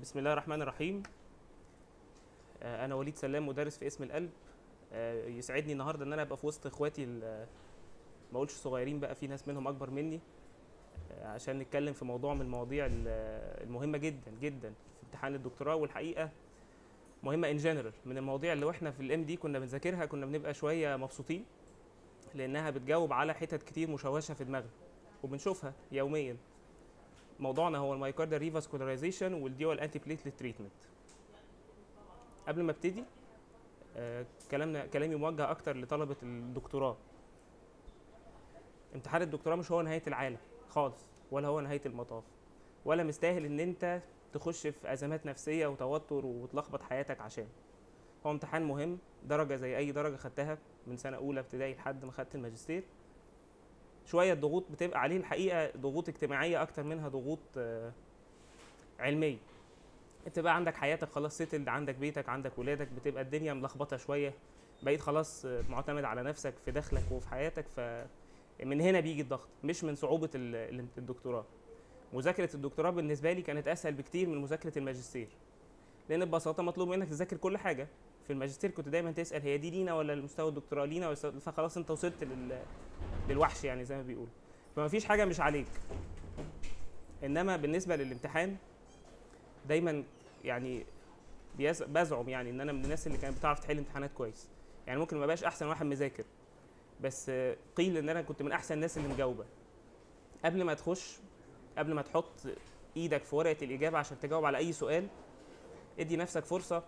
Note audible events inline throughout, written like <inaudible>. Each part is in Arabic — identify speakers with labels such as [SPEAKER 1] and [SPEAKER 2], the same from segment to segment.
[SPEAKER 1] بسم الله الرحمن الرحيم. آه، أنا وليد سلام مدرس في اسم القلب. آه، يسعدني النهارده إن أنا أبقى في وسط إخواتي ما أقولش صغيرين بقى في ناس منهم أكبر مني آه، عشان نتكلم في موضوع من المواضيع ال- المهمة جدا جدا في امتحان الدكتوراه. والحقيقة مهمة ان جنرال من المواضيع اللي وإحنا في الام دي كنا بنذاكرها كنا بنبقى شوية مبسوطين لأنها بتجاوب على حتت كتير مشوشة في دماغنا وبنشوفها يوميا. موضوعنا هو ال myocardial revascularization وال dual antiplatelet treatment قبل ما ابتدي آه كلامنا كلامي موجه أكتر لطلبة الدكتوراه. امتحان الدكتوراه مش هو نهاية العالم خالص ولا هو نهاية المطاف. ولا مستاهل إن أنت تخش في أزمات نفسية وتوتر وتلخبط حياتك عشان. هو امتحان مهم درجة زي أي درجة خدتها من سنة أولى ابتدائي لحد ما خدت الماجستير. شوية الضغوط بتبقى عليه الحقيقة ضغوط اجتماعية أكتر منها ضغوط آه، علمية. انت بقى عندك حياتك خلاص سيتلد عندك بيتك عندك ولادك بتبقى الدنيا ملخبطة شوية. بقيت خلاص آه، معتمد على نفسك في دخلك وفي حياتك فمن هنا بيجي الضغط مش من صعوبة ال- ال- الدكتوراه. مذاكرة الدكتوراه بالنسبة لي كانت أسهل بكتير من مذاكرة الماجستير. لأن ببساطة مطلوب منك تذاكر كل حاجة. في الماجستير كنت دايما تسأل هي دي لينا ولا المستوى الدكتوراه لينا فخلاص انت وصلت لل... للوحش يعني زي ما بيقولوا. فما فيش حاجة مش عليك. إنما بالنسبة للامتحان دايما يعني بيز- بزعم يعني إن أنا من الناس اللي كانت بتعرف تحل امتحانات كويس. يعني ممكن ما بقاش أحسن واحد مذاكر بس قيل إن أنا كنت من أحسن الناس اللي مجاوبة. قبل ما تخش قبل ما تحط إيدك في ورقة الإجابة عشان تجاوب على أي سؤال ادي نفسك فرصة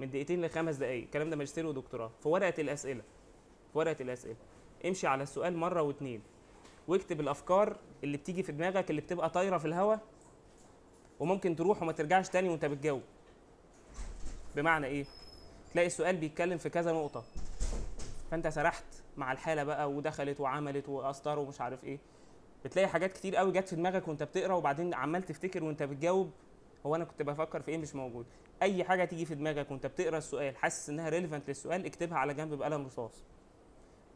[SPEAKER 1] من دقيقتين لخمس دقائق الكلام ده ماجستير ودكتوراه. في ورقة الأسئلة. في ورقة الأسئلة. امشي على السؤال مرة واتنين. واكتب الأفكار اللي بتيجي في دماغك اللي بتبقى طايرة في الهواء وممكن تروح وما ترجعش تاني وانت بتجاوب. بمعنى إيه؟ تلاقي السؤال بيتكلم في كذا نقطة. فأنت سرحت مع الحالة بقى ودخلت وعملت وأسطر ومش عارف إيه. بتلاقي حاجات كتير قوي جت في دماغك وانت بتقرأ وبعدين عمال تفتكر وانت بتجاوب. هو أنا كنت بفكر في إيه مش موجود. أي حاجة تيجي في دماغك وأنت بتقرأ السؤال حاسس إنها relevant للسؤال اكتبها على جنب بقلم رصاص.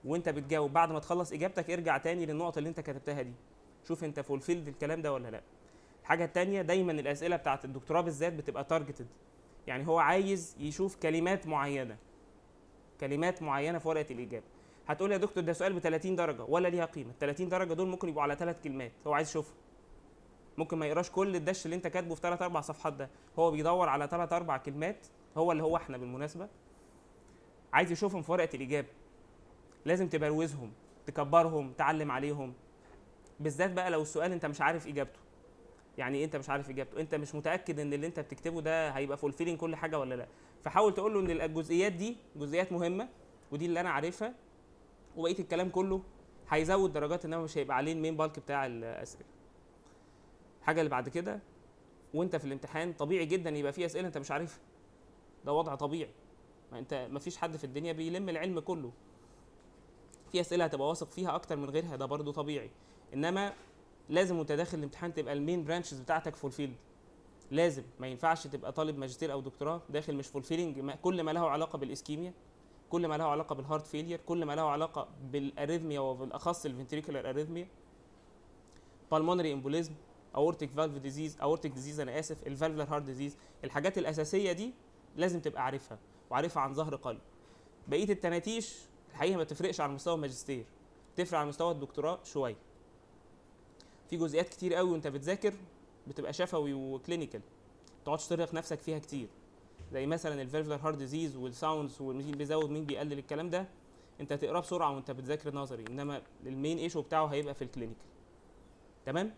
[SPEAKER 1] وأنت بتجاوب. بعد ما تخلص إجابتك ارجع تاني للنقطة اللي أنت كتبتها دي. شوف أنت fulfilled الكلام ده ولا لأ. الحاجة التانية دايما الأسئلة بتاعت الدكتوراه بالذات بتبقى targeted يعني هو عايز يشوف كلمات معينة. كلمات معينة في ورقة الإجابة. هتقول يا دكتور ده سؤال ب 30 درجة ولا ليها قيمة؟ ال 30 درجة دول ممكن يبقوا على ثلاث كلمات. هو عايز يشوفها ممكن ما يقراش كل الدش اللي انت كاتبه في ثلاث أربع صفحات ده. هو بيدور على ثلاث أربع كلمات هو اللي هو إحنا بالمناسبة. عايز يشوفهم في ورقة الاجابه لازم تبروزهم تكبرهم تعلم عليهم. بالذات بقى لو السؤال انت مش عارف إجابته. يعني إيه انت مش عارف إجابته؟ انت مش متأكد إن اللي انت بتكتبه ده هيبقى فولفيلين كل حاجة ولا لأ. فحاول تقول له إن الجزئيات دي جزئيات مهمة ودي اللي أنا عارفها وبقية الكلام كله هيزود درجات انما مش هيبقى عليه ال main بالك بتاع الأسئلة. الحاجة اللي بعد كده وانت في الامتحان طبيعي جدا يبقى في أسئلة انت مش عارفها. ده وضع طبيعي. ما انت ما فيش حد في الدنيا بيلم العلم كله. في أسئلة هتبقى واثق فيها أكتر من غيرها ده برضو طبيعي. إنما لازم وانت داخل الامتحان تبقى ال main branches بتاعتك fulfilled لازم ما ينفعش تبقى طالب ماجستير أو دكتوراه داخل مش fulfilling كل ما له علاقة بال ischemia كل ما له علاقة بال heart failure كل ما له علاقة بال arrhythmia وبالأخص ال ventricular arrhythmia pulmonary embolism aortic valve disease aortic disease أنا آسف ال valvular heart disease الحاجات الأساسية دي لازم تبقى عارفها وعارفها عن ظهر قلب. بقية التناتيش الحقيقة ما تفرقش على مستوى الماجستير تفرق على مستوى الدكتوراه شوية. في جزئيات كتير قوي وأنت بتذاكر بتبقى شفوي و clinical ما تقعدش ترهق نفسك فيها كتير. زي مثلا ال valvular heart disease وال sounds ومين بيزود مين بيقلل الكلام ده أنت هتقراه بسرعة وأنت بتذاكر نظري إنما ال main issue بتاعه هيبقى في ال clinical تمام؟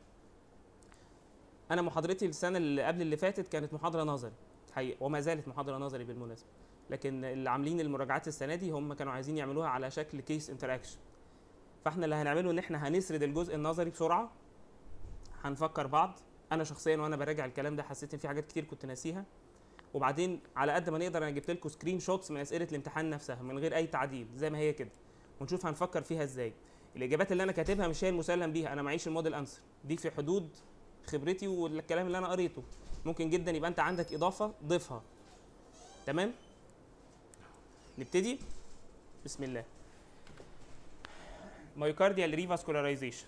[SPEAKER 1] أنا محاضرتي السنة اللي قبل اللي فاتت كانت محاضرة نظري حقيقة وما زالت محاضرة نظري بالمناسبة. لكن اللي عاملين المراجعات السنة دي هم كانوا عايزين يعملوها على شكل case interaction فإحنا اللي هنعمله إن إحنا هنسرد الجزء النظري بسرعة هنفكر بعض. أنا شخصيا وأنا براجع الكلام ده حسيت إن في حاجات كتير كنت ناسيها. وبعدين على قد ما نقدر أنا جبت لكم screenshots من أسئلة الامتحان نفسها من غير أي تعديل زي ما هي كده. ونشوف هنفكر فيها إزاي. الإجابات اللي أنا كاتبها مش هي المسلم بيها أنا معيش ال model answer دي في حدود خبرتي والكلام اللي أنا قريته. ممكن جدا يبقى أنت عندك إضافة ضيفها. تمام؟ نبتدي؟ بسم الله. myocardial revascularization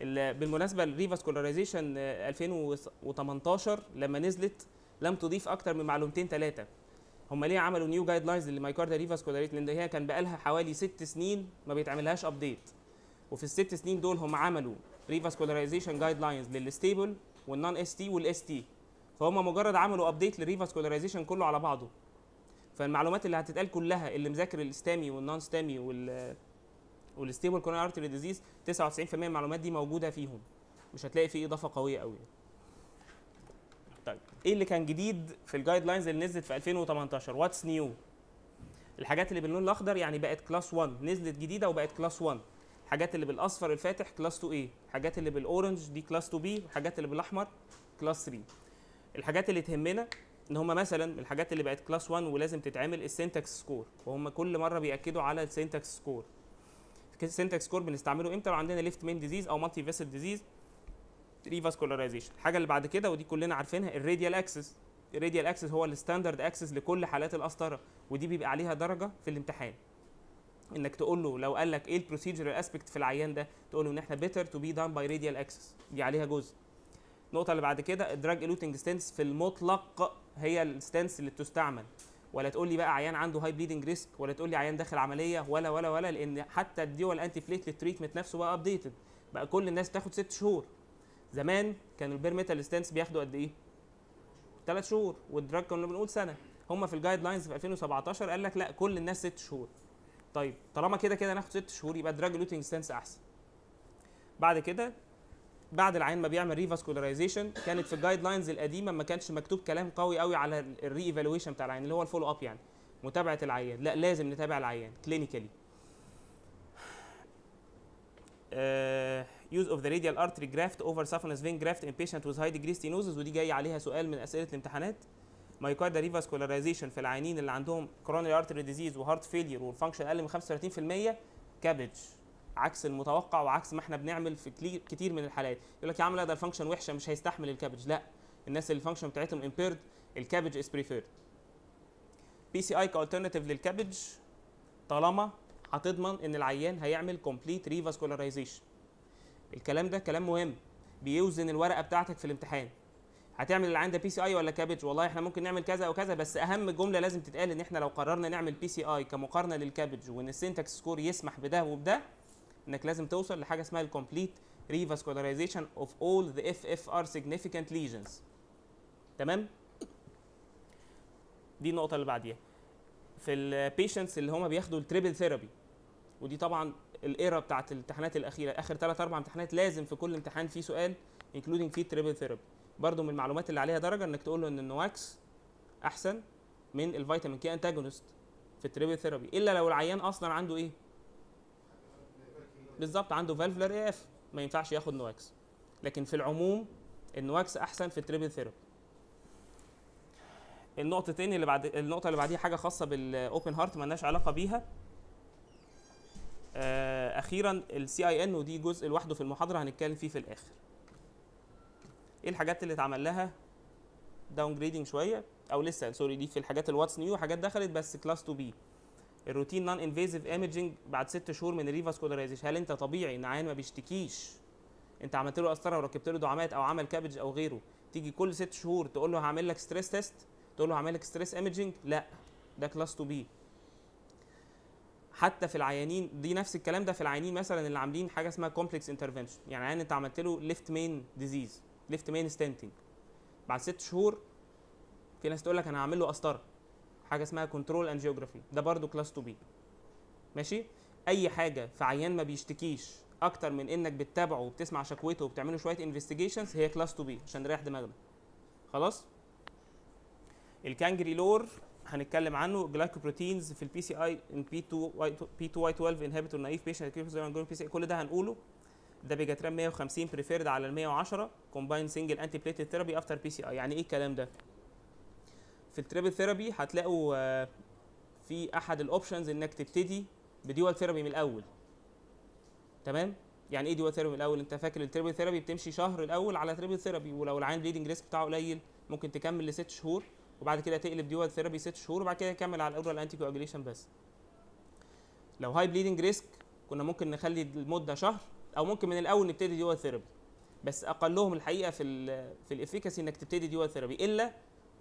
[SPEAKER 1] ال- بالمناسبة ال revascularization 2018 لما نزلت لم تضيف أكتر من معلومتين ثلاثة هم ليه عملوا new guidelines لل myocardial revascularization لأن هي كان بقالها حوالي ست سنين ما بيتعملهاش update وفي الست سنين دول هم عملوا revascularization guidelines لل stable وال non-ST وال ST فهم مجرد عملوا update لل revascularization كله على بعضه. فالمعلومات اللي هتتقال كلها اللي مذاكر ال STEMI وال non-STEMI وال وال stable coronary artery disease 99% من المعلومات دي موجودة فيهم. مش هتلاقي فيه إضافة قوية قوي طيب إيه اللي كان جديد في ال guidelines اللي نزلت في 2018 what's new الحاجات اللي باللون الأخضر يعني بقت class 1 نزلت جديدة وبقت class 1 الحاجات اللي بالأصفر الفاتح class 2 a الحاجات اللي بال orange دي class 2 b والحاجات اللي بالأحمر class 3 الحاجات اللي تهمنا إن هم مثلا الحاجات اللي بقت class 1 ولازم تتعمل ال SYNTAX score وهم كل مرة بيأكدوا على ال SYNTAX score ال SYNTAX score بنستعمله إمتى؟ لو عندنا left main disease أو multivessel disease revascularization الحاجة اللي بعد كده ودي كلنا عارفينها ال radial access ال radial access هو ال standard access لكل حالات القسطره ودي بيبقى عليها درجة في الامتحان. إنك تقول له لو قال لك إيه ال procedure aspect في العيان ده تقول له إن إحنا better to be done by radial access دي عليها جزء. النقطة اللي بعد كده ال drug-eluting stents في المطلق هي ال stents اللي بتستعمل. ولا تقول لي بقى عيان عنده high bleeding risk ولا تقول لي عيان داخل عملية ولا ولا ولا لأن حتى ال dual antiplatelet treatment نفسه بقى updated بقى كل الناس بتاخد ست شهور. زمان كان ال bare metal stents بياخدوا قد إيه؟ ثلاث شهور وال drug كنا بنقول سنة. هم في ال guidelines في 2017 قال لك لا كل الناس ست شهور. طيب طالما كده كده ناخد ست شهور يبقى ال drug-eluting stents أحسن. بعد كده بعد العيان ما بيعمل revascularization كانت في ال guidelines القديمة ما كانش مكتوب كلام قوي قوي على ال re-evaluation بتاع العيان اللي هو ال follow up يعني متابعة العيان. لا لازم نتابع العيان clinically use of the radial artery graft over saphenous vein graft in patient with high degree stenosis ودي جاي عليها سؤال من أسئلة الامتحانات. myocardial revascularization في العيانين اللي عندهم coronary artery disease و heart failure وال function أقل من 35% CABG. عكس المتوقع وعكس ما إحنا بنعمل في كتير من الحالات. يقول لك يا عم لا ده ال function وحشة مش هيستحمل ال CABG. لا الناس اللي ال function بتاعتهم impaired ال CABG is preferred PCI ك alternative لل CABG طالما هتضمن إن العيان هيعمل complete revascularization الكلام ده كلام مهم. بيوزن الورقة بتاعتك في الامتحان. هتعمل العيان ده PCI ولا CABG والله إحنا ممكن نعمل كذا أو كذا بس أهم جملة لازم تتقال إن إحنا لو قررنا نعمل PCI كمقارنة لل CABG وإن ال SYNTAX score يسمح بده وبده إنك لازم توصل لحاجة اسمها ال complete revascularization of all the FFR significant lesions. تمام؟ دي النقطة اللي بعديها. في ال patients اللي هم بياخدوا ال triple therapy ودي طبعا ال era بتاعت الامتحانات الأخيرة آخر ثلاث أربع امتحانات لازم في كل امتحان فيه سؤال including فيه ال triple therapy برضو من المعلومات اللي عليها درجة إنك تقول له إن ال NOACs أحسن من ال vitamin K antagonist في ال triple therapy إلا لو العيان أصلا عنده إيه؟ بالظبط عنده valvular AF ما ينفعش ياخد NOACs. لكن في العموم ال NOACs أحسن في ال triple therapy. النقطتين اللي بعد النقطة اللي بعديها حاجة خاصة بال open heart مالناش علاقة بيها. آه، أخيرا ال CIN ودي جزء لوحده في المحاضرة هنتكلم فيه في الآخر. إيه الحاجات اللي اتعمل لها downgrading شوية؟ أو لسه sorry دي في الحاجات ال what's new حاجات دخلت بس class 2 b ال routine non-invasive imaging بعد ست شهور من ال revascularization هل انت طبيعي ان عيان ما بيشتكيش؟ انت عملت له قسطرة وركبت له دعامات أو عمل CABG أو غيره. تيجي كل ست شهور تقول له هعمل لك stress test تقول له هعمل لك stress imaging لا ده class 2 b حتى في العيانين دي نفس الكلام ده في العيانين مثلا اللي عاملين حاجة اسمها complex intervention يعني عيان انت عملت له left main disease left main stenting بعد ست شهور في ناس تقول لك أنا هعمل له قسطره حاجة اسمها control angiography ده برضو class 2 b ماشي؟ أي حاجة في عيان ما بيشتكيش أكتر من إنك بتتابعه وبتسمع شكوته وبتعمله شوية investigations هي class 2 b عشان نريح دماغنا. خلاص؟ ال cangrelor هنتكلم عنه glycoproteins في البي سي اي ان بي 2 بي 2 واي 12 انهبيتور نايف بيشنت كل ده هنقوله. dabigatran 150 preferred على ال 110 combine single antiplatelet therapy after PCI يعني إيه الكلام ده؟ في ال triple therapy هتلاقوا آه، في أحد ال options إنك تبتدي ب dual therapy من الأول. تمام؟ يعني إيه dual therapy من الأول؟ أنت فاكر ال triple therapy بتمشي شهر الأول على triple therapy ولو العيان bleeding risk بتاعه قليل ممكن تكمل لست شهور وبعد كده تقلب dual therapy ست شهور وبعد كده تكمل على ال oral anticoagulation بس. لو high bleeding risk كنا ممكن نخلي المدة شهر أو ممكن من الأول نبتدي dual therapy بس أقلهم الحقيقة في ال في ال efficacy إنك تبتدي dual therapy إلا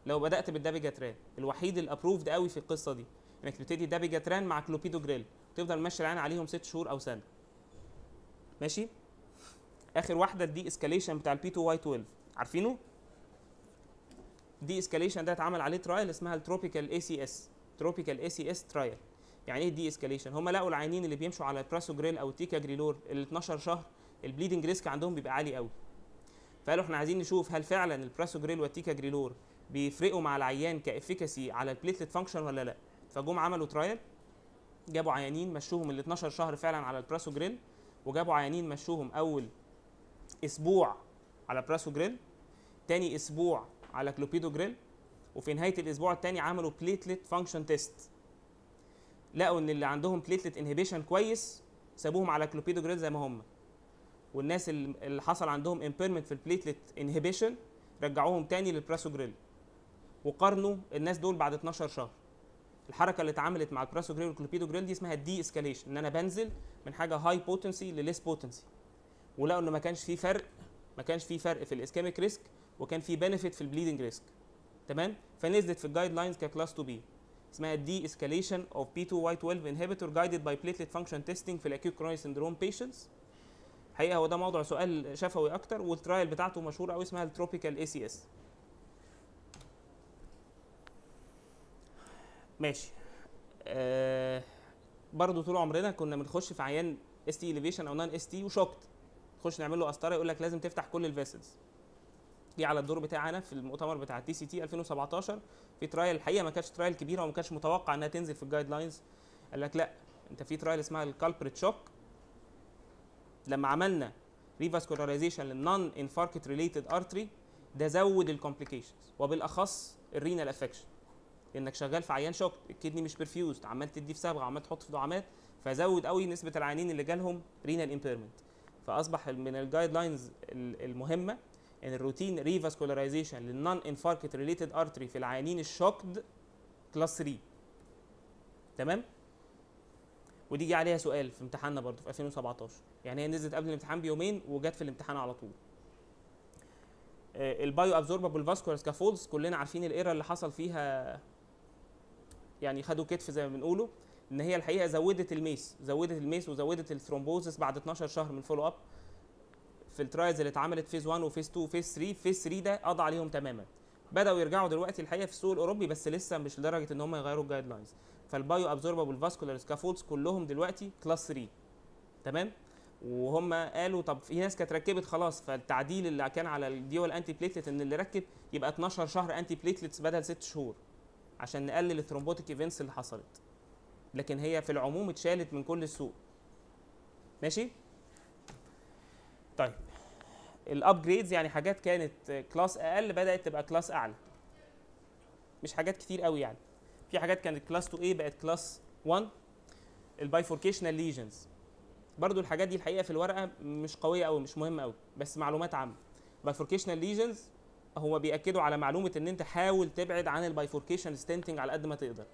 [SPEAKER 1] لو بدأت بال dabigatran الوحيد ال approved قوي في القصة دي. إنك تبتدي dabigatran مع كلوبيدوجريل تفضل ماشي العيان عليهم ست شهور أو سنة. ماشي؟ آخر واحدة ال de-escalation بتاع ال P2Y12 عارفينه؟ de-escalation ده اتعمل عليه trial اسمها ال TROPICAL-ACS TROPICAL-ACS trial يعني إيه de-escalation هم لقوا العيانين اللي بيمشوا على ال prasugrel أو ال ticagrelor ال 12 شهر ال bleeding risk عندهم بيبقى عالي قوي. فقالوا إحنا عايزين نشوف هل فعلا ال prasugrel وال ticagrelor بيفرقوا مع العيان ك efficacy على ال platelet function ولا لأ؟ فجم عملوا trial جابوا عيانين مشوهم ال 12 شهر فعلا على ال prasugrel وجابوا عيانين مشوهم أول أسبوع على prasugrel تاني أسبوع على كلوبيدوجريل وفي نهاية الأسبوع الثاني عملوا platelet function test لقوا إن اللي عندهم platelet inhibition كويس سابوهم على كلوبيدوجريل زي ما هم. والناس اللي حصل عندهم impairment في ال platelet inhibition رجعوهم تاني لل prasugrel وقارنوا الناس دول بعد 12 شهر. الحركة اللي اتعملت مع ال prasugrel وال clopidogrel دي اسمها ال de-escalation إن أنا بنزل من حاجة high potency ل less potency ولقوا إن ما كانش في فرق ما كانش في فرق في ال ischemic risk وكان في benefit في ال bleeding risk. تمام؟ فنزلت في ال guidelines ك class 2 b اسمها ال de-escalation of P2Y12 inhibitor guided by platelet function testing في ال acute coronary syndrome patients حقيقة هو ده موضوع سؤال شفوي أكتر وال trial بتاعته مشهوره قوي اسمها ال TROPICAL-ACS ماشي. آه برضه طول عمرنا كنا بنخش في عيان ST أو non ST و shocked نخش نعمل له قسطره يقول لك لازم تفتح كل ال vessels جه على الدور بتاعنا في المؤتمر بتاع ال TCT 2017 في trial الحقيقة ما كانتش trial كبيره وما كانش متوقع إنها تنزل في ال guidelines قال لك لا أنت في trial اسمها ال CULPRIT-SHOCK لما عملنا revascularization لل non infarct related artery ده زود ال complications وبالأخص ال renal affection إنك شغال في عيان shocked ال kidney مش perfused عمال تدي في صبغه عمال تحط في دعامات فزود قوي نسبة العيانين اللي جالهم renal impairment فأصبح من ال guidelines المهمة إن ال routine revascularization لل non infarct related artery في العيانين ال shocked class 3 تمام؟ ودي جه عليها سؤال في امتحاننا برضو في 2017 يعني هي نزلت قبل الامتحان بيومين وجت في الامتحان على طول. ال bioabsorbable vascular scaffolds كلنا عارفين ال era اللي حصل فيها يعني خدوا كتف زي ما بنقوله إن هي الحقيقة زودت ال MACE زودت ال MACE وزودت ال thrombosis بعد 12 شهر من ال follow up في ال trials اللي اتعملت phase 1 و phase 2 و phase 3 phase 3 ده قضى عليهم تماما. بدأوا يرجعوا دلوقتي الحقيقة في السوق الأوروبي بس لسه مش لدرجة إن هم يغيروا ال guidelines فال bioabsorbable vascular scaffolds كلهم دلوقتي class 3 تمام؟ وهم قالوا طب في ناس كانت ركبت خلاص فالتعديل اللي كان على ال dual antiplatelet إن اللي ركب يبقى 12 شهر antiplatelets بدل 6 شهور عشان نقلل ال thrombotic events اللي حصلت. لكن هي في العموم اتشالت من كل السوق. ماشي؟ طيب. ال upgrades يعني حاجات كانت class أقل بدأت تبقى class أعلى. مش حاجات كتير قوي يعني. في حاجات كانت class 2 a بقت class 1 ال bifurcational lesions برضو الحاجات دي الحقيقة في الورقة مش قوية قوي مش مهمة قوي بس معلومات عامة. bifurcational lesions هو بيأكدوا على معلومة إن أنت حاول تبعد عن ال bifurcation stenting على قد ما تقدر.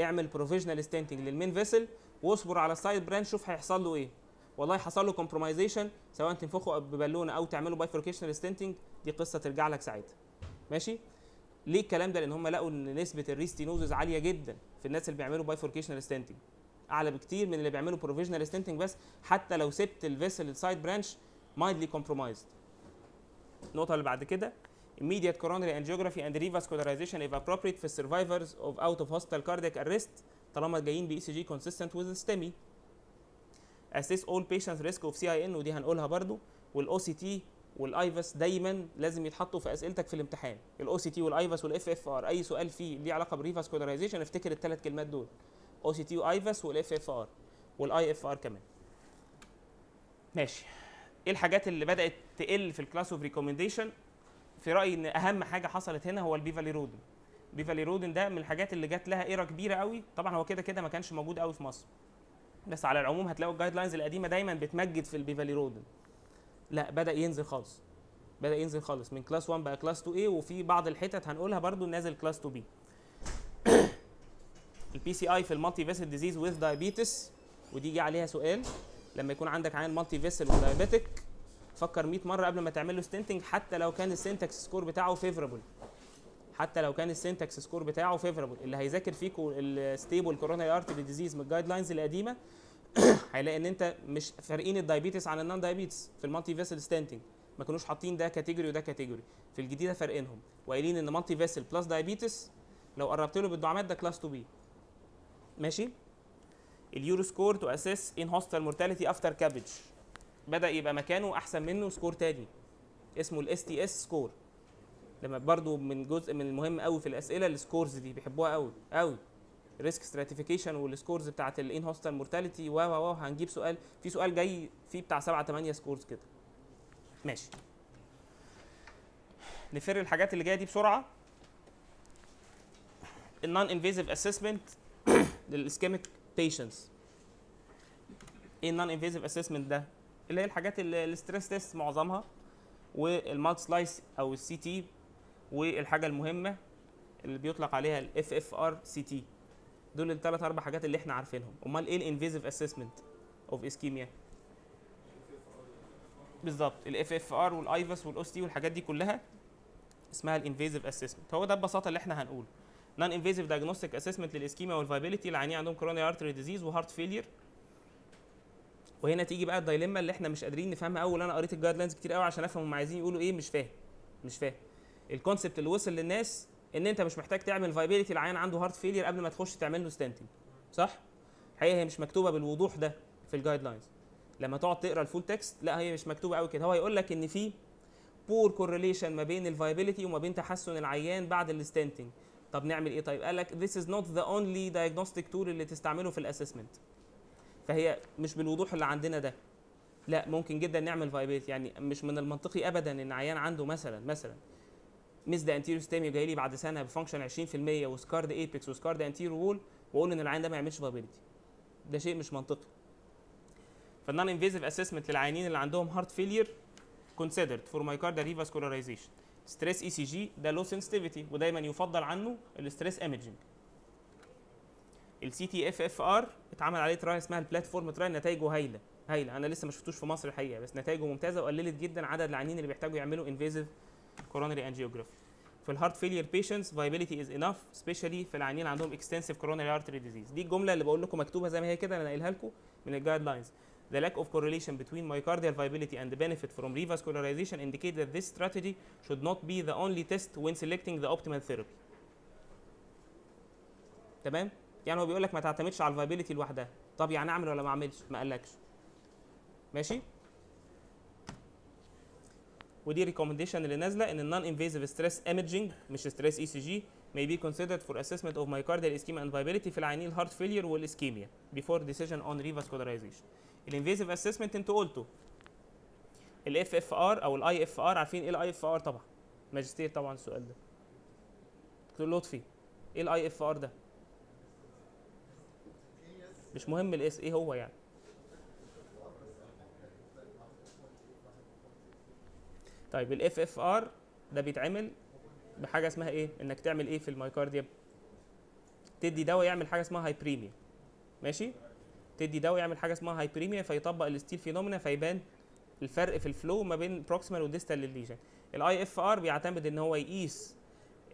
[SPEAKER 1] اعمل provisional stenting لل main vessel واصبر على ال side branch شوف هيحصل له إيه. والله حصل له compromization سواء تنفخه ببالونه أو تعملوا bifurcational stenting دي قصة ترجع لك ساعتها. ماشي؟ ليه الكلام ده؟ لأن هم لقوا إن نسبة ال restenosis عالية جدا في الناس اللي بيعملوا bifurcational stenting أعلى بكتير من اللي بيعملوا provisional stenting بس حتى لو سبت ال vessel ال side branch mildly compromised النقطة اللي بعد كده immediate coronary angiography and revascularization if appropriate في survivors of out of hospital cardiac arrest طالما جايين ب ECG consistent with STEMI. Assess all patients risk of CIN ودي هنقولها برضو. وال OCT وال IVUS دايما لازم يتحطوا في أسئلتك في الامتحان. ال OCT وال IVUS وال FFR أي سؤال فيه ليه علاقة ب revascularization افتكر الثلاث كلمات دول. OCT و IVUS وال FFR وال iFR كمان. ماشي. إيه الحاجات اللي بدأت تقل في ال class of recommendation في رأيي إن أهم حاجة حصلت هنا هو ال bivalirudin ال bivalirudin ده من الحاجات اللي جات لها era كبيرة قوي. طبعا هو كده كده ما كانش موجود قوي في مصر. بس على العموم هتلاقوا ال guidelines القديمة دايما بتمجد في ال bivalirudin لا بدأ ينزل خالص. بدأ ينزل خالص. من class 1 بقى class 2 a وفي بعض الحتت هنقولها برضو نازل class 2 b. ال PCI في ال multivessel disease with diabetes ودي جه عليها سؤال. لما يكون عندك عيان multivessel و diabetic فكر 100 مرة قبل ما تعمل له stenting حتى لو كان ال SYNTAX score بتاعه favorable حتى لو كان ال SYNTAX score بتاعه favorable اللي هيذاكر فيكو ال stable coronary artery disease من ال guidelines القديمة <coughs> هيلاقي إن أنت مش فارقين ال diabetes عن ال non diabetes في ال multivessel stenting ما كانوش حاطين ده category وده category في الجديدة فارقينهم. وقايلين إن multivessel plus diabetes لو قربت له بالدعامات ده class 2 B ماشي؟ ال EuroSCORE to assess in hospital mortality after CABG بدأ يبقى مكانه أحسن منه score تاني. اسمه ال STS score لما برضو من جزء من المهم قوي في الأسئلة ال scores دي بيحبوها قوي قوي. risk stratification وال scores بتاعت ال in hospital mortality و و و هنجيب سؤال. في سؤال جاي فيه بتاع 7 8 scores كده. ماشي. نفر الحاجات اللي جاية دي بسرعة. ال non invasive assessment لل ischemic patients إيه ال non invasive assessment ده؟ اللي هي الحاجات ال stress test معظمها وال multislice أو ال CT والحاجة المهمة اللي بيطلق عليها ال FFR CT دول الثلاث أربع حاجات اللي إحنا عارفينهم. أمال إيه ال invasive assessment of ischemia بالظبط. ال FFR وال IVUS وال OCT والحاجات دي كلها اسمها ال invasive assessment هو ده ببساطة اللي إحنا هنقوله. non invasive diagnostic assessment لل ischemia وال viability اللي عندهم coronary artery disease و heart failure وهنا تيجي بقى ال dilemma اللي إحنا مش قادرين نفهمها اول أنا قريت ال guidelines كتير قوي عشان أفهم هم عايزين يقولوا إيه مش فاهم. مش فاهم. ال concept اللي وصل للناس إن أنت مش محتاج تعمل viability العيان عنده heart failure قبل ما تخش تعمل له stenting صح؟ الحقيقة هي مش مكتوبة بالوضوح ده في ال guidelines لما تقعد تقرأ ال full text لا هي مش مكتوبة قوي كده. هو يقول لك إن في poor correlation ما بين ال viability وما بين تحسن العيان بعد ال stenting طب نعمل إيه؟ طيب قال لك this is not the only diagnostic tool اللي تستعمله في ال assessment فهي مش بالوضوح اللي عندنا ده. لا ممكن جدا نعمل viability يعني مش من المنطقي ابدا إن عيان عنده مثلا مثلا missed anterior STEMI و جاي لي بعد سنة ب function 20% و scarred apex و scarred anterior wall وأقول إن العيان ده ما يعملش viability ده شيء مش منطقي. فال non invasive assessment للعيانين اللي عندهم heart failure considered for myocardial revascularization. stress ECG ده low sensitivity ودايما يفضل عنه ال stress imaging ال CT FFR اتعمل عليه trial اسمها ال PLATFORM trial نتائجه هايلة هايلة. أنا لسه ما شفتوش في مصر الحقيقة بس نتائجه ممتازة وقللت جدا عدد العيانين اللي بيحتاجوا يعملوا invasive coronary angiography في ال heart failure patients viability is enough especially في العيانين عندهم extensive coronary artery disease دي الجملة اللي بقول لكم مكتوبة زي ما هي كده أنا قايلها لكم من ال guidelines The lack of correlation between myocardial viability and the benefit from revascularization indicate that this strategy should not be the only test when selecting the optimal therapy. تمام؟ يعني هو بيقول لك ما تعتمدش على ال viability لوحدها. طب يعني أعمل ولا ما أعملش؟ ما قالكش. ماشي؟ ودي recommendation اللي نازلة إن ال non invasive stress imaging مش stress ECG may be considered for assessment of myocardial ischemia and viability في العيانين ال heart failure وال ischemia before decision on revascularization. ال invasive assessment أنتوا قلتوا. ال FFR أو ال iFR عارفين إيه ال iFR طبعا؟ ماجستير طبعا السؤال ده. دكتور لطفي إيه ال iFR ده؟ مش مهم الاس إيه هو يعني؟ طيب ال FFR ده بيتعمل بحاجة اسمها إيه؟ إنك تعمل إيه في ال myocardium تدي دواء يعمل حاجة اسمها hyperemia ماشي؟ تدي دواء يعمل حاجة اسمها hyperemia فيطبق ال steal phenomena فيبان الفرق في ال flow ما بين proximal و distal لل lesion ال iFR بيعتمد إن هو يقيس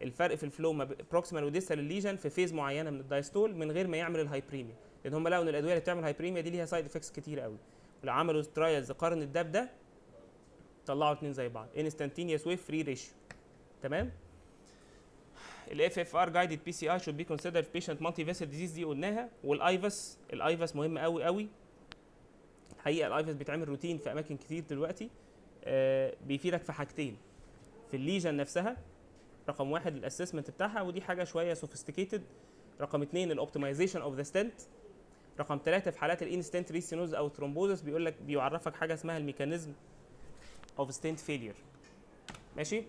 [SPEAKER 1] الفرق في ال flow ما proximal و distal لل lesion في phase معينة من ال diastole من غير ما يعمل ال hyperemia لأن هم لقوا إن الأدوية اللي بتعمل hyperemia دي ليها side effects كتير قوي. ولو عملوا trials قارنوا ده بده طلعوا اتنين زي بعض. instantaneous wave-free ratio تمام؟ PCI should be considered patient vessel disease دي قلناها. وال IVUS ال IVUS مهم قوي قوي. الحقيقة ال IVUS بيتعمل روتين في أماكن كتير دلوقتي. آه بيفيدك في حاجتين. في ال lesion نفسها رقم واحد ال assessment بتاعها ودي حاجة شوية sophisticated رقم اثنين ال optimization of the stent رقم ثلاثة في حالات ال in-stent restenosis أو thrombosis بيقول لك بيعرفك حاجة اسمها ال mechanism. of stent failure ماشي؟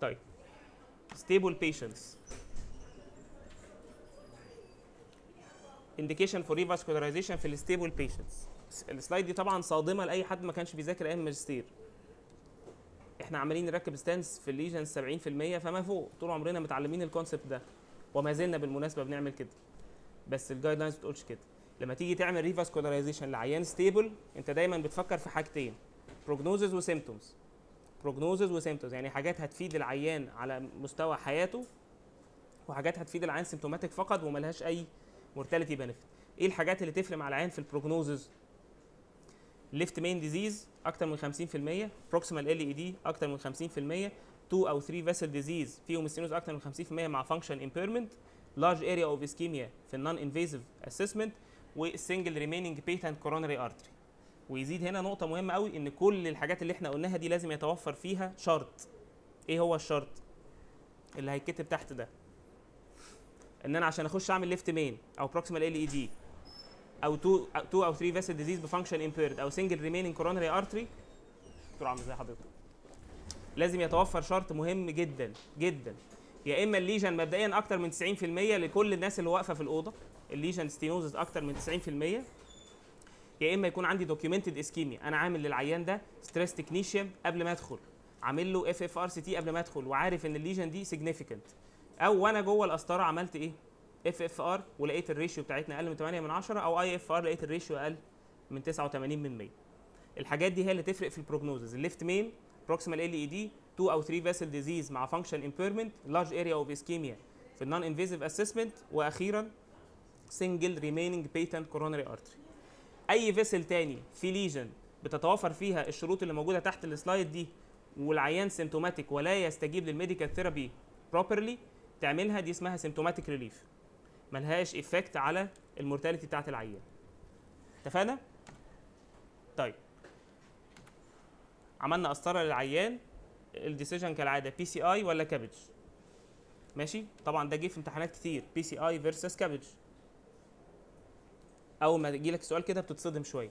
[SPEAKER 1] طيب. Stable patients. Indication for revascularization في ال stable patients. ال slide دي طبعا صادمة لأي حد ما كانش بيذاكر أيام الماجستير. إحنا عمالين نركب stents في ال lesion 70% فما فوق. طول عمرنا متعلمين ال concept ده. وما زلنا بالمناسبة بنعمل كده. بس ال guidelines بتقولش كده. لما تيجي تعمل revascularization لعيان stable أنت دايما بتفكر في حاجتين. prognosis و symptoms prognosis و symptoms يعني حاجات هتفيد العيان على مستوى حياته وحاجات هتفيد العيان symptomatic فقط وملهاش أي mortality benefit إيه الحاجات اللي تفرق مع العيان في ال prognosis left main disease أكتر من 50% proximal LAD أكتر من 50% 2 أو 3 vessel disease فيهم stenosis أكتر من 50% مع function impairment large area of ischemia في ال non-invasive assessment وال single remaining patent coronary artery ويزيد هنا نقطة مهمة قوي إن كل الحاجات اللي إحنا قلناها دي لازم يتوفر فيها شرط. إيه هو الشرط؟ اللي هيتكتب تحت ده. إن أنا عشان أخش أعمل left main أو proximal LAD أو 2 2 أو 3 vessel disease ب function impaired أو single remaining coronary artery دكتور عامل ازي حضرتك؟ لازم يتوفر شرط مهم جدا جدا. يا إما ال lesion مبدئيا أكتر من 90% لكل الناس اللي واقفة في الأوضة. ال lesion stenosis أكتر من 90% يا إما يكون عندي documented ischemia أنا عامل للعيان ده stress technetium قبل ما ادخل عامل له FFR CT قبل ما ادخل وعارف إن ال lesion دي significant أو وأنا جوه القسطرة عملت إيه؟ FFR ولقيت ال ratio بتاعتنا أقل من 8 من 10 أو iFR لقيت ال ratio أقل من 89 من 100 الحاجات دي هي اللي تفرق في ال prognosis ال left main؟ proximal LAD 2 أو 3 vessel disease مع function impairment large area of ischemia في ال non-invasive assessment وأخيرا single remaining patent coronary artery أي vessel تاني في lesion بتتوافر فيها الشروط اللي موجودة تحت ال slide دي والعيان symptomatic ولا يستجيب لل medical therapy properly تعملها دي اسمها symptomatic relief ملهاش effect على ال mortality بتاعت العيان. اتفقنا؟ طيب. عملنا قسطره للعيان ال decision كالعادة PCI ولا CABG ماشي؟ طبعا ده جه في امتحانات كتير PCI versus CABG أول ما يجي لك سؤال كده بتتصدم شوية.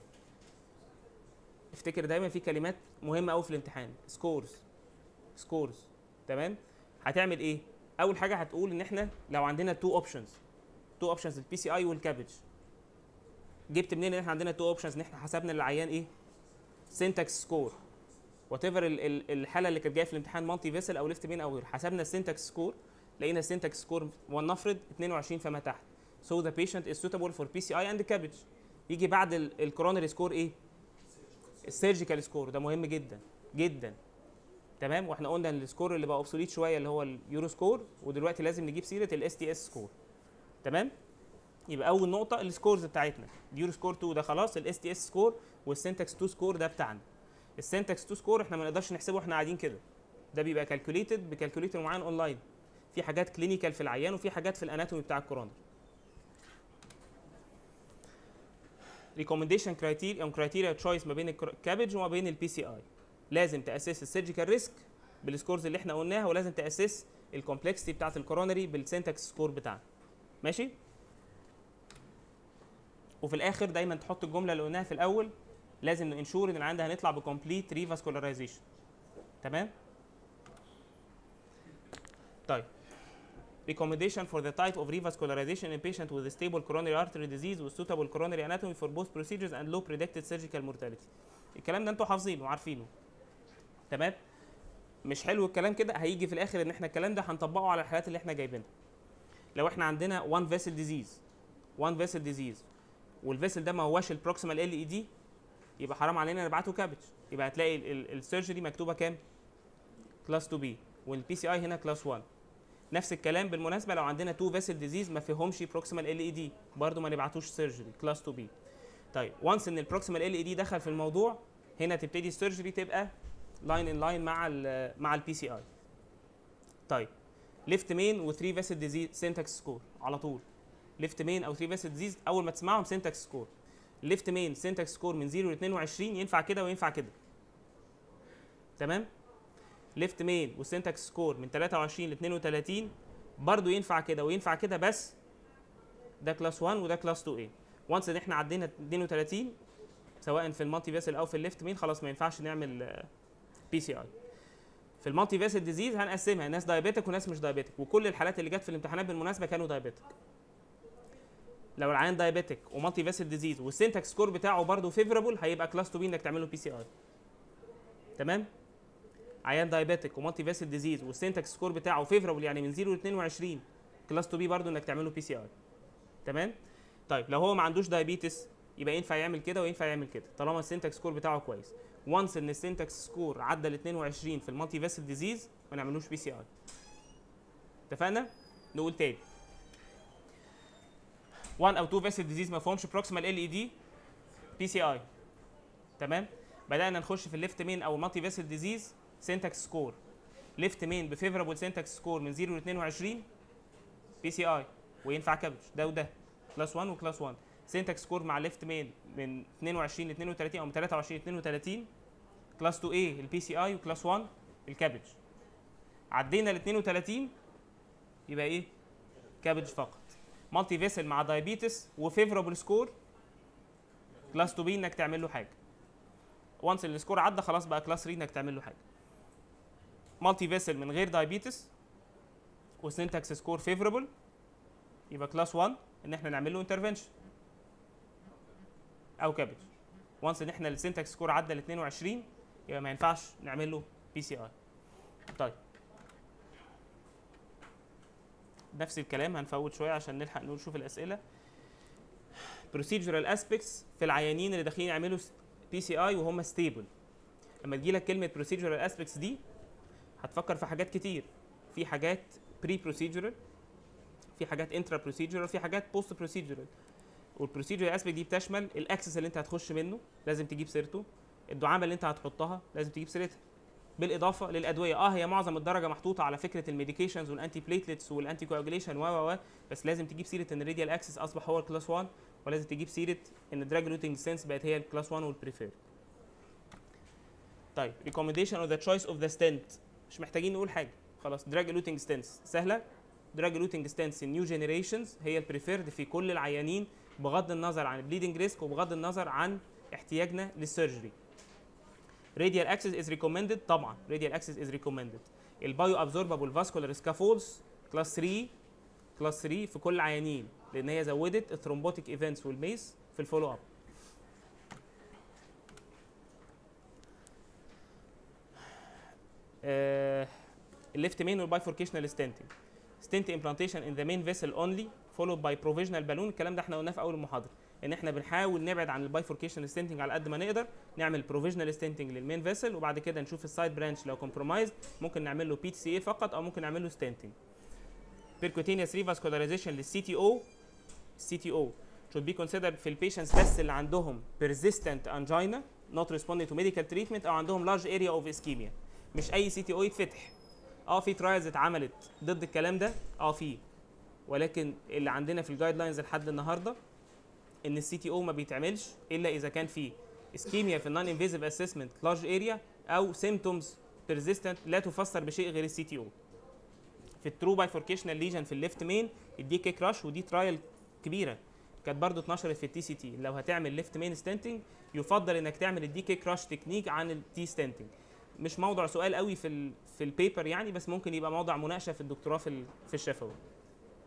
[SPEAKER 1] افتكر دايما في كلمات مهمة قوي في الامتحان. scores scores تمام؟ هتعمل إيه؟ أول حاجة هتقول إن إحنا لو عندنا two options two options ال PCI وال CABG جبت منين إن إحنا عندنا two options إن إحنا حسبنا للعيان إيه؟ SYNTAX score whatever الحالة اللي كانت جاية في الامتحان multi-vessel أو left main أو غيره حسبنا ال SYNTAX score لقينا ال SYNTAX score ولنفرض 22 فما تحت. So the patient is suitable for PCI and CABG. يجي بعد ال coronary score إيه؟ ال surgical score. ده مهم جدا جدا. تمام؟ وإحنا قلنا إن ال score اللي بقى obsolete شوية اللي هو ال EuroSCORE ودلوقتي لازم نجيب سيرة ال STS score. تمام؟ يبقى أول نقطة ال scores بتاعتنا. ال EuroSCORE 2 ده خلاص ال STS score وال SYNTAX 2 score ده بتاعنا. ال SYNTAX 2 score إحنا ما نقدرش نحسبه وإحنا قاعدين كده. ده بيبقى calculated ب calculator معين اونلاين في حاجات clinical في العيان وفي حاجات في ال anatomy بتاع ال coronary recommendation criteria criteria choice ما بين ال CABG وما بين ال PCI لازم ت assess ال surgical risk بال scores اللي إحنا قلناها ولازم ت assess ال complexity بتاعت ال coronary بال SYNTAX score بتاعنا. ماشي؟ وفي الآخر دايما تحط الجملة اللي قلناها في الأول لازم ن ensure إن العيان ده هنطلع ب complete revascularization تمام؟ طيب. Recommendation for the type of revascularization in patient with stable coronary artery disease with suitable coronary anatomy for both procedures and low predicted surgical mortality. الكلام ده أنتوا حافظينه وعارفينه تمام؟ مش حلو الكلام كده؟ هيجي في الآخر إن إحنا الكلام ده هنطبقه على الحالات اللي إحنا جايبينها. لو إحنا عندنا one vessel disease one vessel disease وال vessel ده ما هواش ال proximal LAD يبقى حرام علينا نبعته CABG يبقى هتلاقي ال surgery مكتوبة كام؟ class 2 B وال PCI هنا class 1 نفس الكلام بالمناسبة لو عندنا two vessel disease ما فيهمش proximal LAD برضه ما نبعتوش surgery class 2 B طيب once إن ال proximal LAD دخل في الموضوع هنا تبتدي ال surgery تبقى line in line مع ال مع ال PCI طيب left main و3 vessel disease SYNTAX score على طول. left main أو 3 vessel disease أول ما تسمعهم SYNTAX score left main SYNTAX score من 0 ل 22 ينفع كده وينفع كده. تمام؟ left main وال SYNTAX score من 23 ل 32 برضه ينفع كده وينفع كده بس ده class 1 وده class 2 a. once إن إحنا عدينا 32 سواء في ال multivessel أو في ال left main خلاص ما ينفعش نعمل PCI في ال multivessel disease هنقسمها ناس diabetic وناس مش diabetic وكل الحالات اللي جت في الامتحانات بالمناسبة كانوا diabetic لو العيان diabetic و multivessel disease وال SYNTAX score بتاعه برضه favorable هيبقى class 2 b إنك تعمل له PCI تمام؟ عيان diabetic و multivessel disease وال SYNTAX score بتاعه favorable يعني من 0 ل 22 class 2 b برضه إنك تعمل له PCI تمام؟ طيب لو هو ما عندوش diabetes يبقى ينفع يعمل كده وينفع يعمل كده طالما ال SYNTAX score بتاعه كويس. once إن ال SYNTAX score عدى ال 22 في ال multivessel disease ما نعملوش PCI اتفقنا؟ نقول تاني. 1 أو 2 vessel disease ما فيهمش proximal LAD PCI تمام؟ بدأنا نخش في ال left main أو ال multivessel disease SYNTAX score left main ب favorable SYNTAX score من 0 ل 22 PCI وينفع CABG ده وده. class 1 و class 1 SYNTAX score مع left main من 22 ل 32 أو من 23 ل 32 class 2 a ال PCI و class 1 ال CABG عدينا ل 32 يبقى إيه؟ CABG فقط. multivessel مع diabetes و favorable score class 2 b إنك تعمل له حاجة. once ال score عدى خلاص بقى class 3 إنك تعمل له حاجة. multivessel من غير diabetes و SYNTAX score favorable يبقى class 1 إن إحنا نعمل له intervention أو CABG once إن إحنا ال SYNTAX score عدى ل 22 يبقى ما ينفعش نعمل له PCI طيب. نفس الكلام هنفوت شوية عشان نلحق نقول شوف الأسئلة. Procedural aspects في العيانين اللي داخلين يعملوا PCI وهم stable لما تجي لك كلمة procedural aspects دي هتفكر في حاجات كتير. في حاجات pre procedural في حاجات intra procedural في حاجات post procedural وال procedure aspect دي بتشمل ال access اللي انت هتخش منه لازم تجيب سيرته. الدعامة اللي انت هتحطها لازم تجيب سيرتها. بالإضافة للأدوية آه هي معظم الدرجة محطوطة على فكرة ال medications وال antiplatelets وال anticoagulation و و بس لازم تجيب سيرة إن ال radial access أصبح هو ال class 1 ولازم تجيب سيرة إن ال drug eluting stents بقت هي ال class 1 وال preferred طيب recommendation of the choice of the stent مش محتاجين نقول حاجة. خلاص drug eluting stents سهلة. drug eluting stents new generations هي ال preferred في كل العيانين بغض النظر عن ال bleeding risk وبغض النظر عن احتياجنا لل surgery radial access is recommended. طبعا radial access is recommended. ال bioabsorbable vascular scaffolds class 3 class 3 في كل العيانين لأن هي زودت الثرومبوتيك ايفنتس والميس في الفولو اب الليفت مين والبايفوركيشنال ستنتنج stent implantation in the main vessel only followed by provisional balloon. الكلام ده إحنا قلناه في أول المحاضرة. إن إحنا بنحاول نبعد عن ال bifurcation stenting على قد ما نقدر نعمل provisional stenting لل main vessel وبعد كده نشوف ال side branch لو compromised ممكن نعمل له PTCA فقط أو ممكن نعمل له stenting percutaneous revascularization لل CTO ال CTO should be considered في ال patients بس اللي عندهم persistent angina not responding to medical treatment أو عندهم large area of ischemia. مش أي CTO يتفتح. آه في trials اتعملت ضد الكلام ده. آه في. ولكن اللي عندنا في ال guidelines لحد النهارده إن ال CTO ما بيتعملش إلا إذا كان في ischemia في ال non-invasive assessment large area أو symptoms persistent لا تفسر بشيء غير ال CTO في ال true bifurcational lesion في ال left main ال DK crush ودي trial كبيرة. كانت برضو اتنشرت في ال TCT لو هتعمل left main stenting يفضل إنك تعمل ال DK crush technique عن ال T stenting مش موضوع سؤال قوي في في ال paper يعني بس ممكن يبقى موضوع مناقشة في الدكتوراه في في الشفوي.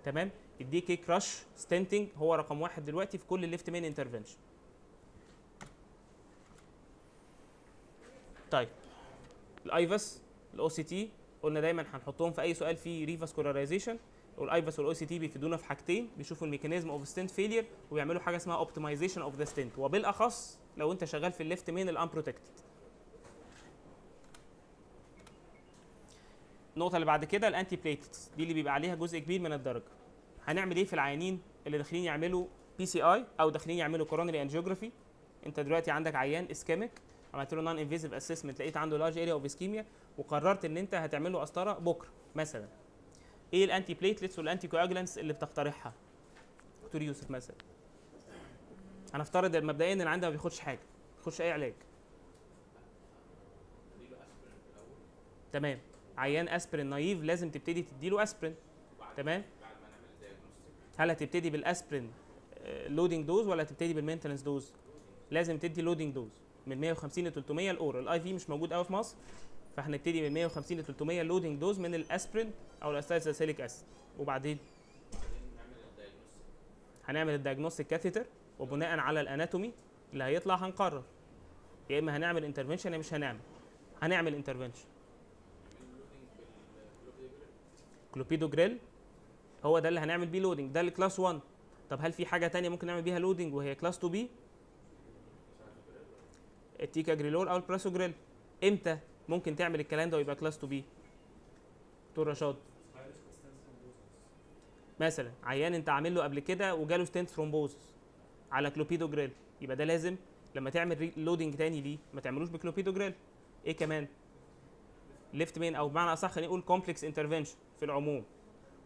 [SPEAKER 1] تمام؟ ال DK crush stenting هو رقم واحد دلوقتي في كل ال left main intervention طيب. ال IVUS ال OCT قلنا دايما هنحطهم في أي سؤال فيه revascularization وال IVUS وال OCT بيفيدونا في حاجتين بيشوفوا ال mechanism of stent failure وبيعملوا حاجة اسمها optimization of the stent وبالأخص لو أنت شغال في ال left main ال unprotected النقطة اللي بعد كده ال antiplatelets دي اللي بيبقى عليها جزء كبير من الدرجة. هنعمل إيه في العيانين اللي داخلين يعملوا PCI أو داخلين يعملوا coronary angiography أنت دلوقتي عندك عيان ischemic عملت له non-invasive assessment لقيت عنده large area of ischemia وقررت إن أنت هتعمل له قسطره بكرة مثلا. إيه ال antiplatelets وال anticoagulants اللي بتقترحها؟ دكتور يوسف مثلا. هنفترض مبدئيا إن العيان ده ما بياخدش حاجة ما بياخدش أي علاج. تمام. عيان aspirin naive لازم تبتدي تديله اسبرين تمام؟ هل هتبتدي بالاسبرين loading dose ولا هتبتدي بال maintenance dose لازم تدي loading dose من 150 ل 300 ال oral. ال IV مش موجود قوي في مصر فهنبتدي من 150 ل 300 loading dose من الاسبرين أو ال acetylsalicylic acid وبعدين؟ هنعمل ال diagnostic catheter وبناء على ال anatomy اللي هيطلع هنقرر. يا إما هنعمل intervention يا مش هنعمل. هنعمل intervention clopidogrel هو ده اللي هنعمل بيه loading ده ال class 1 طب هل في حاجة تانية ممكن نعمل بيها loading وهي class 2 B ال ticagrelor أو ال prasugrel إمتى ممكن تعمل الكلام ده ويبقى class 2 B دكتور رشاد. مثلا عيان أنت عامل له قبل كده وجاله stent thrombosis على كلوبيدو جريل. يبقى ده لازم لما تعمل loading تاني ليه؟ ما تعملوش بكلوبيدو جريل. إيه كمان؟ left main أو بمعنى أصح خلينا نقول complex intervention في العموم.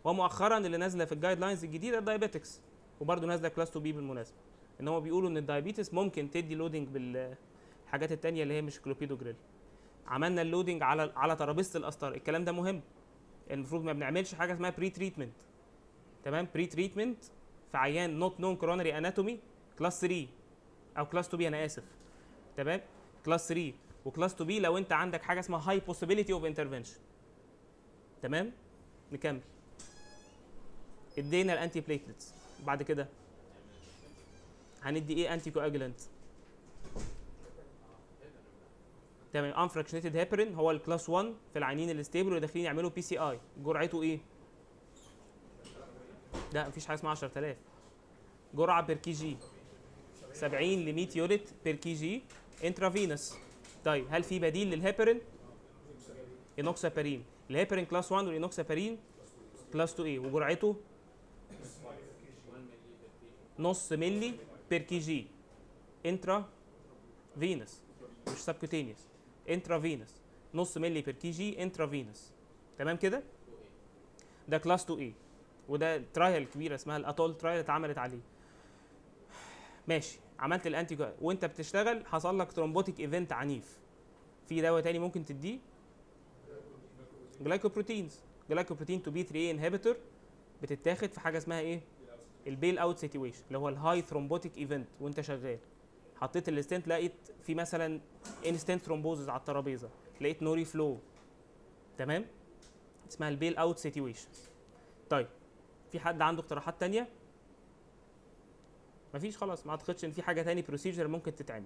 [SPEAKER 1] ومؤخرا اللي نازلة في ال guidelines الجديدة ال diabetics وبرده نازلة class 2 B بالمناسبة. إن هم بيقولوا إن ال diabetics ممكن تدي loading بالحاجات التانية اللي هي مش كلوبيدو جريل عملنا ال loading على على ترابيزة القسطره الكلام ده مهم. المفروض ما بنعملش حاجة اسمها pre-treatment تمام؟ pre-treatment في عيان not known coronary anatomy class 3 أو class 2 B أنا آسف. تمام؟ class 3 و class 2 B لو انت عندك حاجة اسمها high possibility of intervention تمام؟ نكمل. ادينا ال antiplatelets بعد كده هندي إيه؟ anticoagulant تمام. unfractionated heparin هو ال class 1 في العيانين ال stable اللي داخلين يعملوا PCI جرعته إيه؟ لا مفيش حاجة اسمها 10000 جرعة per kg 70 ل 100 unit per kg intravenous طيب هل في بديل لل heparin؟ enoxaparin. ال heparin class 1 وال enoxaparin class 2 A وجرعته؟ نص ملي per kg intravenous مش subcutaneous intravenous نص ملي per kg intravenous تمام كده؟ ده class 2 A وده trial كبيرة اسمها ال ATOLL trial اتعملت عليه. ماشي. عملت ال anti وانت بتشتغل حصل لك thrombotic event عنيف. في دواء تاني ممكن تديه؟ glycoproteins glycoprotein two B 3 inhibitor بتتاخد في حاجة اسمها إيه؟ ال bail-out situation اللي هو ال high thrombotic event وانت شغال. حطيت ال stent لقيت في مثلا in-stent thrombosis على الترابيزة. لقيت no-reflow تمام؟ اسمها ال bail-out situation طيب في حد عنده اقتراحات تانية؟ مفيش خلاص ما اعتقدش ان في حاجة تاني procedure ممكن تتعمل.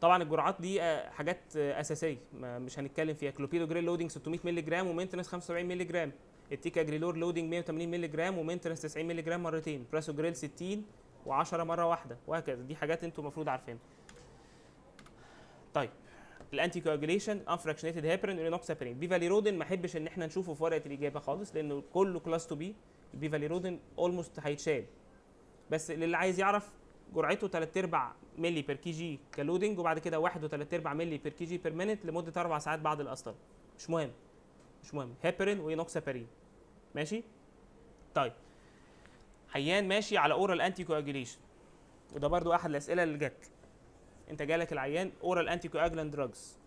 [SPEAKER 1] طبعا الجرعات دي آه، حاجات آه، أساسية. مش هنتكلم فيها. clopidogrel loading 600 مللي جرام و maintenance 75 مللي جرام. ال ticagrelor loading 180 مللي جرام و maintenance 90 مللي جرام مرتين. prasugrel 60 و10 مرة واحدة. وهكذا. دي حاجات أنتوا المفروض عارفينها. طيب. ال anticoagulation unfractionated heparin و enoxaparin bivalirudin ما احبش ان إحنا نشوفه في ورقة الإجابة خالص لأنه كله class 2 B ال bivalirudin almost هيتشال. بس اللي عايز يعرف جرعته 3 أرباع ملي per kg ك loading وبعد كده 1 و3 أرباع ملي per kg per minute لمدة أربع ساعات بعد القسطره مش مهم. مش مهم. heparin و enoxaparin ماشي؟ طيب. عيان ماشي على oral anticoagulation وده برضو أحد الأسئلة اللي جت. أنت جالك العيان oral anticoagulant drugs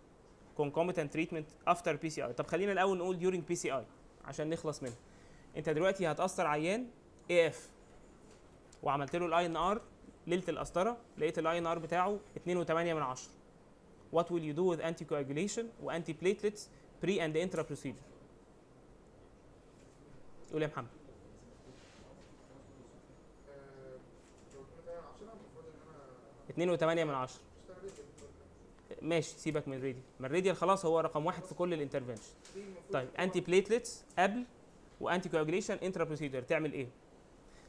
[SPEAKER 1] concomitant treatment after PCI طب خلينا الأول نقول during PCI عشان نخلص منها. انت دلوقتي هتقسطر عيان AF وعملت له ال INR ليلة القسطره لقيت ال INR بتاعه 2.8 من 10 what will you do with anticoagulation و antiplatelets pre and intra procedure قول يا محمد. اتنين وتمانية من عشرة. ماشي سيبك من ال radial ما ال radial خلاص هو رقم واحد في كل ال intervention طيب antiplatelets قبل و anticoagulation intra procedure تعمل إيه؟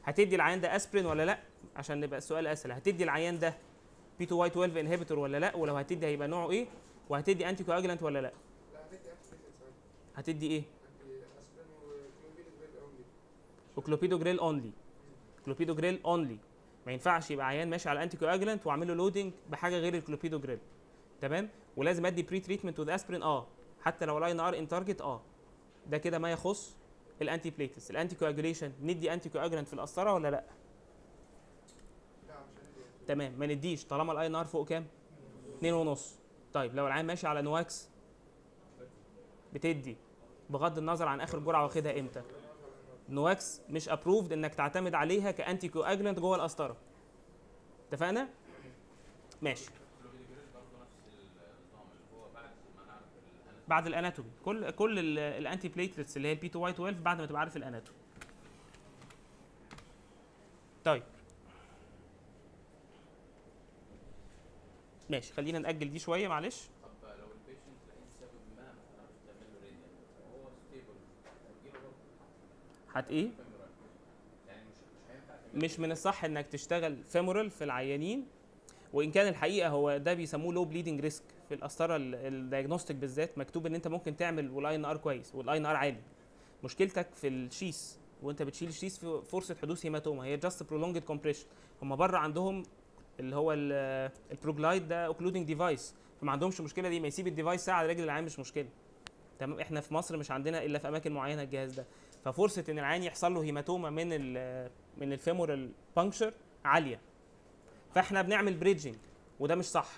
[SPEAKER 1] هتدي العيان ده اسبرين ولا لأ؟ عشان نبقى السؤال أسهل. هتدي العيان ده P2Y12 inhibitor ولا لأ؟ ولو هتدي هيبقى نوعه إيه؟ وهتدي anticoagulant ولا لأ؟ هتدي إيه و clopidogrel only clopidogrel only ما ينفعش يبقى عيان ماشي على anticoagulant واعمل له loading بحاجة غير الكلوبيدو جريل تمام؟ ولازم أدي pre-treatment with aspirin آه. حتى لو ال INR in target آه. ده كده ما يخص ال antiplatelets ال anticoagulation ندي anticoagulant في القسطره ولا لأ؟ تمام ما نديش طالما ال INR فوق كام؟ 2 ونص. طيب لو العيان ماشي على NOACs بتدي بغض النظر عن آخر جرعة واخدها إمتى. NOACs مش approved إنك تعتمد عليها ك anticoagulant جوه القسطره اتفقنا؟ ماشي. بعد ال anatomy. كل كل ال- ال antiplatelets اللي هي ال P2Y12 بعد ما تبقى عارف ال anatomy. طيب. ماشي خلينا نأجل دي شوية معلش.
[SPEAKER 2] طب لو ال patient لقيت سبب ما ما تعرفش تعمل له radial هو stable
[SPEAKER 1] هت
[SPEAKER 2] إيه؟
[SPEAKER 1] مش من الصح إنك تشتغل femoral في العيانين وإن كان الحقيقة هو ده بيسموه low bleeding risk في القسطره ال diagnostic بالذات مكتوب إن أنت ممكن تعمل وال INR كويس وال INR عالي. مشكلتك في الشيس وأنت بتشيل الشيس في فرصة حدوث hematoma هي just prolonged compression هم بره عندهم اللي هو ال- ال ProGlide ده occluding device فما عندهمش المشكلة دي ما يسيب ال device ساعة على رجل العيان مش مشكلة. تمام؟ إحنا في مصر مش عندنا إلا في أماكن معينة الجهاز ده. ففرصة إن العيان يحصل له hematoma من ال من ال femoral puncture عالية. فإحنا بنعمل bridging وده مش صح.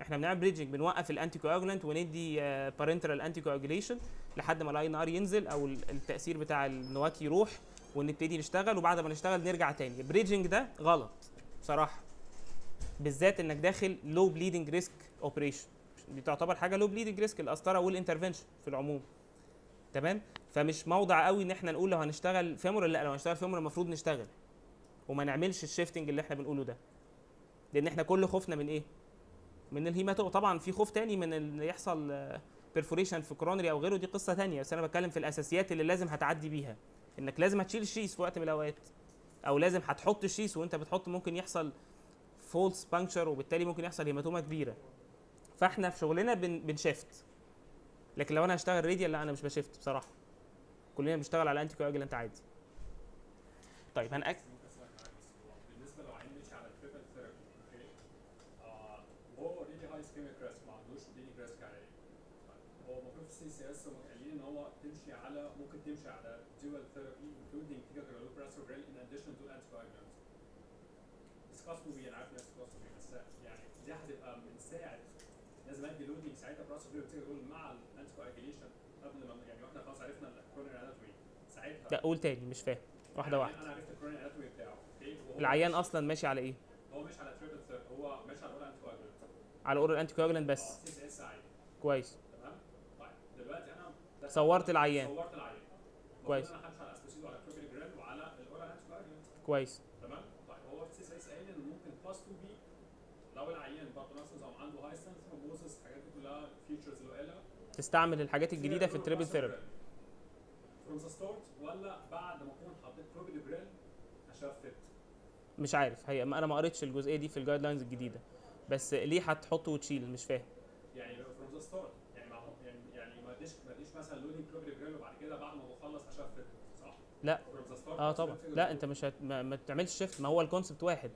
[SPEAKER 1] إحنا بنعمل bridging بنوقف ال anticoagulant وندي parenteral anticoagulation لحد ما ال INR ينزل أو ال- التأثير بتاع ال NOAC يروح ونبتدي نشتغل وبعد ما نشتغل نرجع تاني. ال bridging ده غلط بصراحة بالذات إنك داخل low bleeding risk operation دي تعتبر حاجة low bleeding risk القسطره وال intervention في العموم. تمام؟ فمش موضع قوي إن إحنا نقول لو هنشتغل femoral لا لو هنشتغل femoral المفروض نشتغل. وما نعملش ال shifting اللي إحنا بنقوله ده. لأن إحنا كل خوفنا من إيه؟ من ال hematoma طبعا في خوف تاني من إن يحصل perforation في coronary أو غيره دي قصة تانية بس أنا بتكلم في الأساسيات اللي لازم هتعدي بيها. إنك لازم هتشيل ال sheath في وقت من الأوقات أو لازم هتحط ال sheath وأنت بتحط ممكن يحصل false puncture وبالتالي ممكن يحصل hematoma كبيرة. فإحنا في شغلنا بن بن shift لكن لو أنا هشتغل radial لأ أنا مش ب shift بصراحة. كلنا بنشتغل على anticoagulant عادي. طيب هنأك
[SPEAKER 3] بالنسبة لو عين مشي على التريبل ثيرابي أوكي آه وهو اوريدي هاي سكيميك ريسك ما عندوش بليدنج ريسك عليه هو المفروض في السي سي اس قايلين ان هو تمشي على ممكن تمشي على dual therapy including ticagrelor in addition to anticoagulants ديسكاسبوبي أنا عارف ديسكاسبوبي بس يعني دي هتبقى بنساعد لازم ادي لودنج
[SPEAKER 1] لا قول تاني مش فاهم. واحدة
[SPEAKER 3] يعني
[SPEAKER 1] واحدة.
[SPEAKER 3] أنا عرفت anatomy بتاعه okay
[SPEAKER 1] العيان أصلا ماشي على إيه؟
[SPEAKER 3] هو مش على triple هو ماشي على oral anticoagulant
[SPEAKER 1] على oral anticoagulant بس. كويس.
[SPEAKER 3] تمام طيب دلوقتي أنا
[SPEAKER 1] صورت العيان.
[SPEAKER 3] صورت العيان
[SPEAKER 1] كويس.
[SPEAKER 3] أنا على وعلى ال oral anticoagulant
[SPEAKER 1] كويس
[SPEAKER 3] تمام طيب هو ال CCS قايل ان ممكن class 2b لو العيان برضه نفس النظام عنده high stent thrombosis الحاجات دي كلها features اللي قالها
[SPEAKER 1] تستعمل الحاجات الجديدة في
[SPEAKER 3] ال triple therapy. ولا بعد ما أكون حطيت
[SPEAKER 1] مش عارف. هي أنا ما قريتش الجزئية دي في ال guidelines الجديدة. بس ليه هتحطه وتشيل؟ مش فاهم.
[SPEAKER 3] يعني from the start يعني ما يعني يعني ما اديش ما اديش مثلا loading clopidogrel وبعد كده بعد ما بخلص ه shift صح؟
[SPEAKER 1] لا.
[SPEAKER 3] آه
[SPEAKER 1] طبعا. لا أنت مش هت... ما, ما تعملش shift ما هو ال concept واحد.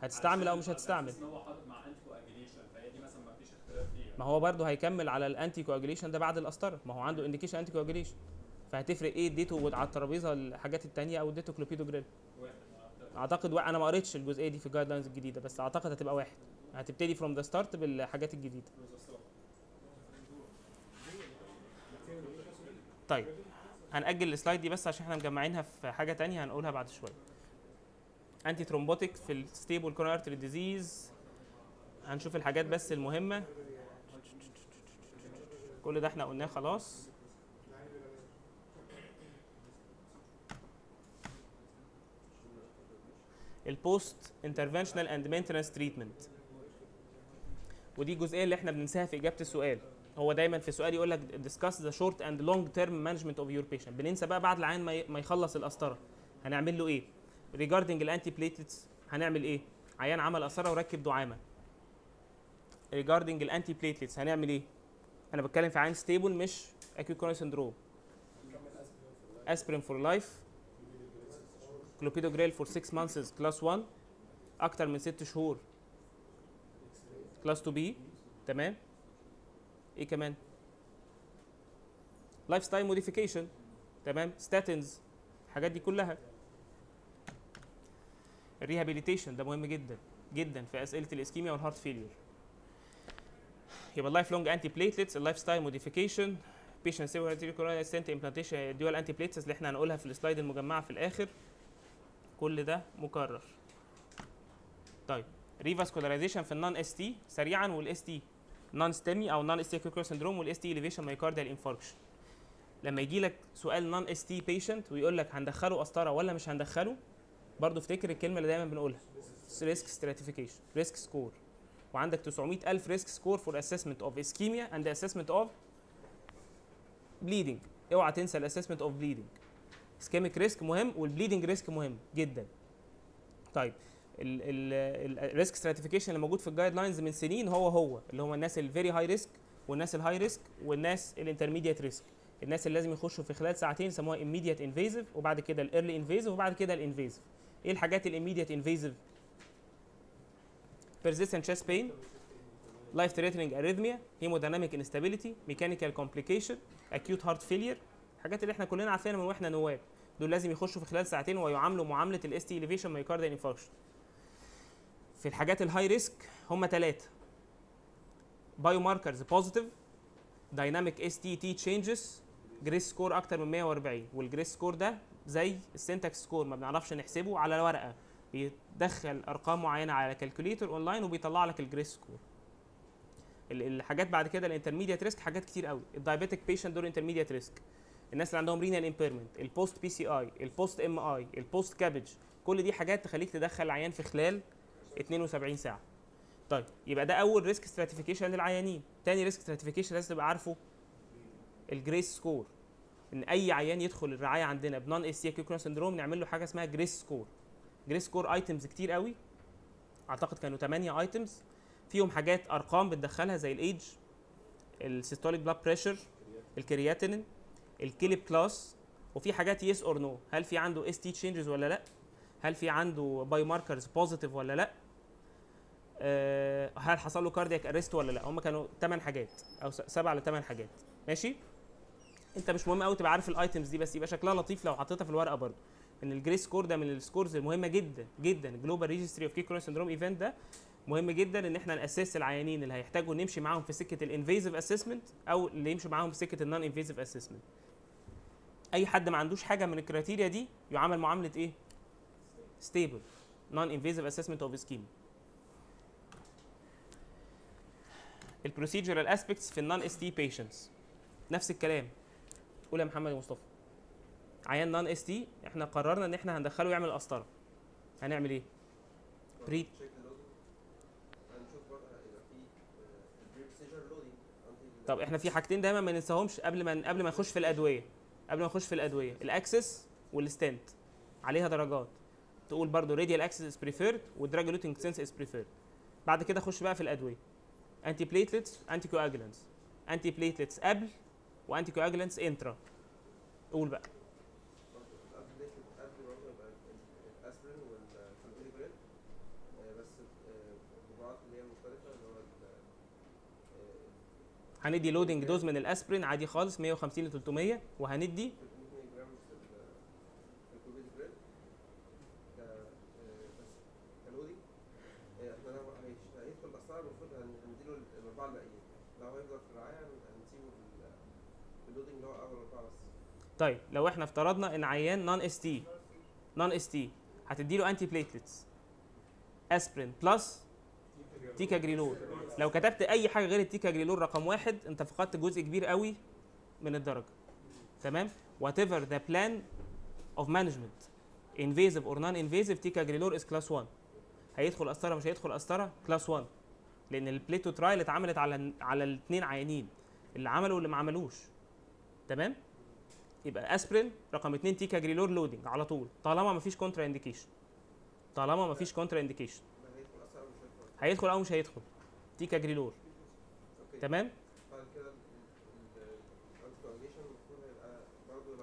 [SPEAKER 1] هتستعمل أو مش هتستعمل.
[SPEAKER 3] مع anticoagulation فهي دي مثلا ما فيش اختلاف فيها
[SPEAKER 1] ما هو برضه هيكمل على ال anticoagulation ده بعد القسطره ما هو عنده indication anticoagulation فهتفرق إيه اديته على الترابيزة الحاجات التانية أو اديته كلوبيدو جريل
[SPEAKER 3] واحد ما أعتقد.
[SPEAKER 1] اعتقد وأ- أنا ما قريتش الجزئية دي في ال guidelines الجديدة بس أعتقد هتبقى واحد. هتبتدي
[SPEAKER 3] from the start بالحاجات الجديدة.
[SPEAKER 1] طيب هنأجل ال slide دي بس عشان إحنا مجمعينها في حاجة تانية هنقولها بعد شوية. antithrombotic في ال stable coronary artery disease هنشوف الحاجات بس المهمة. كل ده إحنا قلناه خلاص. ال post interventional and maintenance treatment ودي الجزئية اللي إحنا بننساها في إجابة السؤال. هو دايما في السؤال يقول لك discuss the short and long term management of your patient. بننسى بقى بعد العيان ما يخلص القسطرة. هنعمل له إيه؟ regarding ال antiplatelets هنعمل إيه؟ عيان عمل قسطرة وركب دعامة. regarding ال antiplatelets هنعمل إيه؟ أنا بتكلم في عيان stable مش acute coronary syndrome aspirin for life. Clopidogrel for 6 months class 1 أكتر من 6 شهور. class 2b تمام؟ إيه كمان؟ lifestyle modification تمام؟ statins الحاجات دي كلها. ال rehabilitation ده مهم جدا جدا في أسئلة ال ischemia وال heart failure يبقى ال lifelong antiplatelets ال lifestyle modification patient after coronary stent implantation dual antiplatelets اللي إحنا هنقولها في ال slide المجمعة في الآخر. كل ده مكرر. طيب revascularization في ال non ST سريعا وال ST non STEMI أو non ST acute coronary syndrome وال ST elevation myocardial infarction لما يجي لك سؤال non ST patient ويقول لك هندخله قسطره ولا مش هندخله برضه افتكر الكلمة اللي دايما بنقولها. risk stratification risk score وعندك 900000 risk score for assessment of ischemia and assessment of bleeding اوعى تنسى ال assessment of bleeding ischemic risk مهم وال bleeding risk مهم جدا. طيب ال risk stratification اللي موجود في ال guidelines من سنين هو هو اللي هم الناس ال very high risk والناس ال high risk والناس ال intermediate risk الناس اللي لازم يخشوا في خلال ساعتين يسموها immediate invasive وبعد كده ال early invasive وبعد كده ال invasive إيه الحاجات ال immediate invasive persistent chest pain life threatening arrhythmia hemodynamic instability mechanical complication acute heart failure. الحاجات اللي إحنا كلنا عارفينها من وإحنا نواب. دول لازم يخشوا في خلال ساعتين ويعاملوا معاملة ال ST elevation myocardial infarction. في الحاجات ال high risk هم ثلاثة biomarkers positive dynamic ST-T changes GRACE score أكتر من 140 وال GRACE score ده زي ال SYNTAX score ما بنعرفش نحسبه على ورقه بيدخل أرقام معينة على calculator online وبيطلع لك ال GRACE score ال- الحاجات بعد كده ال intermediate risk حاجات كتير قوي. ال diabetic patient دول intermediate risk الناس اللي عندهم renal impairment ال post PCI ال post MI ال post CABG كل دي حاجات تخليك تدخل العيان في خلال 72 ساعة. طيب يبقى ده أول risk stratification للعيانين. تاني risk stratification لازم تبقى عارفه ال GRACE score إن أي عيان يدخل الرعاية عندنا ب non-ST acute coronary syndrome نعمل له حاجة اسمها GRACE score GRACE score items كتير قوي. أعتقد كانوا 8 items فيهم حاجات أرقام بتدخلها زي الايدج ال systolic blood pressure ال creatinine ال Killip class وفي حاجات yes or no هل في عنده ST changes ولا لأ؟ هل في عنده biomarkers positive ولا لأ؟ آه، هل حصل له cardiac arrest ولا لأ؟ هم كانوا 8 حاجات أو 7 ل 8 حاجات. ماشي؟ أنت مش مهم قوي تبقى عارف ال items دي بس يبقى شكلها لطيف لو حطيتها في الورقة برضه. إن ال GRACE score ده من ال scores المهمة جدا جدا. Global Registry of Acute Coronary Syndrome Event ده مهم جدا إن إحنا نأسس العيانين اللي هيحتاجوا نمشي معاهم في سكة ال invasive assessment أو اللي يمشوا معاهم في سكة ال non-invasive assessment أي حد ما عندوش حاجة من ال criteria دي يعامل معاملة إيه؟ stable non-invasive assessment of ischemia ال procedural aspects في ال non-ST patients نفس الكلام. قول يا محمد مصطفى. عيان non-ST إحنا قررنا ان إحنا هندخله يعمل قسطرة. هنعمل إيه؟ pre طب إحنا في حاجتين دايما ما ننساهمش قبل ما قبل ما نخش في الأدوية. قبل ما نخش في الأدوية. ال access وال stent. عليها درجات. تقول برضو radial access is preferred وال drug eluting stents is preferred بعد كده خش بقى في الأدوية. antiplatelets anticoagulants antiplatelets قبل و anticoagulants intra قول بقى
[SPEAKER 4] الاسبرين والفلوبينيجريل بس الجرعات اللي هي مختلفه اللي هو
[SPEAKER 1] هندي لودنج دوز من الاسبرين عادي خالص 150 ل 300 وهندي
[SPEAKER 4] 300 جرام في الفلوبينيجريل ك بس كالوري إحنا لو هيش- هيدخل الاسرار المفروض هن- هنديله الاربعه الباقيين لو هيفضل في الرعايه هن- هنسيبه بال- بال loading اللي هو اول اربعه بس
[SPEAKER 1] طيب لو إحنا افترضنا ان عيان نون اس تي نون اس تي هتدي له antiplatelets اسبرين plus ticagrelor لو كتبت أي حاجة غير ال ticagrelor رقم واحد أنت فقدت جزء كبير قوي من الدرجة. تمام؟ whatever the plan of management invasive or non-invasive ticagrelor is class 1 هيدخل قسطرة مش هيدخل قسطرة؟ class 1 لأن ال PLATO trial اتعملت على على الاثنين عيانين. اللي عملوا واللي ما عملوش. تمام؟ يبقى اسبرين رقم 2 ticagrelor loading على طول. طالما ما فيش contraindication طالما ما فيش
[SPEAKER 4] contraindication هيدخل أو مش هيدخل. ticagrelor
[SPEAKER 1] تمام؟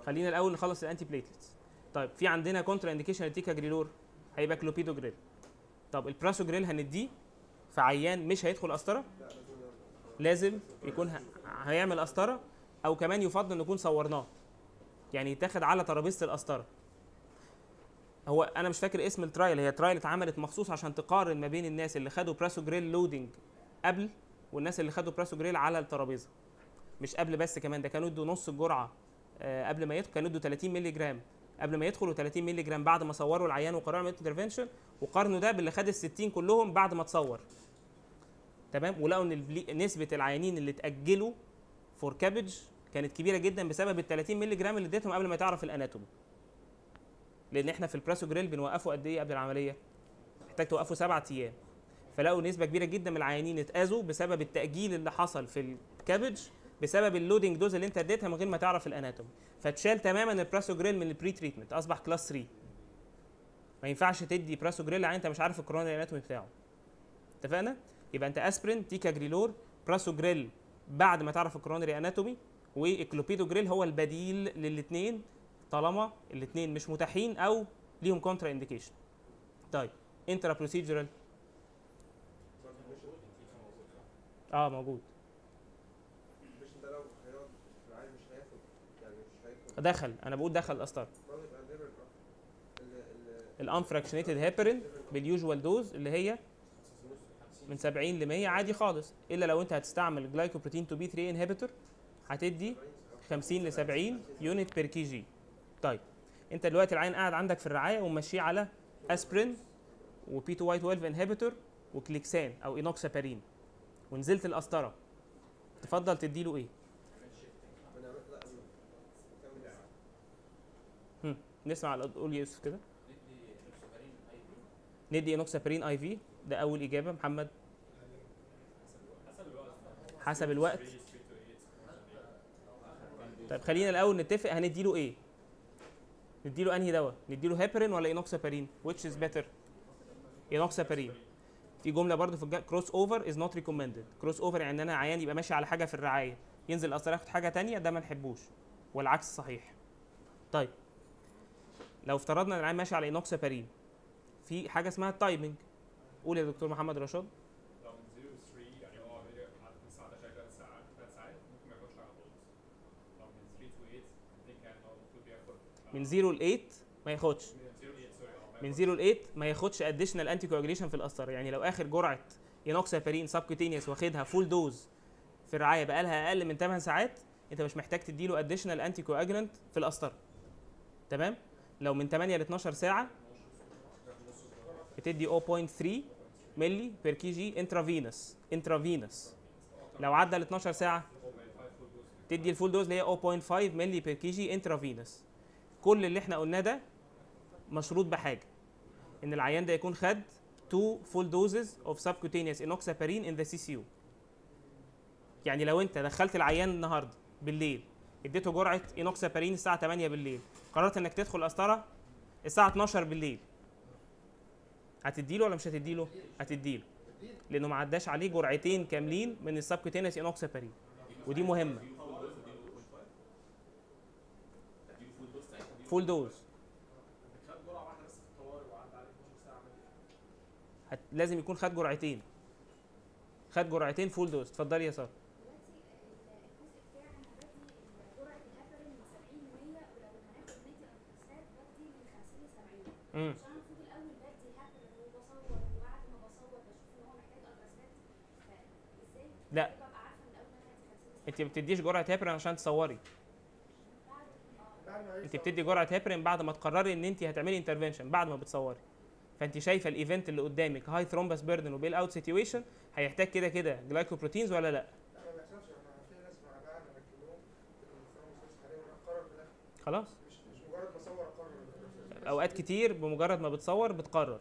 [SPEAKER 1] خلينا الأول نخلص ال antiplatelets طيب في عندنا contraindication لل ticagrelor هيبقى كلوبيدو جريل طب ال prasugrel هنديه في عيان مش هيدخل قسطرة؟
[SPEAKER 4] لا لازم
[SPEAKER 1] يكون هيعمل قسطرة أو كمان يفضل نكون صورناه. يعني يتاخد على ترابيزة القسطرة. هو أنا مش فاكر اسم ال trial هي trial اتعملت مخصوص عشان تقارن ما بين الناس اللي خدوا prasugrel loading قبل والناس اللي خدوا prasugrel على الترابيزة. مش قبل بس كمان ده كانوا يدوا نص الجرعة آه، قبل ما يدخل كانوا يدوا 30 مللي جرام. قبل ما يدخلوا 30 مللي جرام بعد ما صوروا العيان وقرروا يعملوا intervention وقارنوا ده باللي خد ال 60 كلهم بعد ما تصور تمام؟ ولقوا إن نسبة العيانين اللي اتاجلوا for CABG كانت كبيرة جدا بسبب ال 30 مللي جرام اللي اديتهم قبل ما تعرف ال anatomy. لأن إحنا في ال prasugrel بنوقفه قد إيه قبل العملية؟ محتاج توقفه سبعة أيام. فلقوا نسبة كبيرة جدا من العيانين اتأذوا بسبب التأجيل اللي حصل في ال CABG بسبب ال loading dose اللي انت اديتها من غير ما تعرف ال anatomy. فتشال تماما ال prasugrel من ال pretreatment أصبح class 3 ما ينفعش تدي prasugrel لعيان انت مش عارف ال coronary anatomy بتاعه. اتفقنا؟ يبقى انت اسبرين ticagrelor prasugrel بعد ما تعرف ال coronary anatomy وإكلوبيدوجريل هو البديل للاثنين طالما الاثنين مش متاحين أو ليهم كونترا انديكيشن طيب انترا بروسيدجرال آه موجود.
[SPEAKER 4] مش ده لو هيقعد في مش هياخد يعني مش هياخد.
[SPEAKER 1] دخل أنا بقول دخل القسطره
[SPEAKER 4] برضه يبقى الليفر ال ال
[SPEAKER 1] الانفراكشنيتد هيبرين باليوجوال دوز اللي هي من 70 ل 100 عادي خالص. إلا لو أنت هتستعمل جلايكوبروتين 2 بي 3 انهبيتور هتدي 50 ل 70 unit per kg طيب أنت دلوقتي العيان قاعد عندك في الرعاية وماشيه على اسبرين و P2Y12 inhibitor وكليكسان أو enoxaparin ونزلت القسطرة. تفضل تديله
[SPEAKER 4] إيه؟ كمل
[SPEAKER 1] نسمع قول يوسف كده.
[SPEAKER 2] ندي
[SPEAKER 1] enoxaparin IV. ده أول إجابة. محمد؟
[SPEAKER 3] حسب الوقت.
[SPEAKER 1] حسب الوقت
[SPEAKER 3] 3 to 8
[SPEAKER 1] طيب خلينا الأول نتفق. هنديله إيه؟ نديله أنهي دواء؟ نديله هيبرين ولا enoxaparin which is better enoxaparin في جملة برضو في crossover is not recommended crossover يعني إن أنا عيان يبقى ماشي على حاجة في الرعاية. ينزل أصلا ياخد حاجة تانية ده ما نحبوش. والعكس صحيح. طيب. لو افترضنا إن العيان ماشي على enoxaparin في حاجة اسمها ال timing قول يا دكتور محمد رشاد.
[SPEAKER 3] لو من 0 ل 3 هو already قعد من ساعه شغال ثلاث ساعات ثلاث ساعات ممكن ما ياخدش حاجة خالص لو من 3 to 8 I think هو المفروض بياخد
[SPEAKER 1] من 0 ل 8 ما ياخدش.
[SPEAKER 3] من 0 ل 8 سوري آه ما ياخدش.
[SPEAKER 1] 0 ل 8 ما ياخدش additional anticoagulation في القسطره يعني لو آخر جرعة enoxaparin subcutaneous واخدها full dose في الرعاية بقالها أقل من 8 ساعات أنت مش محتاج تديله additional anticoagulant في القسطره تمام؟ لو من 8 ل 12 ساعة بتدي 0.3 ملي per kg intravenous intravenous لو عدى ال 12 ساعة تدي ال full dose اللي هي 0.5 ملي per kg intravenous كل اللي إحنا قلناه ده مشروط بحاجة. إن العيان ده يكون خد 2 full doses of subcutaneous enoxaparin in the CCU يعني لو أنت دخلت العيان النهارده بالليل إديته جرعة enoxaparin الساعة 8 بالليل قررت إنك تدخل قسطره الساعة 12 بالليل هتديله ولا مش هتديله؟ هتديله لأنه ما عداش عليه جرعتين كاملين من ال subcutaneous enoxaparin ودي مهمة. full dose
[SPEAKER 3] خد جرعه واحدة بس في الطوارئ وقعد عليه 12 ساعه عمل إيه؟
[SPEAKER 1] هت... لازم يكون خد جرعتين. خد جرعتين full dose اتفضلي يا سارة.
[SPEAKER 5] دلوقتي الجزء بتاع أنا بدي جرعه الهيبرين من 70 ل 100 ولو هناخد ميدي Aggrastat بدي من 50 ل 70
[SPEAKER 1] امم
[SPEAKER 5] عشان المفروض الأول بدي هيبرين وبصور وبعد ما بصور بشوف ان هو محتاج Aggrastat فازاي
[SPEAKER 1] لا.
[SPEAKER 5] ببقى عارفه من الأول ان أنا هدي 50
[SPEAKER 1] انت ما بتديش جرعة هيبرين عشان تصوري. انت بتدي جرعة هيبرين بعد ما تقرري ان انت هتعملي intervention بعد ما بتصوري. فانت شايفة ال event اللي قدامك high thrombus burden و bailout situation هيحتاج كده كده glycoproteins ولا
[SPEAKER 6] لأ؟
[SPEAKER 1] خلاص. أوقات كتير بمجرد ما بتصور بتقرر.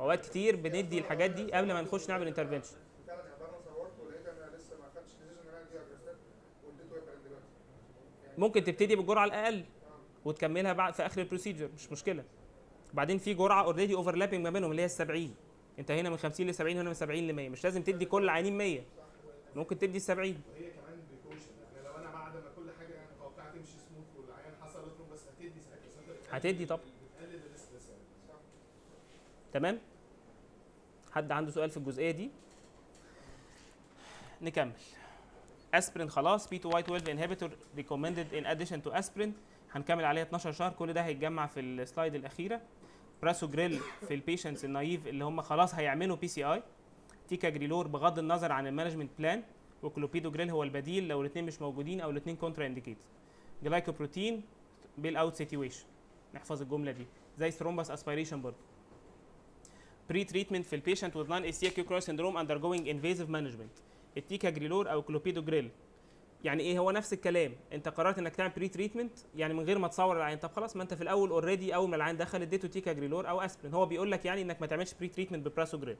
[SPEAKER 1] أوقات كتير بندي الحاجات دي قبل ما نخش نعمل
[SPEAKER 6] intervention يعني بعد ما صورت ولقيت أنا لسه ما خدتش decision إن أنا أدي Aggrastat واديته يبقى دلوقتي. يعني
[SPEAKER 1] ممكن تبتدي بالجرعه الأقل وتكملها بعد في آخر ال procedure مش مشكلة. بعدين في جرعة already overlapping ما بينهم اللي هي ال 70 انت هنا من 50 ل 70 هنا من 70 ل 100 مش لازم تدي كل العيانين 100 ممكن تدي ال 70
[SPEAKER 6] وهي كمان precaution لو أنا بعد ما كل حاجة يعني متوقعه تمشي سموث والعيان حصل له بس هتدي ساعتها.
[SPEAKER 1] هتدي طبعا تمام؟ حد عنده سؤال في الجزئية دي؟ نكمل. اسبرين خلاص. P2Y12 inhibitor recommended in addition to aspirin هنكمل عليها 12 شهر. كل ده هيتجمع في ال slide الأخيرة. prasugrel في ال patients ال naive اللي هم خلاص هيعملوا PCI ticagrelor بغض النظر عن ال management plan و clopidogrel هو البديل لو الاثنين مش موجودين أو الاثنين contraindicated glycoprotein bailout situation نحفظ الجملة دي. زي thrombus aspiration برضه pretreatment في ال patient with non SCA كروس syndrome undergoing invasive management. ال ticagrelor أو كلوبيدوجريل يعني إيه؟ هو نفس الكلام. أنت قررت إنك تعمل pretreatment يعني من غير ما تصور العيان طب خلاص ما أنت في الأول already أول ما العيان دخل اديته ticagrelor أو اسبرين هو بيقول لك يعني إنك ما تعملش pretreatment ب prasugrel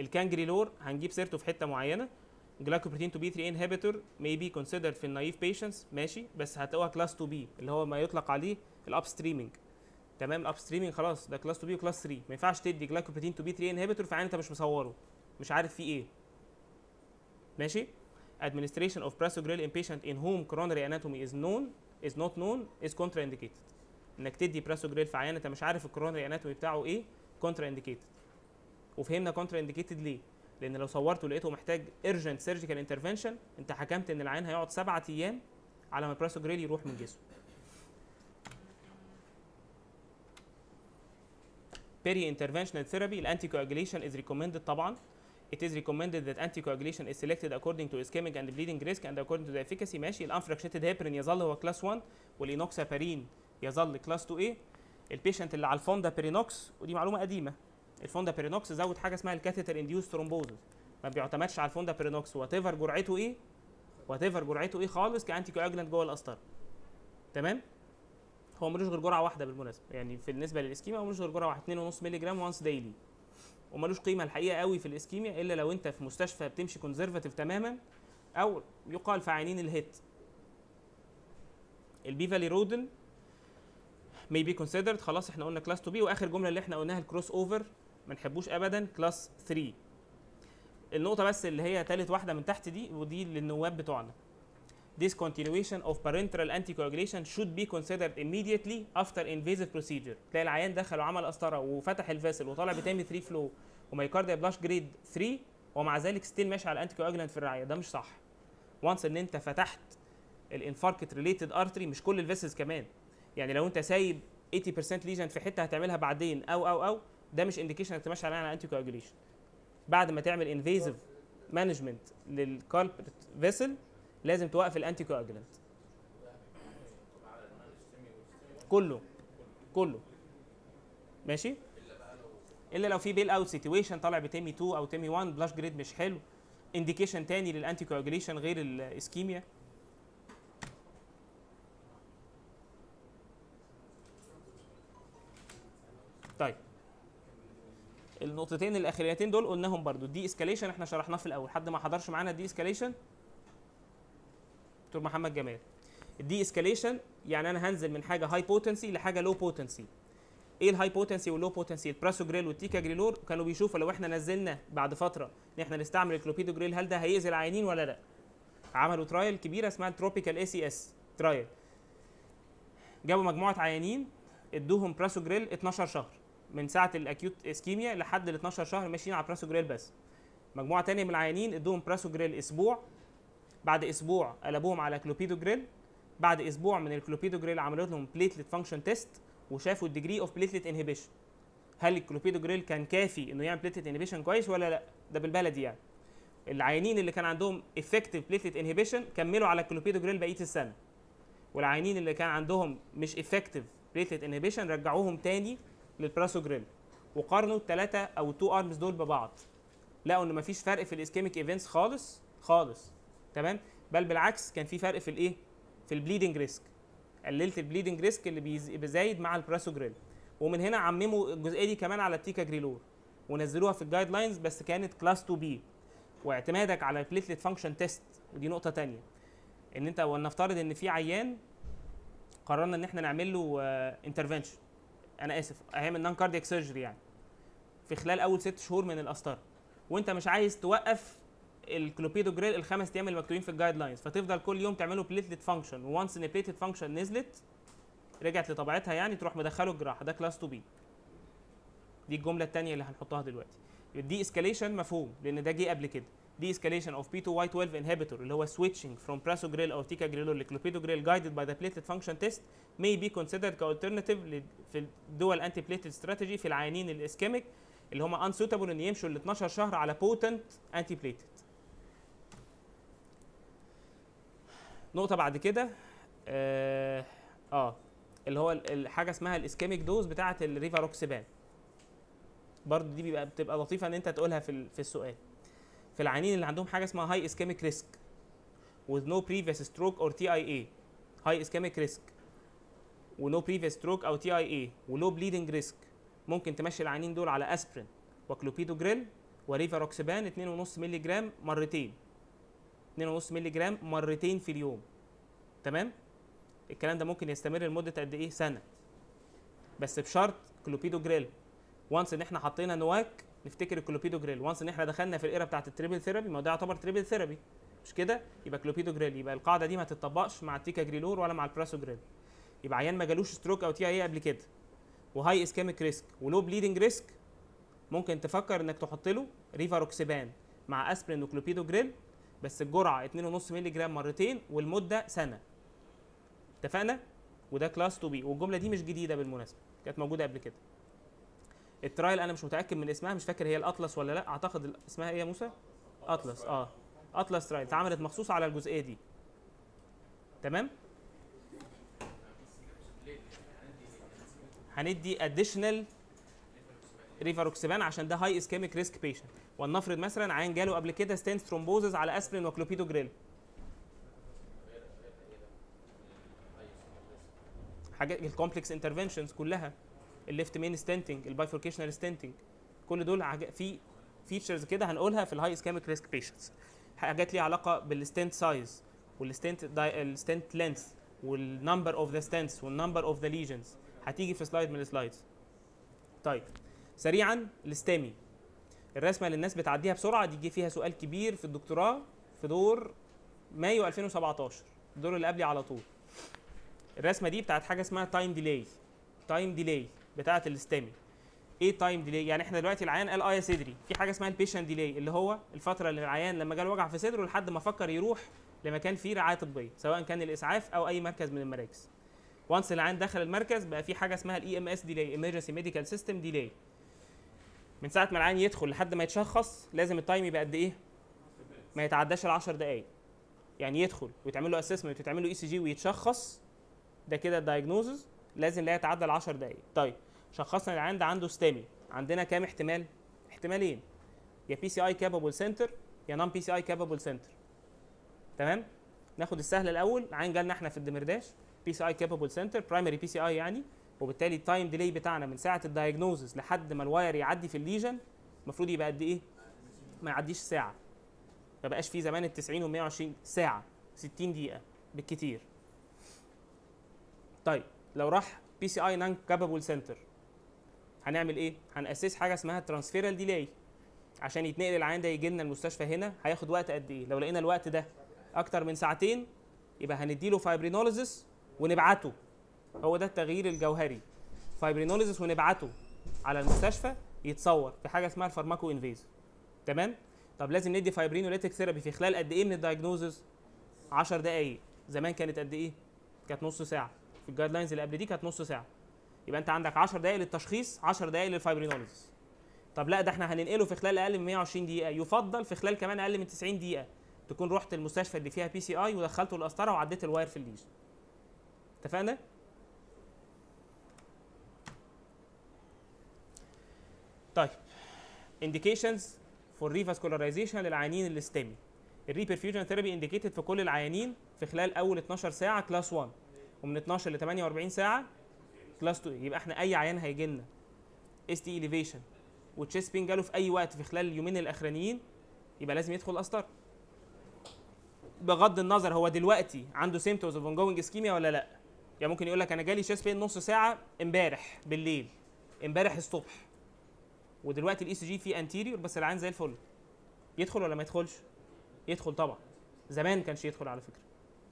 [SPEAKER 1] ال cangrelor هنجيب سيرته في حتة معينة. glycoprotein 2b3 inhibitor may be considered في ال naive patients ماشي بس هتلاقوها class 2b اللي هو ما يطلق عليه ال upstreaming تمام؟ ال upstreaming خلاص ده class 2b و class 3 ما ينفعش تدي glycoprotein 2b3 inhibitor في عيان أنت مش مصوره. مش عارف فيه إيه. ماشي؟ Administration of prasugrel in patient in whom coronary anatomy is known is not known is contraindicated. إنك تدي prasugrel في عيان أنت مش عارف ال coronary anatomy بتاعه إيه contraindicated وفهمنا contraindicated ليه؟ لأن لو صورته لقيته محتاج urgent surgical intervention أنت حكمت إن العيان هيقعد سبعة أيام على ما ال prasugrel يروح من جسمه. Peri interventional therapy ال anticoagulation is recommended طبعا. It is recommended that anticoagulation is selected according to ischemic and bleeding risk and according to the efficacy ماشي ال unfractionated heparin يظل هو class 1 وال enoxaparin يظل class 2a. ال patient اللي على ال fondaparinux ودي معلومة قديمة. ال fondaparinux زود حاجة اسمها ال catheter induced thrombosis ما بيعتمدش على ال fondaparinux whatever جرعته إيه؟ whatever جرعته إيه خالص ك anticoagulant جوه القسطره تمام؟ هو ملوش غير جرعة واحدة بالمناسبة. يعني بالنسبة لل ischemia هو ملوش غير جرعة واحدة 2.5 مللي جرام once daily وملوش قيمة الحقيقة قوي في ال ischemia إلا لو أنت في مستشفى بتمشي conservative تماما أو يقال في عيانين ال HIT ال bivalirudin may be considered. خلاص إحنا قلنا class 2b وآخر جملة اللي إحنا قلناها ال crossover ما نحبوش ابدا class 3 النقطة بس اللي هي تالت واحدة من تحت دي ودي للنواب بتوعنا. Discontinuation of parenteral anticoagulation should be considered immediately after invasive procedure. تلاقي العيان دخل وعمل قسطرة وفتح ال vessel وطالع ب TIMI 3 flow و myocardial blush grade 3 ومع ذلك still ماشي على ال anticoagulant في الرعاية. ده مش صح. once ان انت فتحت ال infarct related artery مش كل ال vessels كمان. يعني لو انت سايب 80% lesion في حتة هتعملها بعدين أو أو أو ده مش indication إنك تمشي عليها على anticoagulation بعد ما تعمل invasive management لل culprit vessel لازم توقف ال anticoagulant كله. كله. ماشي؟ إلا لو في bailout situation طالع ب TIMI 2 أو TIMI 1 blush grade مش حلو. indication تاني لل anticoagulation غير ال ischemia. طيب. النقطتين الأخريتين دول قلناهم برضو. ال de-escalation إحنا شرحناه في الأول. حد ما حضرش معانا ال de-escalation دكتور محمد جمال. ال de-escalation يعني أنا هنزل من حاجة high potency لحاجة low potency إيه ال high potency وال low potency ال prasugrel وال ticagrelor كانوا بيشوفوا لو إحنا نزلنا بعد فترة إن إحنا نستعمل الكلوبيدوجريل هل ده هيأذي العيانين ولا لأ؟ عملوا trial كبيرة اسمها ال TROPICAL ACS trial جابوا مجموعة عيانين ادوهم prasugrel 12 شهر من ساعة ال acute ischemia لحد ال 12 شهر ماشيين على prasugrel بس. مجموعة تانية من العيانين ادوهم prasugrel أسبوع بعد أسبوع قلبوهم على كلوبيدوجريل بعد أسبوع من الكلوبيدوجريل عملوا لهم platelet function test وشافوا ال degree of platelet inhibition هل الكلوبيدوجريل كان كافي إنه يعمل platelet inhibition كويس ولا لأ؟ ده بالبلدي يعني. العيانين اللي كان عندهم effective platelet inhibition كملوا على الكلوبيدوجريل بقية السنة. والعيانين اللي كان عندهم مش effective platelet inhibition رجعوهم تاني لل prasugrel وقارنوا الثلاثه أو ال two arms دول ببعض. لقوا إن مفيش فرق في ال ischemic events خالص؟ خالص. تمام؟ بل بالعكس كان في فرق في الإيه؟ في ال bleeding risk. قللت ال bleeding risk اللي بيز- بيزايد مع ال prasugrel ومن هنا عمموا الجزئية دي كمان على ال ticagrelor. ونزلوها في ال guidelines بس كانت class 2 B. واعتمادك على ال platelet function test ودي نقطة تانية. إن أنت ولنفترض إن في عيان قررنا إن إحنا نعمل له intervention أنا آسف هيعمل non-cardiac surgery يعني. في خلال أول ست شهور من القسطره وأنت مش عايز توقف الكلوبيدوجريل الخمس أيام اللي مكتوبين في ال guidelines فتفضل كل يوم تعمله platelet function once إن platelet function نزلت رجعت لطبيعتها يعني تروح مدخله الجراحه ده class 2 B دي الجملة الثانية اللي هنحطها دلوقتي. ال de-escalation مفهوم لأن ده جه قبل كده. de-escalation of P 2 Y 12 inhibitor اللي هو switching from prasugrel أو ticagrelor ل clopidogrel guided by the platelet function test may be considered ك alternative في ال dual antiplatelet strategy في العيانين ال ischemic اللي هم unsuitable إن يمشوا ال 12 شهر على potent antiplatelet نقطة بعد كده آه, آه اللي هو ال- الحاجة اسمها ال ischemic dose بتاعة ال rivaroxaban برضه دي بيبقى بتبقى لطيفة إن أنت تقولها في في السؤال. في العيانين اللي عندهم حاجة اسمها high ischemic risk with no previous stroke or TIA high ischemic risk و no previous stroke أو TIA و low bleeding risk ممكن تمشي العيانين دول على اسبرين و clopidogrel و rivaroxaban 2.5 مللي جرام مرتين. 2.5 مللي جرام مرتين في اليوم. تمام؟ الكلام ده ممكن يستمر لمدة قد إيه؟ سنة. بس بشرط clopidogrel. once إن إحنا حطينا NOAC نفتكر ال clopidogrel. once إن إحنا دخلنا في ال era بتاعت ال triple therapy ما ده يعتبر triple therapy. مش كده؟ يبقى كلوبيدو جريل. يبقى القاعدة دي ما تتطبقش مع ال ticagrelor ولا مع ال prasugrel. يبقى عيان ما جالوش stroke أو TIA قبل كده. و high ischemic risk و low bleeding risk ممكن تفكر إنك تحط له rivaroxaban مع اسبرين وكلوبيدو جريل. بس الجرعة 2.5 مللي جرام مرتين والمدة سنة. اتفقنا؟ وده class 2 B. والجملة دي مش جديدة بالمناسبة كانت موجودة قبل كده. ال trial أنا مش متأكد من اسمها مش فاكر هي الأطلس ولا لأ. أعتقد اسمها إيه يا موسى؟ أطلس آه. ATLAS trial. اتعملت مخصوص على الجزئية دي. تمام؟ هندي additional rivaroxaban عشان ده high ischemic risk patient ولنفرض مثلا عيان جاله قبل كده stent thrombosis على أسبرين وكلوبيدو جريل. حاجات ال complex interventions كلها ال left main stenting ال bifurcational stenting كل دول في features كده هنقولها في ال high ischemic risk patients حاجات ليها علاقة بالستنت سايز والستنت الستنت لينث والنمبر اوف ذا ستنتس والنمبر اوف ذا ليجنز هتيجي في slide من ال slides طيب سريعا ال STEMI الرسمة اللي الناس بتعديها بسرعة دي جه فيها سؤال كبير في الدكتوراه في دور مايو 2017 الدور اللي قبلي على طول. الرسمة دي بتاعت حاجة اسمها time delay time delay بتاعت ال STEMI. إيه time delay يعني إحنا دلوقتي العيان قال آه يا صدري في حاجة اسمها ال patient delay اللي هو الفترة اللي العيان لما جاله وجع في صدره لحد ما فكر يروح لمكان فيه رعاية طبية سواء كان الإسعاف أو أي مركز من المراكز. once العيان دخل المركز بقى في حاجة اسمها ال EMS delay emergency medical system delay من ساعة ما العيان يدخل لحد ما يتشخص لازم ال time يبقى قد إيه؟ ما يتعداش ال 10 دقائق يعني يدخل ويتعمل له assessment ويتعمل له ECG ويتشخص ده كده ال diagnosis لازم لا يتعدى ال 10 دقائق طيب شخصنا العيان ده عنده STEMI عندنا كام احتمال؟ احتمالين. يا PCI capable center يا non PCI capable center تمام؟ ناخد السهل الأول العيان جالنا إحنا في الدمرداش بي سي اي كابابل سنتر برايمري بي سي اي يعني وبالتالي ال time delay بتاعنا من ساعة ال diagnosis لحد ما ال wire يعدي في ال lesion المفروض يبقى قد إيه؟ ما يعديش ساعة. ما بقاش في زمان ال 90 و 120 ساعة 60 دقيقة بالكتير. طيب لو راح PCI non-capable center هنعمل إيه؟ هنأسس حاجة اسمها transferral delay عشان يتنقل العيان ده يجي لنا المستشفى هنا هياخد وقت قد إيه؟ لو لقينا الوقت ده أكتر من ساعتين يبقى هنديله fibrinolysis ونبعته. هو ده التغيير الجوهري. fibrinolysis ونبعته على المستشفى يتصور في حاجة اسمها ال pharmacoinvasive تمام؟ طب لازم ندي fibrinolytic therapy في خلال قد إيه من ال diagnosis؟ 10 دقائق زمان كانت قد إيه؟ كانت نص ساعة. في ال guidelines اللي قبل دي كانت نص ساعة. يبقى أنت عندك 10 دقائق للتشخيص 10 دقائق لل fibrinolysis طب لا ده إحنا هننقله في خلال أقل من 120 دقيقة. يفضل في خلال كمان أقل من 90 دقيقة تكون رحت المستشفى اللي فيها PCI ودخلته القسطره وعديت ال wire في ال lesion اتفقنا؟ طيب. Indications for revascularization للعيانين ال STEMI ال reperfusion therapy indicated في كل العيانين في خلال أول 12 ساعة class 1 ومن 12 ل 48 ساعة class 2 يبقى إحنا أي عيان هيجي لنا ST elevation و chest pain جاله في أي وقت في خلال اليومين الأخرانيين يبقى لازم يدخل قسطره بغض النظر هو دلوقتي عنده symptoms of ongoing ischemia ولا لأ. يعني ممكن يقول لك أنا جالي chest pain نص ساعة امبارح بالليل. امبارح الصبح. ودلوقتي ال ECG فيه anterior بس العيان زي الفل. يدخل ولا ما يدخلش؟ يدخل طبعا. زمان كانش يدخل على فكرة.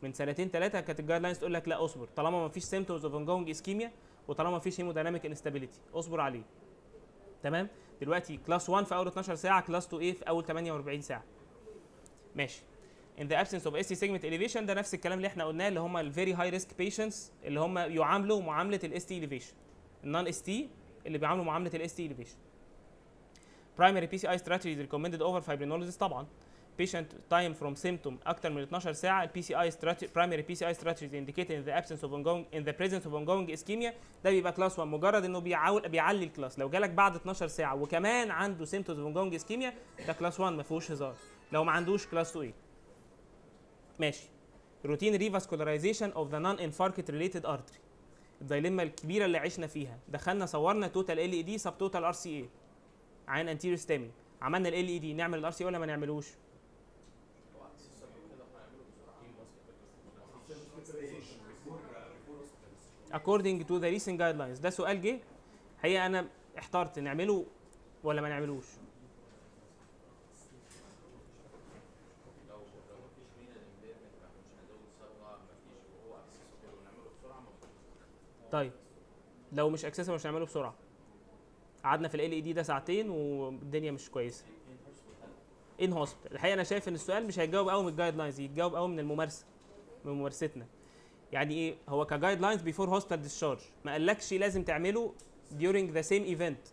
[SPEAKER 1] من سنتين ثلاثة كانت ال guidelines تقول لك لا اصبر. طالما ما فيش symptoms of ongoing ischemia وطالما ما فيش hemodynamic instability اصبر عليه. تمام؟ دلوقتي class 1 في أول 12 ساعة class 2 a في أول 48 ساعة. ماشي. In the absence of ST segment elevation ده نفس الكلام اللي إحنا قلناه اللي هم ال very high risk patients اللي هم يعاملوا معاملة ال ST elevation. النون ST اللي بيعاملوا معاملة ال ST elevation. Primary PCI strategies recommended over fibrinolysis. طبعا. Patient time from symptom أكتر من 12 ساعة. ال PCI strategy primary PCI strategies indicated in the absence of ongoing in the presence of ongoing ischemia. ده بيبقى كلاس 1 مجرد إنه بيعول بيعلي الكلاس لو جالك بعد 12 ساعة وكمان عنده symptoms of ongoing ischemia ده class 1 ما فيهوش هزار. لو ما عندوش class 2 a؟ ماشي. routine revascularization of the non-infarct related artery ال dilemma الكبيرة اللي عشنا فيها. دخلنا صورنا توتال ال اي دي سب توتال ار سي اي عين انتيريور ستامي عملنا LAD نعمل ال RCA ولا ما نعملوش؟ According to the recent guidelines. ده سؤال جه. حقيقه أنا احترت. نعمله ولا ما نعملوش؟ طيب. لو مش accessible مش هنعمله بسرعة. قعدنا في ال LAD ده ساعتين والدنيا مش كويسة. in hospital الحقيقة أنا شايف إن السؤال مش هيتجاوب قوي من ال guidelines يتجاوب قوي من الممارسة من ممارستنا. يعني إيه؟ هو ك guidelines before hospital discharge ما قالكش لازم تعمله during the same event.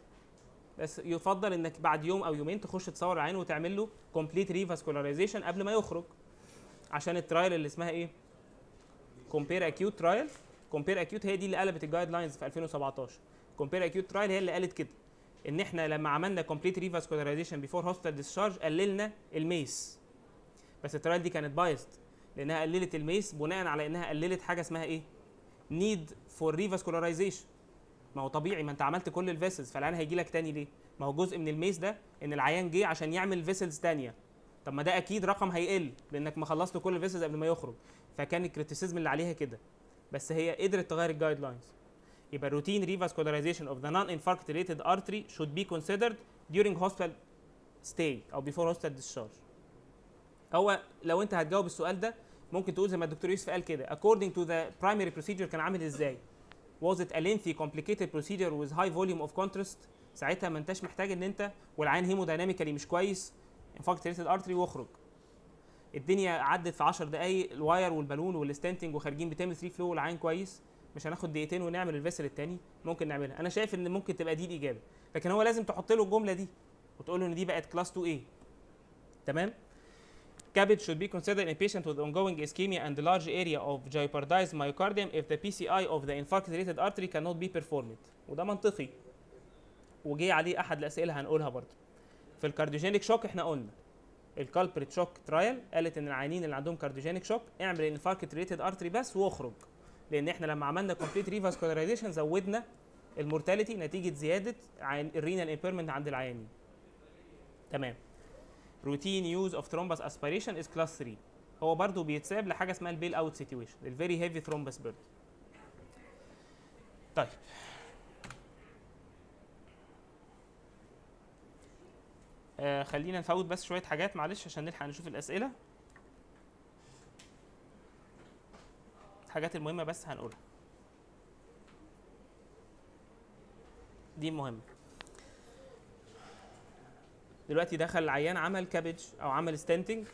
[SPEAKER 1] بس يفضل إنك بعد يوم أو يومين تخش تصور العيان وتعمل له complete revascularization قبل ما يخرج. عشان ال trial اللي اسمها إيه؟ compare acute trial. compare acute هي دي اللي قلبت ال guidelines في 2017 compare acute trial هي اللي قالت كده. ان إحنا لما عملنا complete revascularization before hospital discharge قللنا ال MACE. بس ال trial دي كانت biased لأنها قللت ال MACE بناء على إنها قللت حاجة اسمها إيه؟ need for revascularization. ما هو طبيعي ما أنت عملت كل ال vessels فالعيان هيجي لك تاني ليه؟ ما هو جزء من ال MACE ده إن العيان جه عشان يعمل vessels تانية. طب ما ده أكيد رقم هيقل لأنك ما خلصت كل ال vessels قبل ما يخرج. فكان ال criticism اللي عليها كده. بس هي قدرت تغير ال guidelines يبقى routine revascularization of the non-infarct related artery should be considered during hospital stay أو before hospital discharge هو لو انت هتجاوب السؤال ده ممكن تقول زي ما الدكتور يوسف قال كده according to the primary procedure كان عامل إزاي was it a lengthy complicated procedure with high volume of contrast ساعتها ما انتش محتاج ان انت والعيان hemodynamically مش كويس related artery واخرج الدنيا عدت في 10 دقايق ال wire والبالون وال stenting وخارجين بتعمل 3 flow والعيان كويس مش هناخد دقيقتين ونعمل ال vessel التاني؟ ممكن نعملها. أنا شايف إن ممكن تبقى دي الإجابة. لكن هو لازم تحط له الجملة دي وتقول له إن دي بقت class 2 a. تمام؟ CABG should be considered in patient with ongoing ischemia and large area of jeopardized myocardium if the PCI of the infarct-related artery cannot be performed. وده منطقي. وجي عليه أحد الأسئلة هنقولها برضه. في ال cardiogenic shock إحنا قلنا ال culprit shock trial قالت إن العيانين اللي عندهم cardiogenic shock اعمل ال infarct related artery بس واخرج. لأن إحنا لما عملنا complete revascularization زودنا ال mortality نتيجة زيادة عن ال renal impairment عند العيانين. تمام. routine use of thrombus aspiration is class 3 هو برضو بيتساب لحاجة اسمها ال bailout situation ال very heavy thrombus burden طيب. آه خلينا نفوت بس شوية حاجات معلش عشان نلحق نشوف الأسئلة. الحاجات المهمة بس هنقولها. دي المهمه دلوقتي دخل العيان عمل CABG أو عمل stenting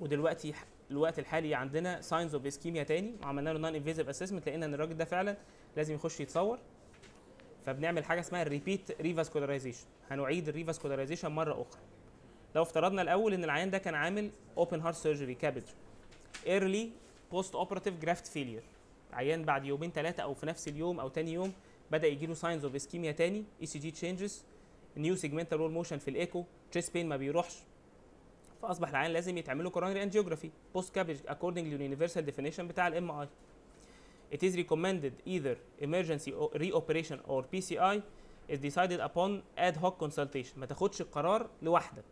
[SPEAKER 1] ودلوقتي الوقت الحالي عندنا signs of ischemia تاني. وعملنا له non-invasive assessment لقينا أن الراجل ده فعلا لازم يخش يتصور. فبنعمل حاجة اسمها ال repeat revascularization هنعيد ال revascularization مرة أخرى. لو افترضنا الأول إن العيان ده كان عامل open heart surgery CABG early postoperative graft failure عيان بعد يومين ثلاثة أو في نفس اليوم أو تاني يوم بدأ يجي له signs of ischemia تاني ECG changes new segmental wall motion في ال echo chest pain ما بيروحش. فأصبح العيان لازم يتعمل له coronary angiography post CABG according لل universal definition بتاع ال MI It is recommended either emergency reoperation or PCI is decided upon ad hoc consultation. ما تاخدش القرار لوحدك.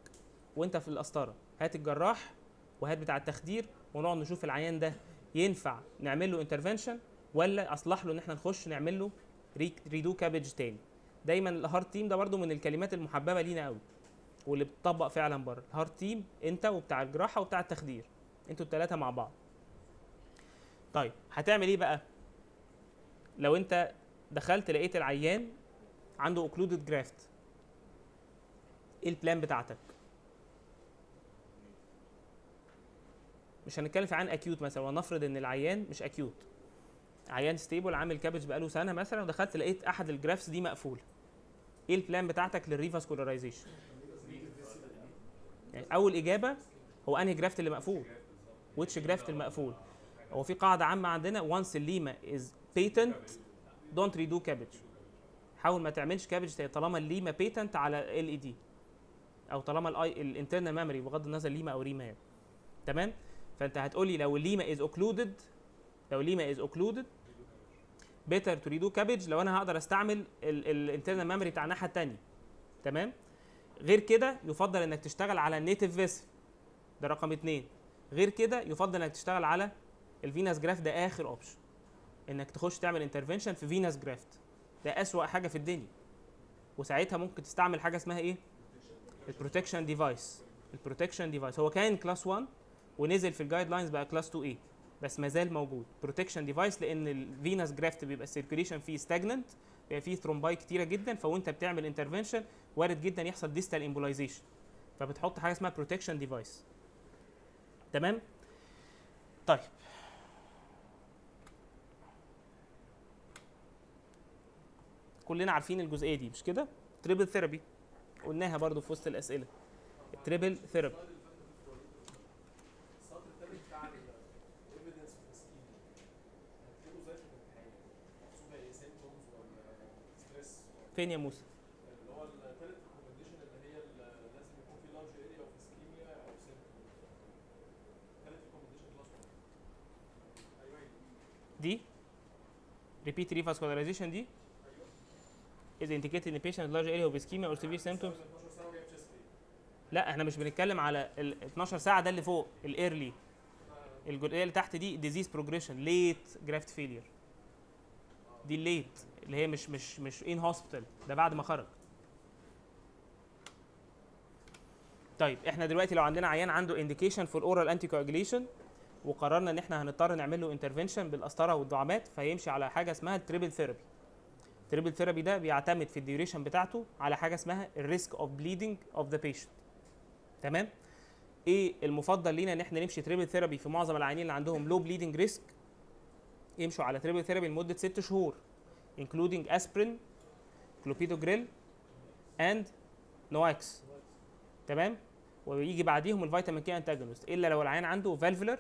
[SPEAKER 1] وأنت في القسطره هات الجراح وهات بتاع التخدير ونقعد نشوف العيان ده ينفع نعمل له intervention ولا أصلح له إن إحنا نخش نعمل له redo CABG تاني؟ دايما ال heart team ده برضو من الكلمات المحببة لينا قوي واللي بتطبق فعلا بره. ال heart team أنت وبتاع الجراحة وبتاع التخدير أنتوا الثلاثه مع بعض. طيب هتعمل إيه بقى؟ لو أنت دخلت لقيت العيان عنده occluded graft إيه ال plan بتاعتك؟ مش هنتكلم في عن acute مثلا ونفرض إن العيان مش acute عيان stable عامل CABG بقاله سنة مثلا ودخلت لقيت أحد ال grafts دي مقفولة. إيه ال plan بتاعتك لل revascularization يعني أول إجابة هو أنهي graft اللي مقفول؟ which graft المقفول؟ هو في قاعدة عامة عندنا once ال LIMA is patent don't redo CABG. حاول ما تعملش CABG طالما ال LIMA patent على ال LAD أو طالما ال internal mammary بغض النظر LIMA أو RIMA يعني. تمام؟ فانت هتقولي لو ال LIMA is occluded لو ال LIMA is occluded better to redo CABG لو أنا هقدر أستعمل ال internal mammary بتاع الناحية الثانية تمام؟ غير كده يفضل إنك تشتغل على ال native vessel ده رقم اتنين. غير كده يفضل إنك تشتغل على ال venous graft ده آخر option إنك تخش تعمل intervention في venous graft ده أسوأ حاجة في الدنيا. وساعتها ممكن تستعمل حاجة اسمها إيه؟ ال protection device ال protection device هو كان class 1 ونزل في ال guidelines بقى class 2 a. بس ما زال موجود. protection device لأن ال venous graft بيبقى ال circulation فيه stagnant بيبقى فيه thrombi كتيرة جدا فوأنت بتعمل intervention وارد جدا يحصل distal embolization فبتحط حاجة اسمها protection device تمام؟ طيب. كلنا عارفين الجزئية دي مش كده؟ triple therapy قلناها برضو في وسط الأسئلة. ال triple therapy
[SPEAKER 6] السطر الثالث بتاع ال evidence في ال ischemia هتكتبه إزاي في الامتحان؟ محسوبه إيه symptoms ولا stress
[SPEAKER 1] فين يا موسى؟
[SPEAKER 6] اللي هو الثالث recommendation اللي هي لازم يكون في large area of ischemia أو ثالث recommendation class 1 أيوه.
[SPEAKER 1] دي؟ Repeat revascularization دي؟ is indicated in patient large area of ischemia or severe symptoms?
[SPEAKER 6] 12 سنه وجايب chest؟
[SPEAKER 1] لا إحنا مش بنتكلم على ال 12 ساعة ده اللي فوق ال early الجزئية اللي تحت دي disease progression late graft failure دي ال late اللي هي مش مش مش in hospital ده بعد ما خرج. طيب إحنا دلوقتي لو عندنا عيان عنده indication في ال oral anticoagulation وقررنا إن إحنا هنضطر نعمل له intervention بالقسطره والدعامات فيمشي على حاجة اسمها ال triple therapy ال triple therapy ده بيعتمد في ال duration بتاعته على حاجة اسمها ال risk of bleeding of the patient تمام؟ إيه المفضل لينا إن إحنا نمشي triple therapy في معظم العيانين اللي عندهم low bleeding risk يمشوا على triple therapy لمدة ست شهور. Including aspirin clopidogrel and NOACs. تمام؟ ويجي بعديهم ال vitamin K antagonist إلا لو العيان عنده valvular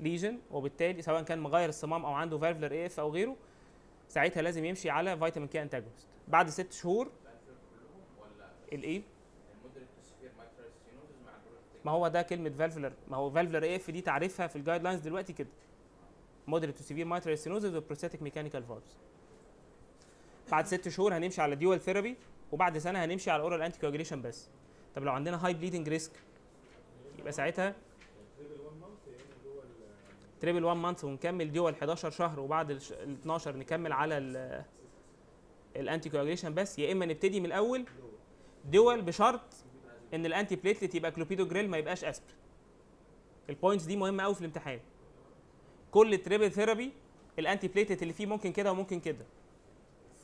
[SPEAKER 1] lesion وبالتالي سواء كان مغير الصمام أو عنده valvular AF أو غيره ساعتها لازم يمشي على vitamin K antagonist بعد ست شهور الايه ما هو ده كلمة valvular ما هو valvular AF دي تعريفها في ال guidelines دلوقتي كده. moderate to severe mitral stenosis و prosthetic mechanical valves بعد ست شهور هنمشي على dual therapy وبعد سنة هنمشي على oral anticoagulation بس. طب لو عندنا high bleeding risk يبقى ساعتها triple 1 month ونكمل dual 11 شهر وبعد ال 12 نكمل على ال ال anticoagulation بس. يا إما نبتدي من الأول dual بشرط إن ال antiplatelet يبقى كلوبيدوجريل ما يبقاش اسبرين ال points دي مهمة قوي في الامتحان. كل triple therapy ال antiplatelet اللي فيه ممكن كده وممكن كده.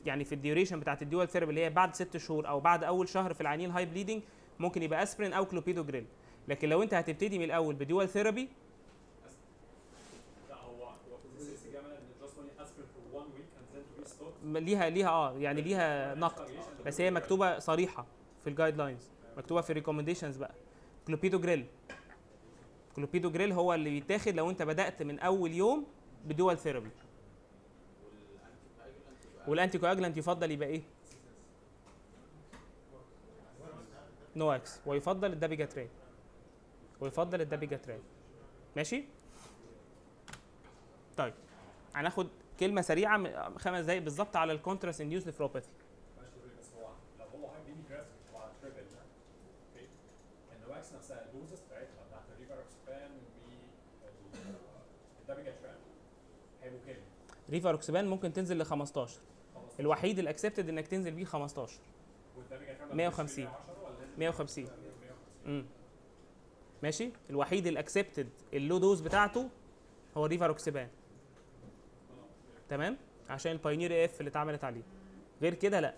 [SPEAKER 1] يعني في ال duration بتاعت ال dual therapy اللي هي بعد ست شهور أو بعد أول شهر في العيانين high bleeding ممكن يبقى اسبرين أو كلوبيدوجريل لكن لو أنت هتبتدي من
[SPEAKER 3] الأول ب dual therapy
[SPEAKER 1] ليها ليها آه يعني ليها نقد بس هي مكتوبة صريحة في ال guidelines مكتوبة في ال recommendations بقى. clopidogrel clopidogrel هو اللي بيتاخد لو أنت بدأت من أول يوم ب dual therapy وال anticoagulant يفضل يبقى إيه؟ NOACs ويفضل ال dabigatran ويفضل ال dabigatran ماشي؟ طيب هناخد كلمة سريعة خمس دقايق بالظبط على
[SPEAKER 3] ال contrast induced nephropathy نفسها بتاعتها بتاعت ال rivaroxaban وال dabigatran هيبقوا كام؟
[SPEAKER 1] rivaroxaban ممكن تنزل ل 15
[SPEAKER 3] 15
[SPEAKER 1] الوحيد ال accepted إنك تنزل بيه 15
[SPEAKER 3] وال dabigatran
[SPEAKER 1] 150.
[SPEAKER 3] 110 ولا لازم
[SPEAKER 1] 150
[SPEAKER 3] 150
[SPEAKER 1] امم ماشي؟ الوحيد ال accepted ال low dose بتاعته هو ال rivaroxaban تمام؟ عشان ال PIONEER AF اللي اتعملت عليه. غير كده لا.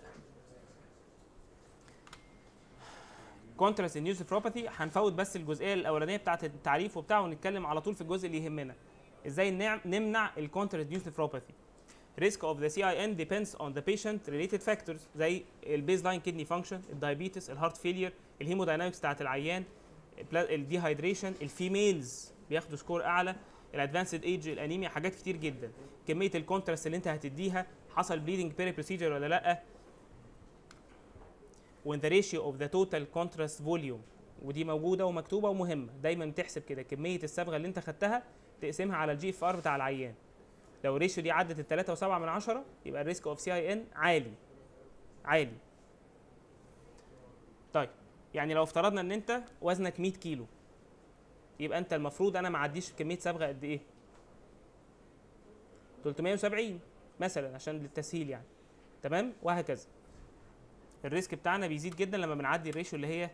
[SPEAKER 1] contrast induced nephropathy هنفوت بس الجزئية الأولانية بتاعة التعريف وبتاع ونتكلم على طول في الجزء اللي يهمنا. إزاي نمنع ال contrast induced nephropathy risk of the CIN depends on the patient related factors زي ال baseline kidney function ال diabetes ال heart failure ال hemodynamics بتاعت العيان ال dehydration ال females بياخدوا score أعلى ال advanced age الانيميا حاجات كتير جدا. كمية ال contrast اللي انت هتديها حصل bleeding peri procedure ولا لأ؟ when the ratio of the total contrast volume ودي موجودة ومكتوبة ومهمة دايما تحسب كده كمية الصبغة اللي انت خدتها تقسمها على ال GFR بتاع العيان. لو ال ratio دي عدت ال 3.7 من عشرة يبقى ال risk of CIN عالي. عالي. طيب يعني لو افترضنا إن أنت وزنك 100 كيلو يبقى أنت المفروض أنا ما اعديش كمية صبغه قد إيه؟ 370 مثلا عشان للتسهيل يعني. تمام؟ وهكذا. ال risk بتاعنا بيزيد جدا لما بنعدي ال ratio اللي هي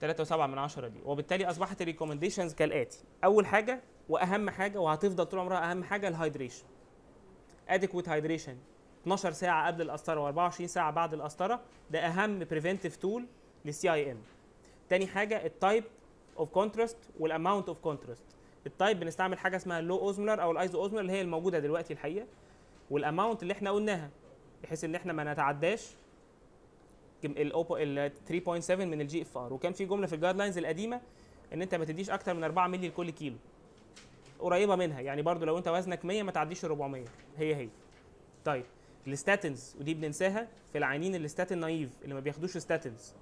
[SPEAKER 1] 3.7 من عشرة دي. وبالتالي أصبحت ال recommendations كالآتي. أول حاجة وأهم حاجة وهتفضل طول عمرها أهم حاجة ال hydration adequate hydration 12 ساعة قبل القسطره و24 ساعة بعد القسطره ده أهم preventive tool لل CIN تاني حاجة ال type of contrast وال amount of contrast ال type بنستعمل حاجة اسمها ال low osmolar أو ال iso osmolar اللي هي الموجودة دلوقتي الحقيقة. وال amount اللي إحنا قلناها بحيث إن إحنا ما نتعداش ال 3.7 من ال GFR وكان في جملة في ال guidelines القديمة إن أنت ما تديش أكتر من 4 مللي لكل كيلو. قريبة منها يعني برضو لو انت وزنك 100 ما تعديش ال 400 هي هي. طيب ال statins ودي بننساها في العيانين ال statin naive اللي ما بياخدوش statins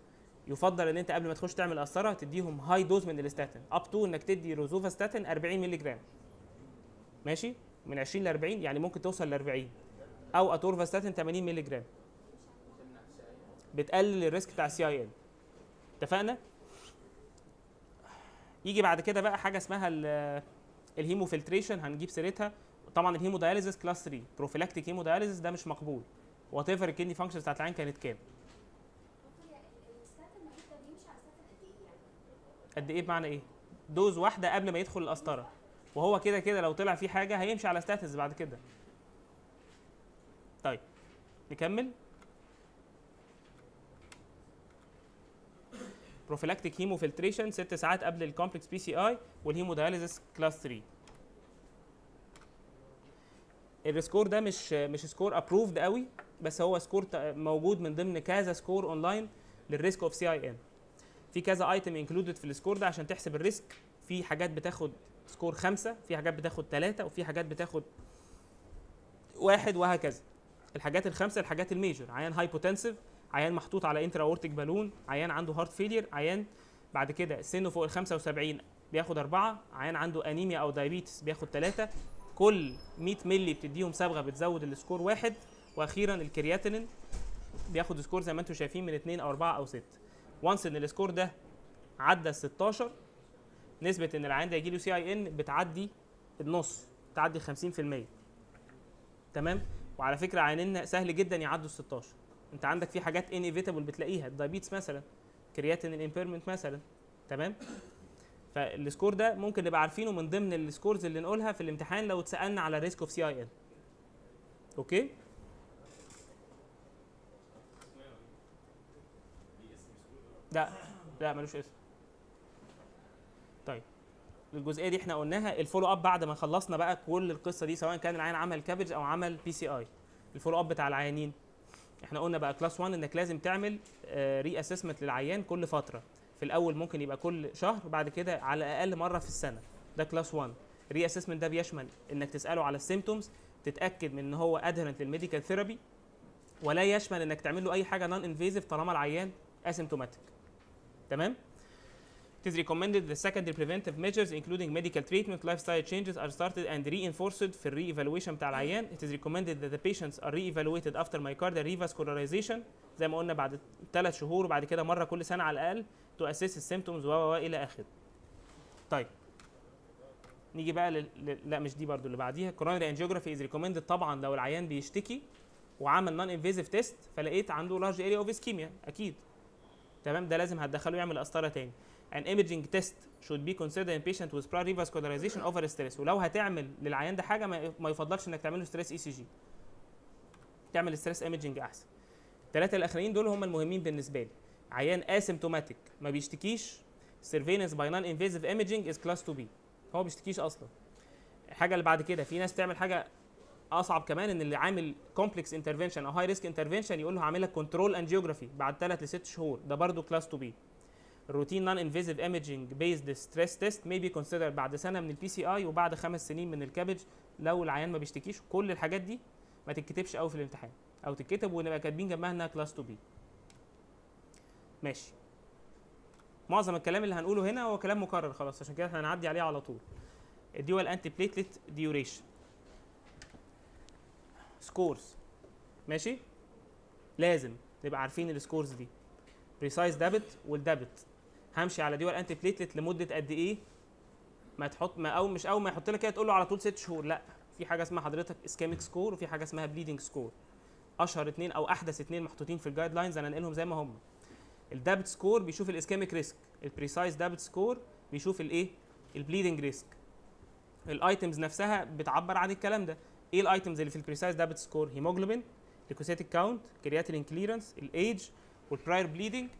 [SPEAKER 1] يفضل ان انت قبل ما تخش تعمل قسطره تديهم high dose من ال statin up to انك تدي rosuvastatin 40 مللي جرام. ماشي؟ من 20 ل 40 يعني ممكن توصل ل 40 أو أتورفا ستاتين 80 مللي جرام. بتقلل ال risk بتاع ال CIN اتفقنا؟ يجي بعد كده بقى حاجة اسمها ال- ال hemofiltration هنجيب سيرتها. طبعا ال hemodialysis class 3 prophylactic hemodialysis ده مش مقبول. whatever ال kidney function بتاعت العيان كانت كام؟
[SPEAKER 5] قد
[SPEAKER 1] إيه بمعنى إيه؟ dose واحدة قبل ما يدخل القسطره وهو كده كده لو طلع فيه حاجة هيمشي على statins بعد كده. طيب نكمل. prophylactic hemofiltration ست ساعات قبل ال complex PCI وال hemodialysis class 3 ال score ده مش مش score approved قوي بس هو score موجود من ضمن كذا score online لل risk of CIN في كذا item included في ال score ده عشان تحسب ال risk في حاجات بتاخد score خمسة في حاجات بتاخد ثلاثة وفي حاجات بتاخد واحد وهكذا. الحاجات الخمسة الحاجات ال major عيان hypotensive عيان محطوط على intra aortic balloon عيان عنده heart failure عيان بعد كده سنه فوق ال 75 بياخد أربعة عيان عنده أنيميا أو diabetes بياخد ثلاثة كل 100 مللي بتديهم صبغة بتزود ال score واحد. وأخيرا الكرياتينين بياخد score زي ما أنتم شايفين من 2 أو 4 أو 6 once إن ال score ده عدى ال 16 نسبة إن العيان ده يجيله CIN بتعدي النص بتعدي 50% تمام؟ وعلى فكرة عيانين سهل جدا يعدوا ال 16 انت عندك في حاجات inevitable بتلاقيها. ال diabetes مثلا creatinine impairment مثلا. تمام؟ فال score ده ممكن نبقى عارفينه من ضمن ال scores اللي نقولها في الامتحان لو اتسألنا على risk of CIN okay؟ لا لا ملوش اسم. طيب. الجزئية دي إحنا قلناها. ال follow up بعد ما خلصنا بقى كل القصة دي سواء كان العيان عمل CABG أو عمل PCI ال follow up بتاع العيانين. إحنا قلنا بقى class 1 انك لازم تعمل reassessment للعيان كل فترة. في الأول ممكن يبقى كل شهر بعد كده على الاقل مرة في السنة. ده class 1 ال reassessment ده بيشمل إنك تسأله على ال symptoms تتأكد من إن هو adherent لل medical therapy ولا يشمل إنك تعمل له أي حاجة non-invasive طالما العيان asymptomatic تمام؟ It is recommended the secondary preventive measures including medical treatment, lifestyle changes are started and reinforced في ال re-evaluation بتاع العيان. It is recommended that the patients are re-evaluated after myocardial revascularization زي ما قلنا بعد ثلاث شهور وبعد كده مرة كل سنة على الأقل to assess the symptoms و و إلى آخره. طيب نيجي بقى. لل... لا مش دي برضو اللي بعديها coronary angiography is recommended طبعا لو العيان بيشتكي وعمل non-invasive test فلقيت عنده large area of ischemia أكيد تمام ده لازم هتدخله يعمل قسطره تاني an imaging test should be considered in patient with prior revascularization over stress. ولو هتعمل للعيان ده حاجة ما, يفضلش إنك تعمل له stress ECG تعمل stress imaging أحسن. الثلاثه الأخرين دول هم المهمين بالنسبة لي. عيان asymptomatic ما بيشتكيش. surveillance by non invasive imaging is class 2B هو ما بيشتكيش أصلا. الحاجة اللي بعد كده في ناس تعمل حاجة أصعب كمان إن اللي عامل complex intervention أو high risk intervention يقول له هعمل لك control angiography بعد 3 ل 6 شهور. ده برضه class 2B routine non invasive imaging based stress test may be considered بعد سنة من ال PCI وبعد خمس سنين من ال CABG لو العيان ما بيشتكيش. كل الحاجات دي ما تتكتبش قوي في الامتحان. أو تتكتب ونبقى كاتبين جنبها إنها class 2B ماشي. معظم الكلام اللي هنقوله هنا هو كلام مكرر خلاص عشان كده إحنا هنعدي عليه على طول. ال dual antiplatelet duration scores ماشي؟ لازم نبقى عارفين ال scores دي. PRECISE-DAPT وال DAPT همشي على dual antiplatelet لمدة قد إيه؟ ما تحط ما أو مش اول ما يحط لك كده تقول له على طول ست شهور. لأ في حاجة اسمها حضرتك ischemic score وفي حاجة اسمها bleeding score أشهر اتنين أو أحدث اتنين محطوطين في ال guidelines أنا أنقلهم زي ما هم. ال DAPT score بيشوف ال ischemic risk ال PRECISE-DAPT score بيشوف الايه ال bleeding risk ال items نفسها بتعبر عن الكلام ده. إيه ال items اللي في ال PRECISE-DAPT score hemoglobin leukocytic count creatinine clearance ال age وال prior bleeding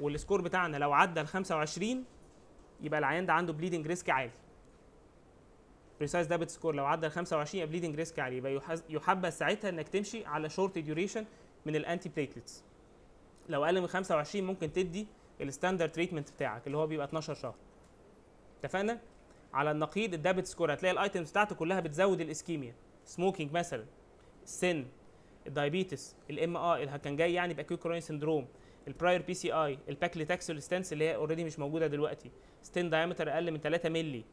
[SPEAKER 1] وال score بتاعنا لو عدى ال 25 يبقى العيان ده عنده bleeding risk عالي. PRECISE-DAPT score لو عدى ال 25 يبقى bleeding risk عالي. يبقى يحبذ ساعتها إنك تمشي على short duration من ال antiplatelets لو أقل من 25 ممكن تدي ال standard treatment بتاعك اللي هو بيبقى 12 شهر. اتفقنا؟ على النقيض ال DAPT score هتلاقي ال items بتاعته كلها بتزود ال ischemia. smoking مثلا السن ال diabetes ال MI اللي كان جاي يعني ب acute coronary syndrome ال prior PCI ال paclitaxel stents اللي هي already مش موجودة دلوقتي. stent diameter أقل من 3 مللي.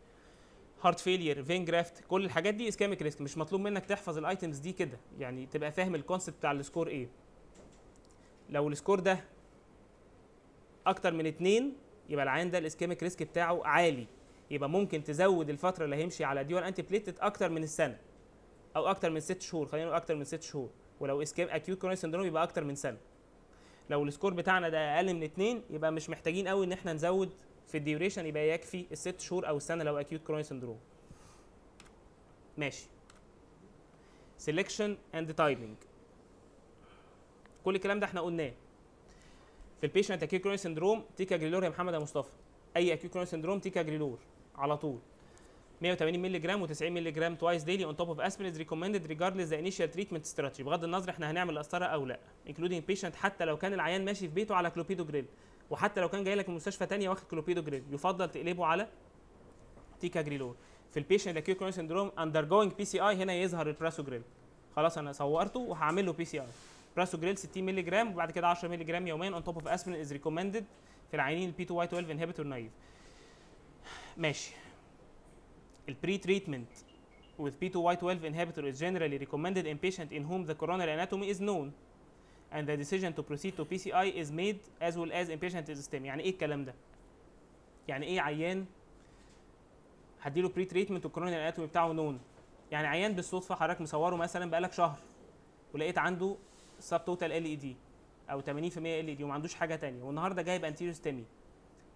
[SPEAKER 1] heart failure vein graft كل الحاجات دي ischemic risk مش مطلوب منك تحفظ ال items دي كده. يعني تبقى فاهم ال concept بتاع ال score إيه. لو ال score ده أكتر من اتنين يبقى العيان ده ال ischemic risk بتاعه عالي. يبقى ممكن تزود الفترة اللي هيمشي على dual antiplatelet أكتر من السنة. أو أكتر من ست شهور خلينا نقول أكتر من ست شهور. ولو اسكيم acute coronary syndrome يبقى أكتر من سنة. لو ال score بتاعنا ده أقل من اتنين يبقى مش محتاجين قوي إن إحنا نزود في ال duration يبقى يكفي الست شهور أو السنة لو acute coronary syndrome ماشي. selection and timing كل الكلام ده إحنا قلناه. في ال patient acute coronary syndrome ticagrelor يا محمد يا مصطفى. أي acute coronary syndrome ticagrelor على طول. 180 مللي جرام و90 مللي جرام twice daily on top of aspirin recommended regardless the initial treatment strategy بغض النظر إحنا هنعمل قسطرة أو لأ. including patient حتى لو كان العيان ماشي في بيته على كلوبيدوجريل وحتى لو كان جاي لك من مستشفى تانية واخد كلوبيدوجريل يفضل تقلبه على ticagrelor في ال patient acute coronary syndrome undergoing PCI هنا يظهر ال prasugrel خلاص أنا صورته وهعمل له PCI prasugrel 60 مللي جرام وبعد كده 10 مللي جرام يوميا on top of aspirin is recommended في العيانين ال P2Y12 inhibitor naive ماشي. ال pre-treatment with P2Y12 inhibitor is generally recommended in patient in whom the coronary anatomy is known and the decision to proceed to PCI is made as well as in patient is STEMI يعني إيه الكلام ده؟ يعني إيه عيان هديله pre-treatment وال coronary anatomy بتاعه known يعني عيان بالصدفة حضرتك مصوره مثلا بقالك شهر ولقيت عنده subtotal LAD أو 80% LAD وما عندوش حاجة تانية والنهاردة جايب anterior STEMI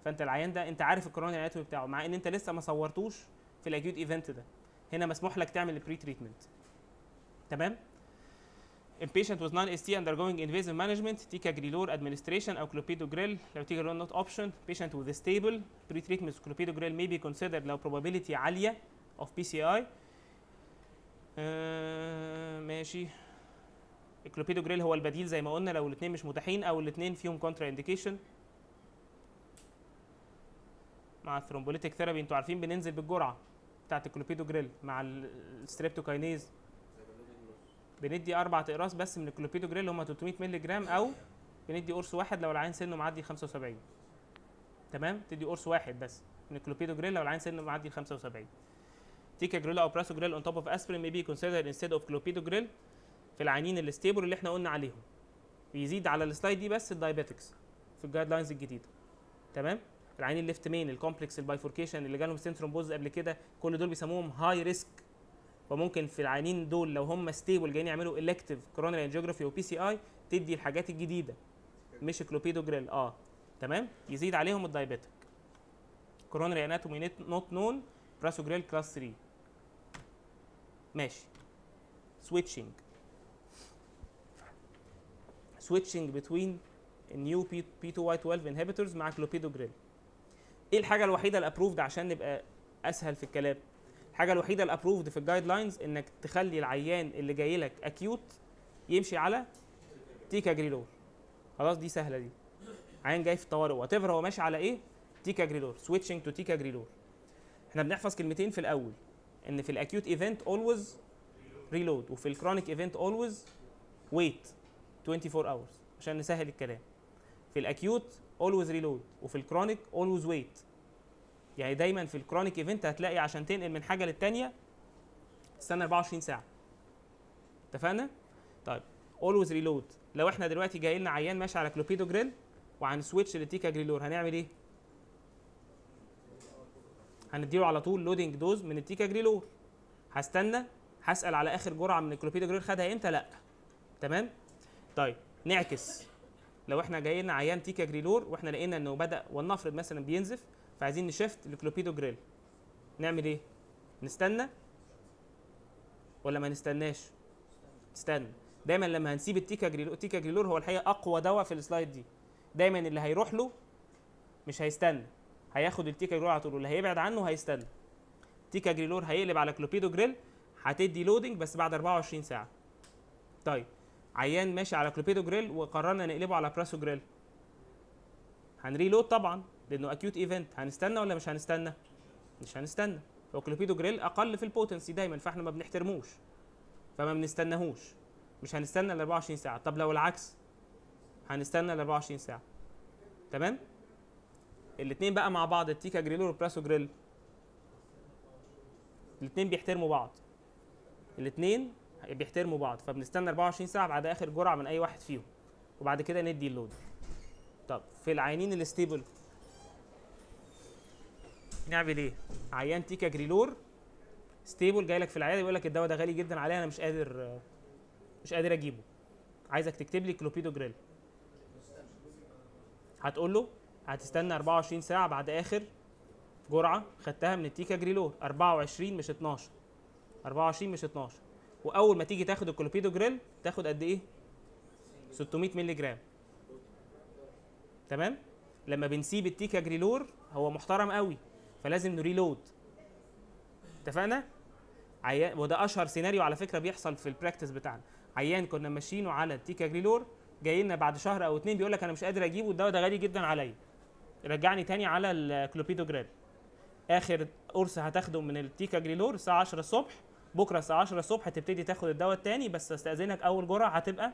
[SPEAKER 1] فأنت العيان ده أنت عارف ال coronary anatomy بتاعه مع إن أنت لسه ما صورتوش في ال acute event ده. هنا مسموح لك تعمل ال pre-treatment تمام؟ In patient with non-ST undergoing invasive management, ticagrelor administration أو clopidogrel لو ticagrelor not option, patient with stable pre-treatment. Clopidogrel may be considered لو probability عالية of PCI. آه ماشي. الكلوبيدوجريل هو البديل زي ما قلنا لو الاثنين مش متاحين أو الاثنين فيهم contraindication مع ال thrombolytic therapy أنتوا عارفين بننزل بالجرعة. بتاعت الكلوبيدوجريل مع ال streptokinase بندي أربع اقراص بس من الكلوبيدوجريل اللي هم 300 مللي جرام أو بندي قرص واحد لو العيان سنه معدي 75 تمام؟ تدي قرص واحد بس من الكلوبيدوجريل لو العيان سنه معدي 75 ticagrelor أو prasugrel on top of aspirin may be considered instead of clopidogrel في العيانين ال stable اللي إحنا قلنا عليهم. بيزيد على ال slide دي بس ال diabetics في ال guidelines الجديدة. تمام؟ العيانين ال left main ال complex ال bifurcation اللي جالهم stent thrombosis قبل كده كل دول بيسموهم high risk وممكن في العيانين دول لو هم stable جايين يعملوا elective coronary angiography و PCI تدي الحاجات الجديدة. مش كلوبيدوجريل آه. تمام؟ يزيد عليهم ال diabetic coronary anatomy not known prasugrel class 3 ماشي. Switching. Switching between ال new P2Y12 inhibitors مع كلوبيدوجريل إيه الحاجة الوحيدة ال approved عشان نبقى أسهل في الكلام؟ الحاجة الوحيدة ال approved في ال guidelines إنك تخلي العيان اللي جاي لك acute يمشي على ticagrelor خلاص دي سهلة دي. عيان جاي في الطوارئ وات هو ماشي على إيه؟ ticagrelor switching to ticagrelor إحنا بنحفظ كلمتين في الأول إن في ال acute event always reload وفي ال chronic event always wait 24 hours عشان نسهل الكلام. في ال acute always reload وفي ال chronic always wait يعني دايما في ال chronic event هتلاقي عشان تنقل من حاجة للتانية تستنى 24 ساعة. اتفقنا؟ طيب always reload لو إحنا دلوقتي جاي لنا عيان ماشي على clopidogrel وهن switch ل ticagrelor هنعمل إيه؟ هنديله على طول loading dose من ال ticagrelor هستنى؟ هسأل على آخر جرعة من الكلوبيدوجريل خدها إمتى؟ لأ. تمام؟ طيب نعكس. لو إحنا جاي لنا عيان ticagrelor وإحنا لقينا انه بدأ ولنفرض مثلا بينزف فعايزين ن shift ل clopidogrel نعمل إيه؟ نستنى ولا ما نستناش؟ نستنى دايما لما هنسيب ال ticagrelor ال ticagrelor هو الحقيقة أقوى دواء في ال slide دي. دايما اللي هيروح له مش هيستنى. هياخد ال ticagrelor على طول واللي هيبعد عنه هيستنى. ticagrelor هيقلب على كلوبيدوجريل هتدي loading بس بعد 24 ساعة. طيب. عيان ماشي على كلوبيدوجريل وقررنا نقلبه على prasugrel هن reload طبعا لأنه acute event هنستنى ولا مش هنستنى؟ مش هنستنى. هو كلوبيدوجريل أقل في ال potency دايما فإحنا ما بنحترموش. فما بنستناهوش. مش هنستنى ال 24 ساعة. طب لو العكس؟ هنستنى ال 24 ساعة. تمام؟ الاثنين بقى مع بعض ال ticagrelor وال prasugrel الاثنين بيحترموا بعض. الاثنين بيحترموا بعض فبنستنى 24 ساعة بعد آخر جرعة من أي واحد فيهم وبعد كده ندي ال load. طب في العيانين ال stable. نعمل إيه؟ عيان ticagrelor stable جاي لك في العيادة يقول لك الدواء ده غالي جدا عليا أنا مش قادر مش قادر أجيبه. عايزك تكتب لي كلوبيدوجريل هتقول له هتستنى 24 ساعة بعد آخر جرعة خدتها من ال ticagrelor. 24 مش 12 24 مش 12 وأول ما تيجي تاخد الكلوبيدوجريل تاخد قد إيه؟ 600 مللي جرام تمام؟ لما بنسيب ال ticagrelor هو محترم قوي فلازم ن reload اتفقنا؟ عيان وده أشهر سيناريو على فكرة بيحصل في ال practice بتاعنا. عيان كنا ماشيينه على ال ticagrelor جاي لنا بعد شهر أو اتنين بيقول لك أنا مش قادر أجيبه الدواء ده غالي جدا عليا. رجعني تاني على الكلوبيدوجريل آخر قرص هتاخده من ال ticagrelor الساعة 10 الصبح بكرة الساعة 10 الصبح هتبتدي تاخد الدواء التاني بس استأذنك أول جرعة هتبقى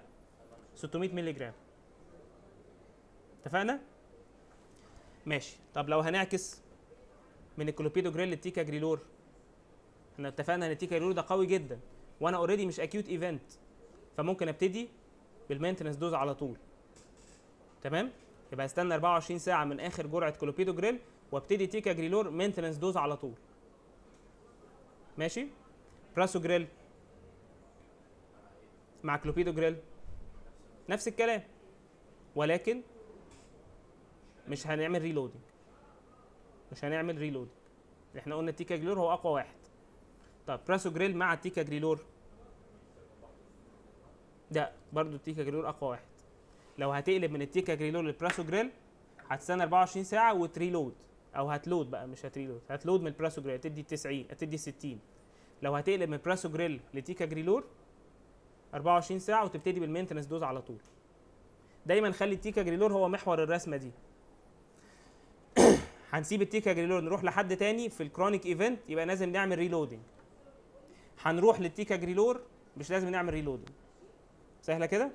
[SPEAKER 1] 600 مللي جرام اتفقنا؟ ماشي. طب لو هنعكس من ال clopidogrel لل ticagrelor إحنا اتفقنا إن ال ticagrelor ده قوي جدا وأنا already مش acute event فممكن أبتدي بال maintenance dose على طول. تمام؟ يبقى استنى 24 ساعة من آخر جرعة كلوبيدوجريل وأبتدي ticagrelor maintenance dose على طول. ماشي؟ prasugrel مع كلوبيدوجريل نفس الكلام. ولكن مش هنعمل reloading مش هنعمل reloading إحنا قلنا ال ticagrelor هو أقوى واحد. طب prasugrel مع ال ticagrelor. لا برضو ال ticagrelor أقوى واحد. لو هتقلب من ال ticagrelor لل prasugrel هتستنى 24 ساعة وت reload. أو هت load بقى مش هت reload. هت load من ال prasugrel هتدي 90 هتدي 60 لو هتقلب من prasugrel ل ticagrelor 24 ساعة وتبتدي بال maintenance dose على طول. دايما خلي ال ticagrelor هو محور الرسمة دي. <clears throat> هنسيب ال ticagrelor نروح لحد تاني في ال chronic event يبقى لازم نعمل reloading هنروح لل ticagrelor مش لازم نعمل reloading سهلة كده؟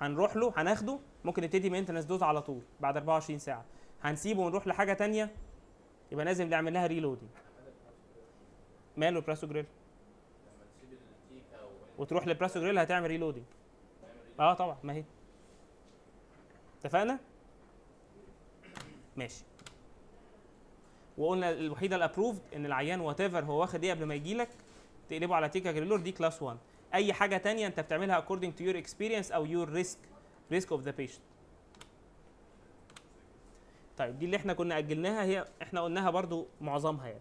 [SPEAKER 1] هنروح له هناخده ممكن نبتدي maintenance dose على طول بعد 24 ساعة. هنسيبه ونروح لحاجة تانية يبقى لازم نعمل لها reloading ماله ال prasugrel
[SPEAKER 2] لما تسيب ال tica و-
[SPEAKER 1] وتروح لل prasugrel هتعمل reloading آه طبعا ما هي. اتفقنا؟ ماشي. وقلنا الوحيدة ال approved إن العيان whatever هو واخد إيه قبل ما يجي لك تقلبه على ticagrelor دي class 1 أي حاجة تانية أنت بتعملها according to your experience أو your risk risk of the patient. طيب دي اللي إحنا كنا أجلناها هي إحنا قلناها برضو معظمها يعني.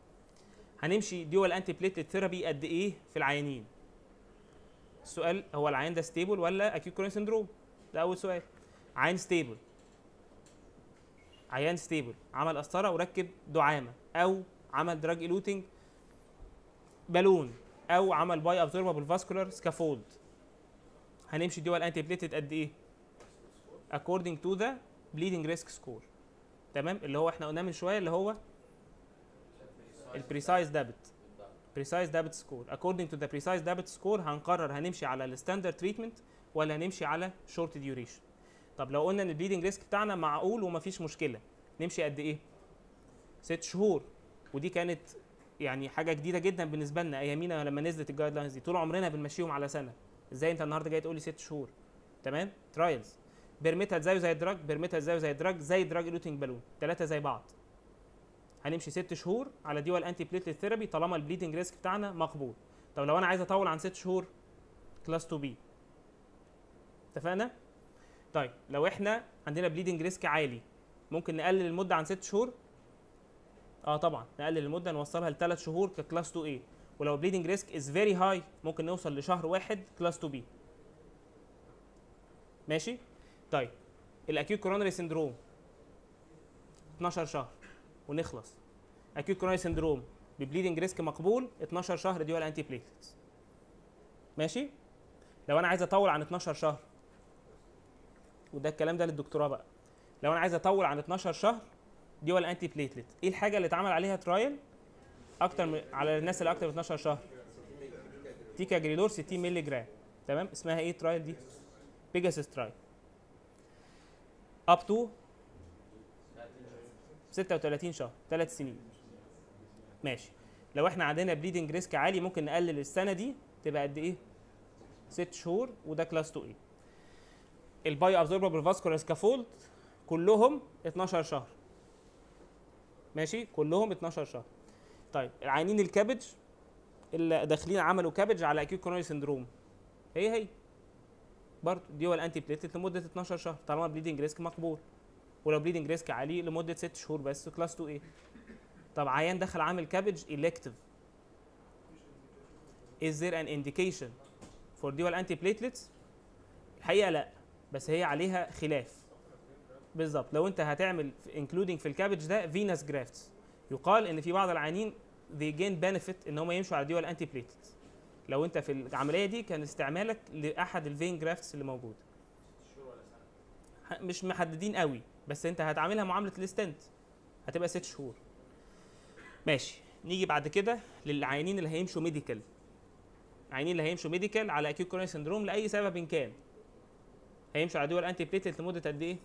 [SPEAKER 1] هنمشي dual antiplatelet therapy قد إيه في العيانين؟ السؤال هو العيان ده stable ولا acute coronary syndrome ده أول سؤال. عيان stable عيان stable عمل قسطرة وركب دعامة أو عمل drug eluting balloon أو عمل bioabsorbable vascular scaffold هنمشي dual antiplatelet قد إيه؟ according to the bleeding risk score. تمام؟ اللي هو إحنا قلناه من شوية اللي هو ال PRECISE-DAPT PRECISE-DAPT score according to the PRECISE-DAPT score هنقرر هنمشي على ال standard treatment ولا هنمشي على شورت ديوريشن طب لو قلنا إن البليدنج ريسك بتاعنا معقول ومفيش مشكلة نمشي قد إيه؟ ست شهور. ودي كانت يعني حاجة جديدة جدا بالنسبة لنا ايامينا لما نزلت الجايد لاينز دي. طول عمرنا بنمشيهم على سنة. إزاي أنت النهارده جاي تقول لي ست شهور؟ تمام؟ ترايلز بيرميتال زيه زي الدراج بيرميتال زيه زي الدراج زي دراج لوتنج بالون ثلاثة زي بعض. هنمشي ست شهور على ديوال انتي بليتلت ثيرابي طالما البليدنج ريسك بتاعنا مقبول. طب لو أنا عايز أطول عن 6 شهور class 2 b اتفقنا؟ طيب لو إحنا عندنا bleeding risk عالي ممكن نقلل المدة عن 6 شهور؟ آه طبعا نقلل المدة نوصلها ل 3 شهور ك class 2 a. ولو bleeding risk is very high ممكن نوصل لشهر واحد class 2 b. ماشي؟ طيب ال acute coronary syndrome 12 شهر. ونخلص. acute coronary syndrome ب bleeding risk مقبول 12 شهر dual antiplatelets ماشي؟ لو أنا عايز أطول عن 12 شهر. وده الكلام ده للدكتوراه بقى. لو أنا عايز أطول عن 12 شهر dual antiplatelet إيه الحاجة اللي اتعمل عليها trial أكتر من على الناس اللي أكتر من 12 شهر. ticagrelor 60 مللي جرام تمام؟ اسمها إيه ال trial دي؟ PEGASUS trial up to 36 شهر 3 سنين. ماشي. لو إحنا عندنا bleeding risk عالي ممكن نقلل السنة دي تبقى قد إيه؟ 6 شهور وده class 2 a ال bioabsorbable vascular scaffold كلهم 12 شهر. ماشي؟ كلهم 12 شهر. طيب العيانين ال CABG اللي داخلين عملوا CABG على acute coronary syndrome هي هي. برضه دي هو ال antiplatelet لمدة 12 شهر طالما bleeding risk مقبول. ولو bleeding risk عالي لمدة 6 شهور بس class 2 a. طب عيان دخل عامل CABG elective. Is there an indication for dual antiplatelets? الحقيقة لا بس هي عليها خلاف. بالظبط لو انت هتعمل including في ال CABG ده venous grafts يقال إن في بعض العيانين they gain benefit إن هم يمشوا على dual antiplatelets لو انت في العملية دي كان استعمالك لأحد ال vein grafts اللي موجود. مش محددين قوي. بس انت هتعاملها معاملة ال stent. هتبقى ست شهور. ماشي. نيجي بعد كده للعيانين اللي هيمشوا medical. العيانين اللي هيمشوا medical على acute coronary syndrome لأي سبب كان. هيمشوا على dual antiplatelet لمدة قد إيه؟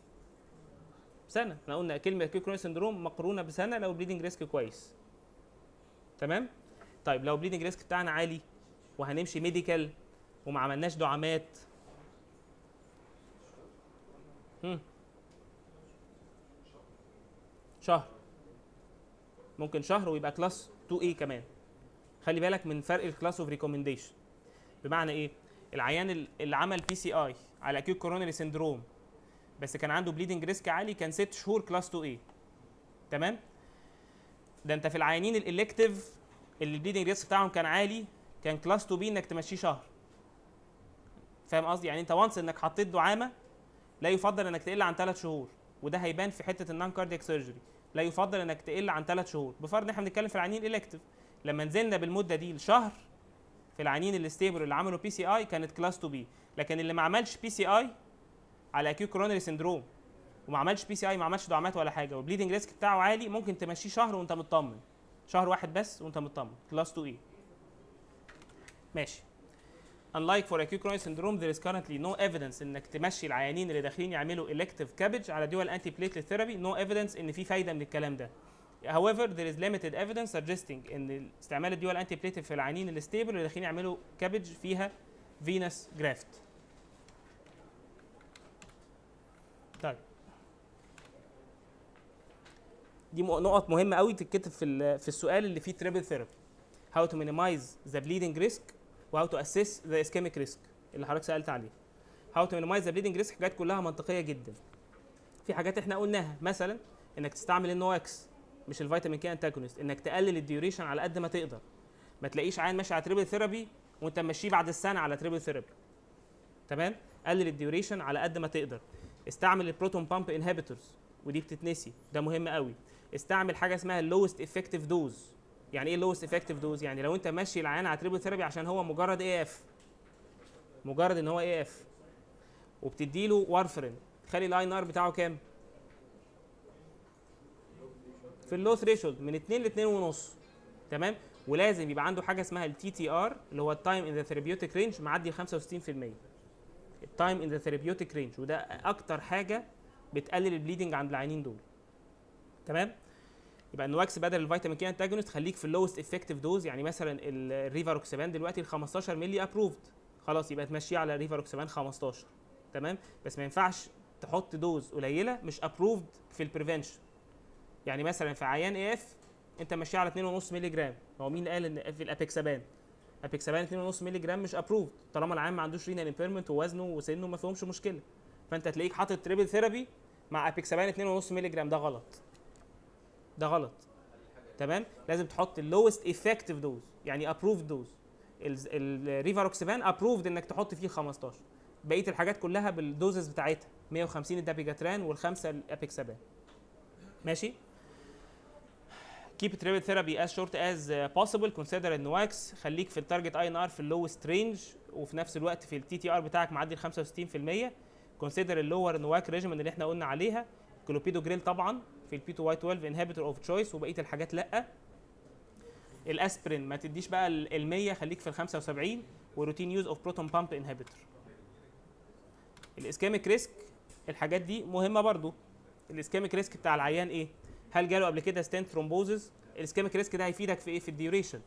[SPEAKER 1] سنة. إحنا قلنا كلمة acute coronary syndrome مقرونة بسنة لو ال bleeding risk كويس. تمام؟ طيب لو ال bleeding risk بتاعنا عالي وهنمشي medical وما عملناش دعامات. شهر. ممكن شهر ويبقى class 2 a كمان. خلي بالك من فرق ال class of recommendation بمعنى إيه؟ العيان ال- اللي عمل PCI على acute coronary syndrome بس كان عنده bleeding risk عالي كان 6 شهور class 2 a. تمام؟ ده أنت في العيانين ال elective اللي ال bleeding risk بتاعهم كان عالي كان class 2 b إنك تمشيه شهر. فاهم قصدي؟ يعني أنت once إنك حطيت دعامة لا يفضل إنك تقل عن 3 شهور وده هيبان في حتة ال non cardiac surgery لا يفضل إنك تقل عن 3 شهور. بفرض إن إحنا بنتكلم في العيانين ال elective لما نزلنا بالمدة دي لشهر في العيانين ال stable اللي عملوا PCI كانت class 2 b لكن اللي ما عملش PCI على acute coronary syndrome وما عملش PCI ما عملش دعامات ولا حاجة وال bleeding risk بتاعه عالي ممكن تمشيه شهر وأنت مطمن. شهر واحد بس وأنت مطمن. class 2 a ماشي. Unlike for acute coronary syndrome there is currently no evidence إنك تمشي العيانين اللي داخلين يعملوا elective CABG على dual antiplatelet therapy. No evidence إن في فايدة من الكلام ده. However there is limited evidence suggesting إن استعمال ال dual anti في العيانين ال stable اللي داخلين يعملوا CABG فيها venous graft طيب. دي نقط مهمة قوي تتكتب في في السؤال اللي فيه triple therapy how to minimize the bleeding risk و how to assess the ischemic risk اللي حضرتك سألت عليه. how to minimize the bleeding risk حاجات كلها منطقية جدا. في حاجات إحنا قلناها مثلا إنك تستعمل ال NOACs مش ال vitamin K antagonist إنك تقلل ال duration على قد ما تقدر. ما تلاقيش عيان ماشي على triple therapy وأنت ماشيه بعد السنة على triple therapy تمام؟ قلل ال duration على قد ما تقدر. استعمل ال proton pump inhibitors ودي بتتنسي ده مهم قوي. استعمل حاجة اسمها ال lowest effective dose يعني إيه ال lowest effective dose يعني لو انت ماشي العيان على triple therapy عشان هو مجرد AF مجرد ان هو AF وبتديله warfarin تخلي ال INR بتاعه كام؟ في ال low threshold من 2 ل 2 ونص. تمام؟ ولازم يبقى عنده حاجة اسمها ال TTR اللي هو ال time in the therapeutic range معدي ال 65% ال time in the therapeutic range وده أكتر حاجة بتقلل ال bleeding عند العيانين دول. تمام؟ يبقى ال NOACs بدل ال vitamin K antagonist خليك في ال lowest effective dose يعني مثلا ال rivaroxaban دلوقتي ال 15 مللي approved خلاص يبقى تمشيه على rivaroxaban 15 تمام؟ بس ما ينفعش تحط dose قليلة مش approved في ال prevention يعني مثلا في عيان AF انت ماشيه على 2.5 مللي جرام. هو مين قال إن في ال apixaban apixaban 2.5 مللي جرام مش approved طالما العيان ما عندوش renal impairment ووزنه وسنه ما فيهمش مشكلة. فأنت تلاقيك حاطط triple therapy مع apixaban 2.5 مللي جرام. ده غلط. ده غلط. تمام؟ لازم تحط ال lowest effective dose يعني approved dose ال rivaroxaban approved إنك تحط فيه 15 بقية الحاجات كلها بال doses بتاعتها 150 ال dabigatran والخمسة ال apixaban. ماشي؟ Keep triple therapy as short as uh, possible. Consider ال NOACs خليك في ال target INR في ال lowest range وفي نفس الوقت في ال TTR بتاعك معدي ال 65% consider ال lower NOAC regimen اللي إحنا قلنا عليها. كلوبيدو جريل طبعا. في ال P2Y12 inhibitor of choice وبقية الحاجات لأ. الأسبرين ما تديش بقى ال 100 خليك في ال 75 و routine use of proton pump inhibitor ال ischemic risk الحاجات دي مهمة برضو. ال ischemic risk بتاع العيان إيه؟ هل جاله قبل كده stent thrombosis ال ischemic risk ده هيفيدك في إيه؟ في ال duration.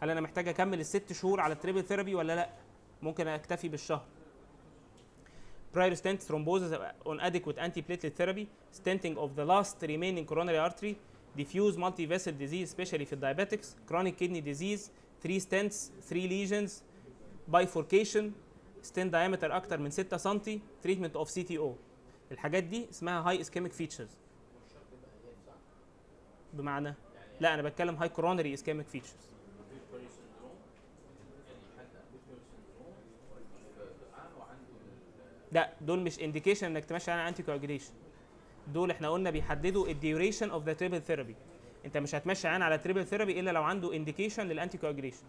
[SPEAKER 1] هل أنا محتاج أكمل الست شهور على ال triple therapy ولا لأ؟ ممكن أكتفي بالشهر. Prior stent thrombosis on adequate antiplatelet therapy stenting of the last remaining coronary artery diffuse multivessel disease especially في diabetics chronic kidney disease 3 stents 3 lesions bifurcation stent diameter أكتر من 6 سم treatment of CTO الحاجات دي اسمها high ischemic features بمعنى لا أنا بتكلم high coronary ischemic features
[SPEAKER 2] victory syndrome يعني حتى victory syndrome الان وعنده ال-
[SPEAKER 1] لا دول مش indication إنك تمشي على anticoagulation دول إحنا قلنا بيحددوا ال duration of the triple therapy أنت مش هتمشي عيان على triple therapy إلا لو عنده indication لل anticoagulation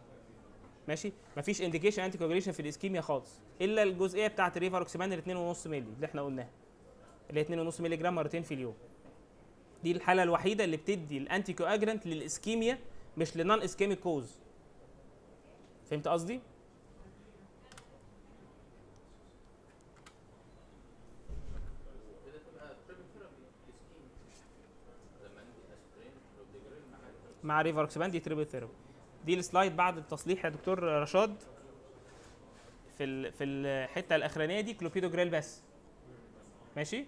[SPEAKER 1] ماشي؟ مفيش indication anticoagulation في ال ischemia خالص. إلا الجزئية بتاعة ال rivaroxaban ال 2.5 مللي اللي إحنا قلناها. اللي هي 2.5 مللي جرام مرتين في اليوم. دي الحالة الوحيدة اللي بتدي ال anticoagulant لل ischemia مش ل non-ischemic cause فهمت قصدي؟
[SPEAKER 2] كده تبقى triple therapy scheme لما ندي اسبرين كلوبيجرين مع
[SPEAKER 1] rivaroxaban دي triple therapy دي ال slide بعد التصليح يا دكتور رشاد. في ال في الحتة الأخرانية دي كلوبيدو جريل بس. ماشي؟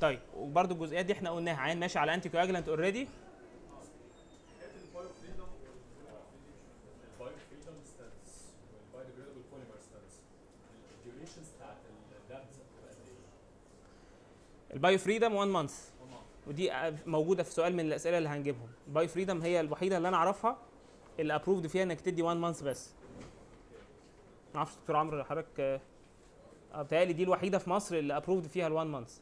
[SPEAKER 1] طيب وبرده الجزئيات دي إحنا قلناها. عيان ماشي على anticoagulant already ال
[SPEAKER 6] BioFreedom ال BioFreedom stents وال biodegradable polymer stents ال durations بتاعت ال DAPT بتبقى قد إيه؟
[SPEAKER 1] ال BioFreedom 1
[SPEAKER 6] month
[SPEAKER 1] ودي موجودة في سؤال من الأسئلة اللي هنجيبهم. ال BioFreedom هي الوحيدة اللي أنا أعرفها اللي approved فيها إنك تدي 1 month بس. ما أعرفش دكتور عمرو حضرتك آه، بتهيألي دي الوحيدة في مصر اللي approved فيها ال 1
[SPEAKER 7] month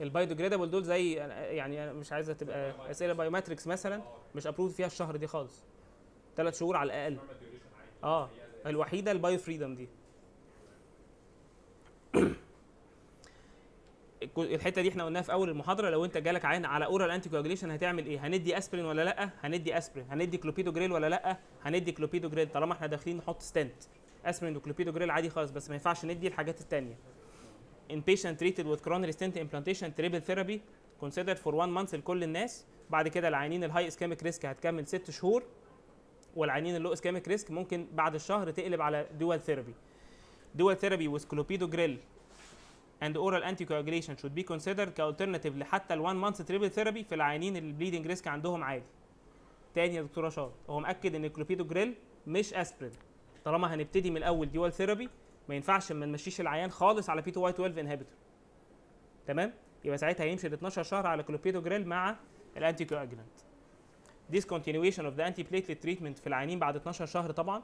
[SPEAKER 7] ال
[SPEAKER 1] biodegradable دول زي يعني أنا مش عايزة تبقى أسئلة BioMatrix مثلا مش approved فيها الشهر دي خالص. ثلاث شهور على
[SPEAKER 6] الأقل. آه
[SPEAKER 1] الوحيدة ال BioFreedom دي. الحتة دي إحنا قلناها في أول المحاضرة لو أنت جالك عيان على oral anticoagulation هتعمل إيه؟ هندي اسبرين ولا لأ؟ هندي اسبرين هندي كلوبيدو جريل ولا لأ؟ هندي كلوبيدو جريل طالما إحنا داخلين نحط stent اسبرين وكلوبيدو جريل عادي خالص بس ما ينفعش ندي الحاجات التانية. In patient treated with coronary stent implantation triple therapy considered for one month لكل الناس. بعد كده العيانين ال high ischemic risk هتكمل ست شهور والعيانين ال low ischemic risk ممكن بعد الشهر تقلب على dual therapy. dual therapy with clopidogrel and oral anticoagulation should be considered ك alternative لحتى ال 1 month triple therapy في العيانين اللي ال bleeding risk عندهم عالي. تاني يا دكتور رشاد هو مأكد إن الكلوبيدوجريل مش اسبرين طالما هنبتدي من الأول dual therapy ما ينفعش ما نمشيش العيان خالص على P2Y12 inhibitor تمام؟ يبقى ساعتها هيمشي ال 12 شهر على كلوبيدوجريل مع ال anticoagulant discontinuation of the antiplatelet treatment في العيانين بعد 12 شهر طبعا.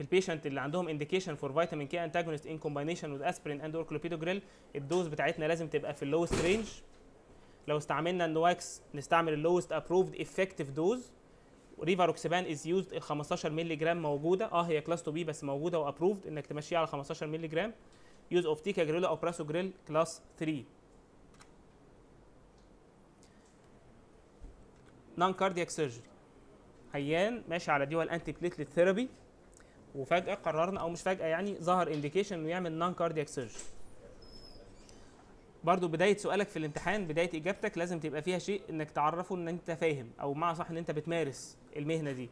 [SPEAKER 1] ال patient اللي عندهم indication for vitamin K antagonist in combination with aspirin and or clopidogrel ال dose بتاعتنا لازم تبقى في ال lowest range لو استعملنا ال NOACs نستعمل ال lowest approved effective dose rivaroxaban is used ال 15 مللي جرام موجودة. آه هي class 2B بس موجودة و approved إنك تمشيها على 15 مللي جرام use of ticagrelor أو prasugrel class 3 non-cardiac surgery عيان ماشي على dual antiplatelet therapy وفجأة قررنا أو مش فجأة يعني ظهر indication إنه يعمل non-cardiac surgery برضو بداية سؤالك في الامتحان بداية إجابتك لازم تبقى فيها شيء إنك تعرفه إن أنت فاهم أو مع صح إن أنت بتمارس المهنة دي.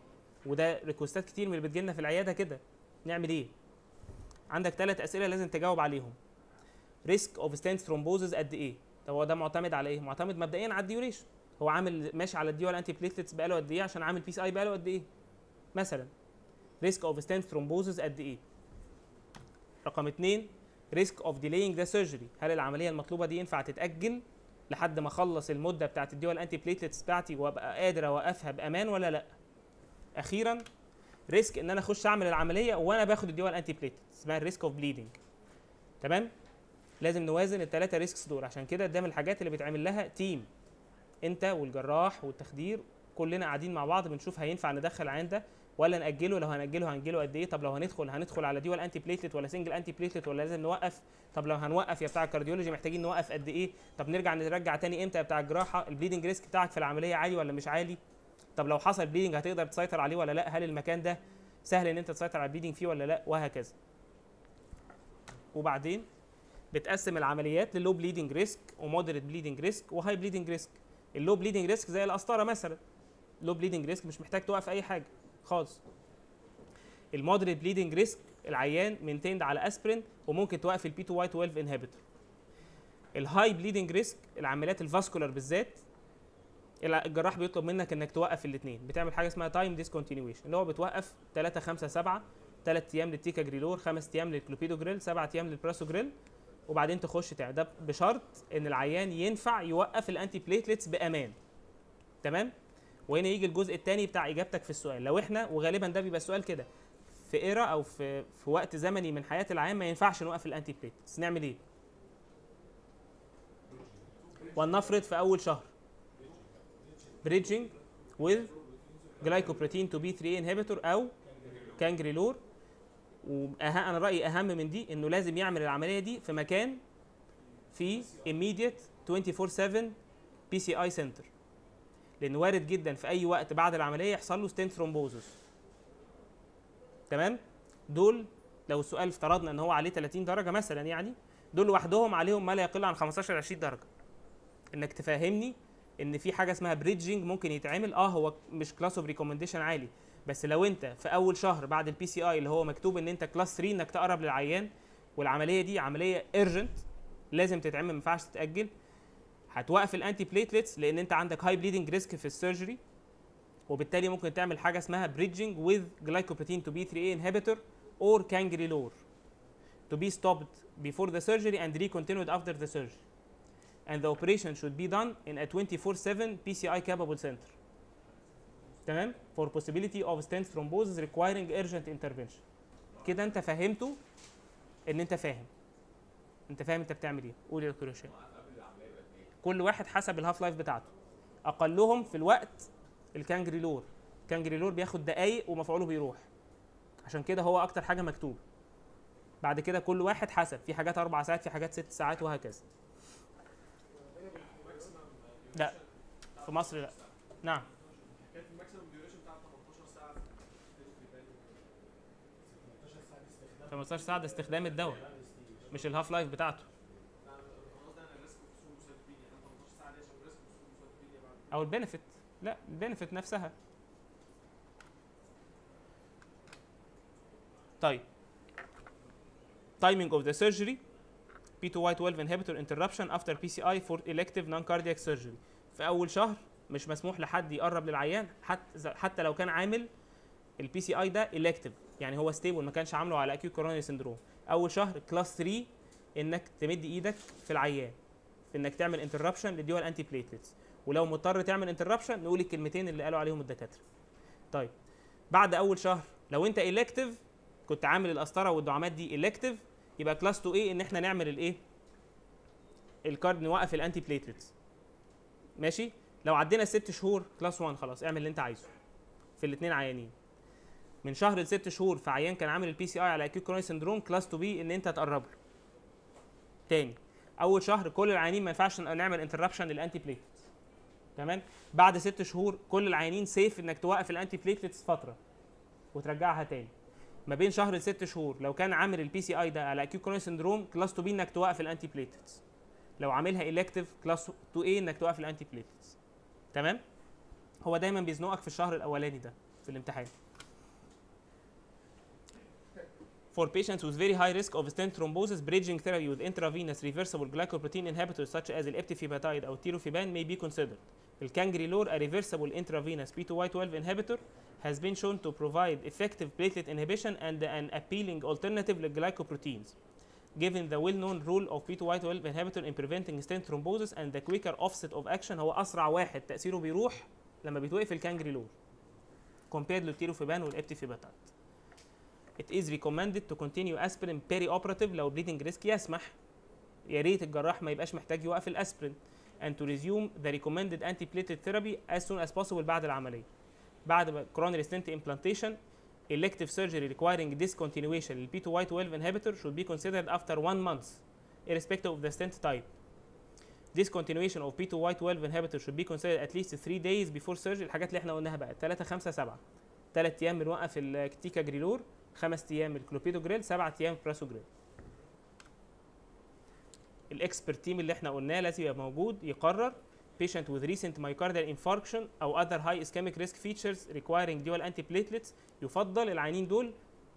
[SPEAKER 1] وده request ات كتير من اللي بتجيلنا في العيادة كده. نعمل إيه؟ عندك ثلاث أسئلة لازم تجاوب عليهم. risk of stent thrombosis قد إيه؟ طب هو ده معتمد على إيه؟ معتمد مبدئيا على ال duration هو عامل ماشي على ال dual antiplatelets بقاله قد إيه؟ عشان عامل PCI بقاله قد إيه؟ مثلا. risk of stent thrombosis قد إيه؟ رقم اتنين risk of delaying the surgery هل العملية المطلوبة دي ينفع تتأجل لحد ما أخلص المدة بتاعت ال dual antiplatelets بتاعتي وأبقى قادر اوقفها بامان ولا لأ؟ أخيرا risk إن أنا أخش أعمل العملية وأنا باخد ال dual antiplatelets اسمها ال risk of bleeding تمام؟ لازم نوازن الثلاثه risks دول. عشان كده ده من الحاجات اللي بيتعمل لها team أنت والجراح والتخدير كلنا قاعدين مع بعض بنشوف هينفع ندخل عيان ده ولا نأجله؟ لو هنأجله هنجله قد إيه؟ طب لو هندخل هندخل على dual antiplatelet ولا single antiplatelet ولا لازم نوقف؟ طب لو هنوقف يا بتاع ال cardiology محتاجين نوقف قد إيه؟ طب نرجع نرجع تاني إمتى يا بتاع الجراحة؟ ال bleeding risk بتاعك في العملية عالي ولا مش عالي؟ طب لو حصل bleeding هتقدر تسيطر عليه ولا لأ؟ هل المكان ده سهل إن أنت تسيطر على ال bleeding فيه ولا لأ؟ وهكذا. وبعدين بتقسم العمليات ل low bleeding risk و moderate bleeding risk و high bleeding risk ال low bleeding risk زي القسطره مثلا. low bleeding risk مش محتاج توقف أي حاجة. خالص. ال moderate bleeding risk العيان maintained على اسبرين وممكن توقف ال P2Y12 inhibitor ال high bleeding risk العمليات ال vascular بالذات الجراح بيطلب منك إنك توقف الاثنين بتعمل حاجة اسمها time discontinuation اللي هو بتوقف 3 5 7 3 أيام لل ticagrelor 5 أيام للكلوبيدوجريل 7 أيام لل prasugrel وبعدين تخش تعمل ده بشرط إن العيان ينفع يوقف ال antiplatelets بأمان. تمام؟ وهنا يجي الجزء الثاني بتاع إجابتك في السؤال. لو إحنا وغالبا ده بيبقى السؤال كده في era أو في في وقت زمني من حياه العيان ما ينفعش نوقف ال antiplatelets نعمل إيه؟ ولنفرض في أول شهر. bridging with glycoprotein 2b/3a inhibitor أو cangrelor وأه... أنا رأيي أهم من دي إنه لازم يعمل العملية دي في مكان في immediate 24/7 PCI center لأن وارد جدا في أي وقت بعد العملية يحصل له stent thrombosis تمام؟ دول لو السؤال افترضنا إن هو عليه 30 درجة مثلا يعني دول لوحدهم عليهم ما لا يقل عن 15 20 درجة. إنك تفهمني إن في حاجة اسمها bridging ممكن يتعمل؟ آه هو مش class of recommendation عالي. بس لو أنت في أول شهر بعد ال PCI اللي هو مكتوب إن أنت class 3 إنك تقرب للعيان والعملية دي عملية urgent لازم تتعمل ما ينفعش تتأجل. هتوقف ال antiplatelets لأن انت عندك high bleeding risk في ال surgery وبالتالي ممكن تعمل حاجة اسمها bridging with glycoprotein 2b/3a inhibitor or cangrelor to be stopped before the surgery and recontinued after the surgery and the operation should be done in a 24/7 PCI capable center تمام for possibility of stent thrombosis requiring urgent intervention كده انت فهمته ان انت فاهم انت فاهم انت بتعمل إيه قول يا دكتور هشام كل واحد حسب الهاف لايف بتاعته. أقلهم في الوقت الكانجريلور. الكانجريلور بياخد دقايق ومفعوله بيروح. عشان كده هو أكتر حاجة مكتوب بعد كده كل واحد حسب. في حاجات أربع ساعات في حاجات ست ساعات وهكذا. لا. في مصر لا. نعم.
[SPEAKER 6] كانت الماكسيمم ديوريشن بتاع 18 ساعة في التليفري
[SPEAKER 1] 15 ساعه ده استخدام الدواء. مش الهاف لايف بتاعته
[SPEAKER 6] أنا قصدي أنا الريسك اوف سوسايتوبينيا هل 18 ساعه دي عشان الريسك اوف سوسايتوبينيا بعد
[SPEAKER 1] أو البنفيت لا ال benefit نفسها. طيب. Timing of the surgery. P2Y12 inhibitor interruption after PCI for elective non-cardiac surgery. في أول شهر مش مسموح لحد يقرب للعيان حتى حتى لو كان عامل ال PCI ده elective. يعني هو stable ما كانش عامله على acute coronary syndrome. أول شهر class 3 إنك تمد إيدك في العيان. في إنك تعمل interruption لل dual antiplatelets ولو مضطر تعمل interruption نقول الكلمتين اللي قالوا عليهم الدكاترة. طيب بعد أول شهر لو أنت elective كنت عامل القسطرة والدعامات دي elective يبقى class 2A إن إحنا نعمل الإيه؟ ال card نوقف ال antiplatelets ماشي؟ لو عدينا ست شهور class 1 خلاص اعمل اللي أنت عايزه. في الاثنين عيانين. من شهر لست شهور في عيان كان عامل ال PCI على acute coronary syndrome class 2B إن أنت تقرب له تاني أول شهر كل العيانين ما ينفعش نعمل interruption لل antiplatelets تمام؟ بعد ست شهور كل العيانين safe إنك توقف ال antiplatelets فترة وترجعها تاني. ما بين شهر لست شهور لو كان عامل ال PCI ده على acute coronary syndrome class 2B إنك توقف ال antiplatelets لو عاملها elective class 2A إنك توقف ال antiplatelets تمام؟ هو دايما بيزنقك في الشهر الأولاني ده في الامتحان. For patients with very high risk of stent thrombosis, bridging therapy with intravenous reversible glycoprotein inhibitors such as الابتيفيباتايد أو التيروفيبان may be considered. الكانجريلور, a reversible intravenous P2Y12 inhibitor, has been shown to provide effective platelet inhibition and an appealing alternative للglycoproteins. Given the well-known role of P2Y12 inhibitor in preventing stent thrombosis and the quicker offset of action هو أسرع واحد تأثيره بيروح لما بيتوقف الكانجريلور compared للتيروفيبان والابتيفيباتايد. It is recommended to continue aspirin perioperative لو bleeding risk يسمح يا ريت الجراح ما يبقاش محتاج يوقف الاسبرين and to resume the recommended antiplatelet therapy as soon as possible بعد العمليه بعد ما coronary stent implantation elective surgery requiring discontinuation لل P2Y12 inhibitor should be considered after one month irrespective of the stent type discontinuation of P2Y12 inhibitor should be considered at least 3 days before surgery الحاجات اللي احنا قلناها بقى 3 5 7 3 ايام بنوقف التيكا جريلور 5 ايام الكلوبيدوجريل 7 ايام براسوجريل ال expert team اللي إحنا قلناه لازم يبقى موجود يقرر patient with recent myocardial infarction أو other high ischemic risk features requiring dual antiplatelets يفضل العيانين دول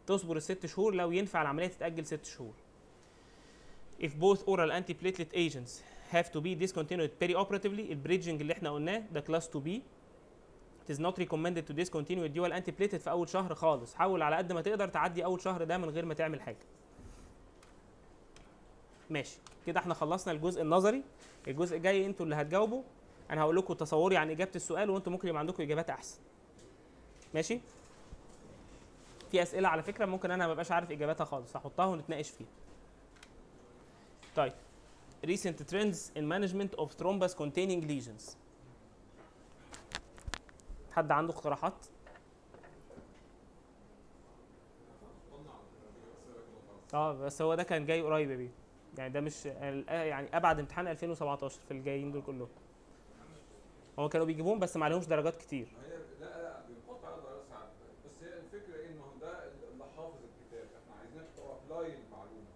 [SPEAKER 1] تصبر الست شهور لو ينفع العملية تتاجل ست شهور. If both oral antiplatelet agents have to be discontinued perioperatively ال bridging اللي إحنا قلناه ده class 2B it is not recommended to discontinue dual antiplatelet في اول شهر خالص حاول على قد ما تقدر تعدي اول شهر ده من غير ما تعمل حاجة ماشي. كده إحنا خلصنا الجزء النظري. الجزء الجاي أنتوا اللي هتجاوبوا. أنا هقول لكم تصوري عن إجابة السؤال وانتوا ممكن يبقى عندكم إجابات أحسن. ماشي؟ في أسئلة على فكرة ممكن أنا ما ببقاش عارف إجاباتها خالص. هحطها ونتناقش فيها. طيب. Recent trends in management of thrombus containing lesions. حد عنده اقتراحات؟ آه بس هو ده كان جاي قريب يا بيه. يعني ده مش آه يعني أبعد امتحان 2017 في الجايين دول كلهم. هو كانوا بيجيبوهم بس ما عليهمش درجات كتير.
[SPEAKER 8] لا لا بنحط على درجات ساعات. بس هي الفكرة إيه؟ إنه ده اللي حافظ الكتاب. إحنا عايزينك ت apply المعلومة.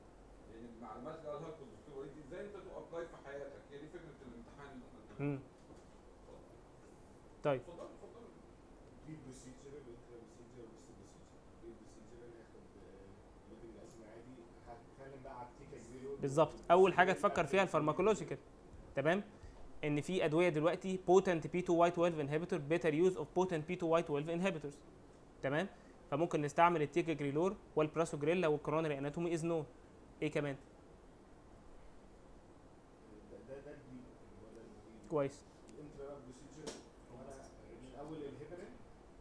[SPEAKER 8] يعني المعلومات اللي قالها الدكتور وليد إزاي أنت ت apply في حياتك؟ هي دي فكرة الامتحان اللي
[SPEAKER 1] إحنا طيب
[SPEAKER 8] اتفضل اتفضل
[SPEAKER 7] دي بروسيجر الانترا بروسيجر والست بروسيجر دي البروسيجر اللي هياخد لودنج الاسم عادي هتكلم بقى على التيكا زيرو
[SPEAKER 1] بالظبط. أول حاجة تفكر فيها الفارماكولوجيكال تمام؟ إن في أدوية دلوقتي potent P2Y12 inhibitor better use of potent P2Y12 inhibitors. تمام؟ فممكن نستعمل التيكاجريلور والبراسوجريل لو الكورونري اناتومي از نون إيه كمان؟ كويس
[SPEAKER 7] ال intra-procedure وأنا من اول الهيبرين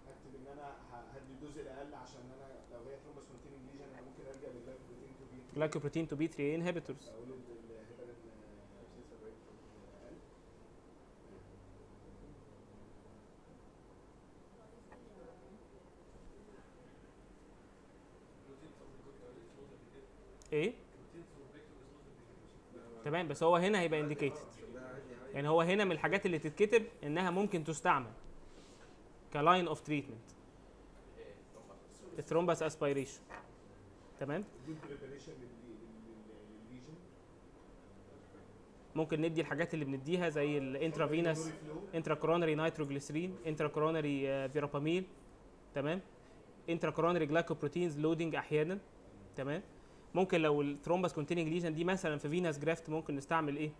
[SPEAKER 7] هكتب ان أنا ه- هدي ال dose الاقل عشان أنا لو هي thrombus containing lesion أنا ممكن ارجع لل glycoprotein 2b
[SPEAKER 1] glycoprotein 2b/3a inhibitors
[SPEAKER 7] أقول الهيبرين أقل
[SPEAKER 1] إيه؟ تمام بس هو هنا هيبقى indicated. يعني هو هنا من الحاجات اللي تتكتب إنها ممكن تستعمل line of treatment ال
[SPEAKER 7] thrombus aspiration تمام؟
[SPEAKER 1] ممكن ندي الحاجات اللي بنديها زي ال intravenous intracoronary nitroglycerin intracoronary verapamil تمام؟ intracoronary glycoproteins loading أحيانا تمام؟ ممكن لو ال thrombus containing lesion دي مثلا في venous graft ممكن نستعمل إيه؟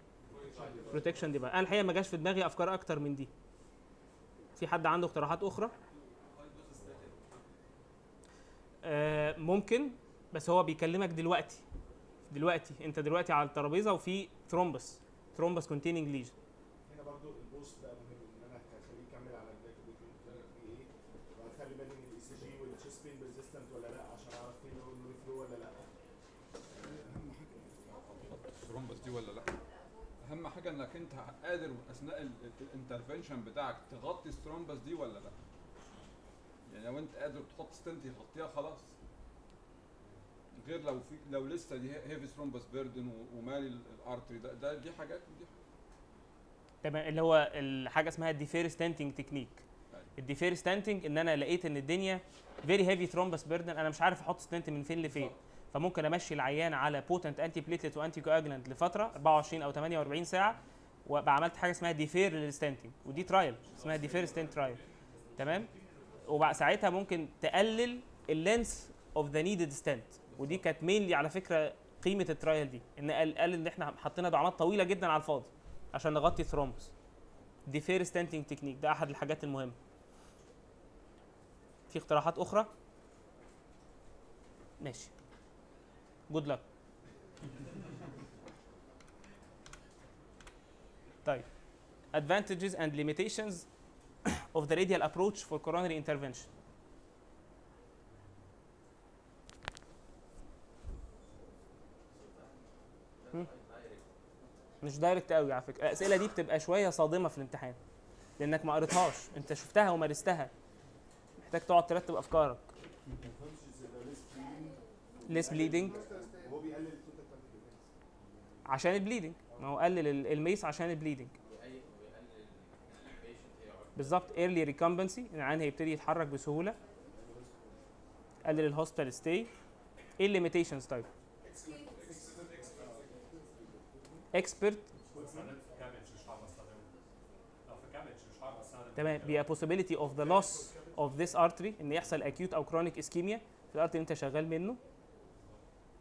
[SPEAKER 1] protection دي بقى. أنا الحقيقة ما جاش في دماغي أفكار أكتر من دي. في حد عنده اقتراحات أخرى؟ آه ممكن بس هو بيكلمك دلوقتي. دلوقتي. انت دلوقتي على الترابيزة وفي thrombus thrombus containing lesion
[SPEAKER 7] هنا برضو ال post بقى مهم ان أنا هخليه يكمل على في إيه؟ وهخلي بالي من ال ECG وال chest pain resistant ولا لأ؟ عشان أعرف فين هو النور flow ولا لأ.
[SPEAKER 8] ال thrombus دي ولا لأ؟ أهم حاجة إنك أنت قادر أثناء ال intervention بتاعك تغطي ال thrombus دي ولا لأ؟ يعني لو أنت قادر تحط stent يغطيها خلاص. غير لو في لو لسه دي heavy thrombus burden ومالي ال artery ده, ده دي حاجات حاجات.
[SPEAKER 1] تمام اللي هو الحاجة اسمها ال defer stenting
[SPEAKER 8] technique.
[SPEAKER 1] ال defer stenting إن أنا لقيت إن الدنيا very heavy thrombus burden أنا مش عارف أحط stent من فين لفين. فممكن أمشي العيان على potent antiplatelet و anticoagulant لفتره 24 أو 48 ساعة وابقى عملت حاجة اسمها defer لل stenting ودي trial اسمها defer stent trial تمام؟ وبعد ساعتها ممكن تقلل ال length of the needed stent ودي كانت mainly على فكرة قيمة ال trial دي. إن قال, قال إن إحنا حطينا دعامات طويلة جدا على الفاضي عشان نغطي thrombus defer stenting technique ده أحد الحاجات المهمة. في اقتراحات أخرى؟ ماشي. good luck. طيب. Advantages and limitations of the radial approach for coronary intervention. مش دايركت قوي على فكرة. الأسئلة دي بتبقى شوية صادمة في الامتحان لأنك ما قريتهاش. أنت شفتها ومارستها محتاج تقعد ترتب
[SPEAKER 7] أفكارك. التوتال كاربيك
[SPEAKER 1] عشان البليدنج. ما هو قلل ال- الميس عشان
[SPEAKER 2] ال bleeding.
[SPEAKER 1] بالظبط. early recumbency. العيان هيبتدي يتحرك بسهولة. قلل ال hospital stay إيه ال limitations طيب expert
[SPEAKER 3] استخدمت في CABG مش هعرف استخدمه لو في كامج مش هعرف استخدم
[SPEAKER 1] تمام. بيبقى possibility of the loss of this artery إن يحصل acute أو chronic ischemia. في الارتري اللي أنت شغال منه.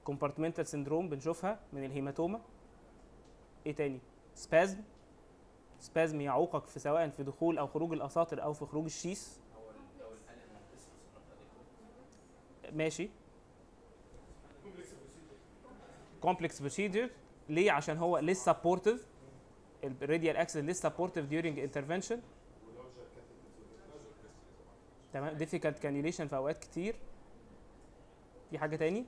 [SPEAKER 1] Compartmental syndrome بنشوفها من الهيماتوما. إيه تاني؟ Spasm. Spasm يعوقك في سواء في دخول أو خروج الاساطر أو في خروج الشيس. ماشي. Complex procedure. ليه؟ عشان هو less supportive. الراديال اكسس less supportive during intervention. تمام؟ difficult cannulation في أوقات كتير. في حاجة تاني؟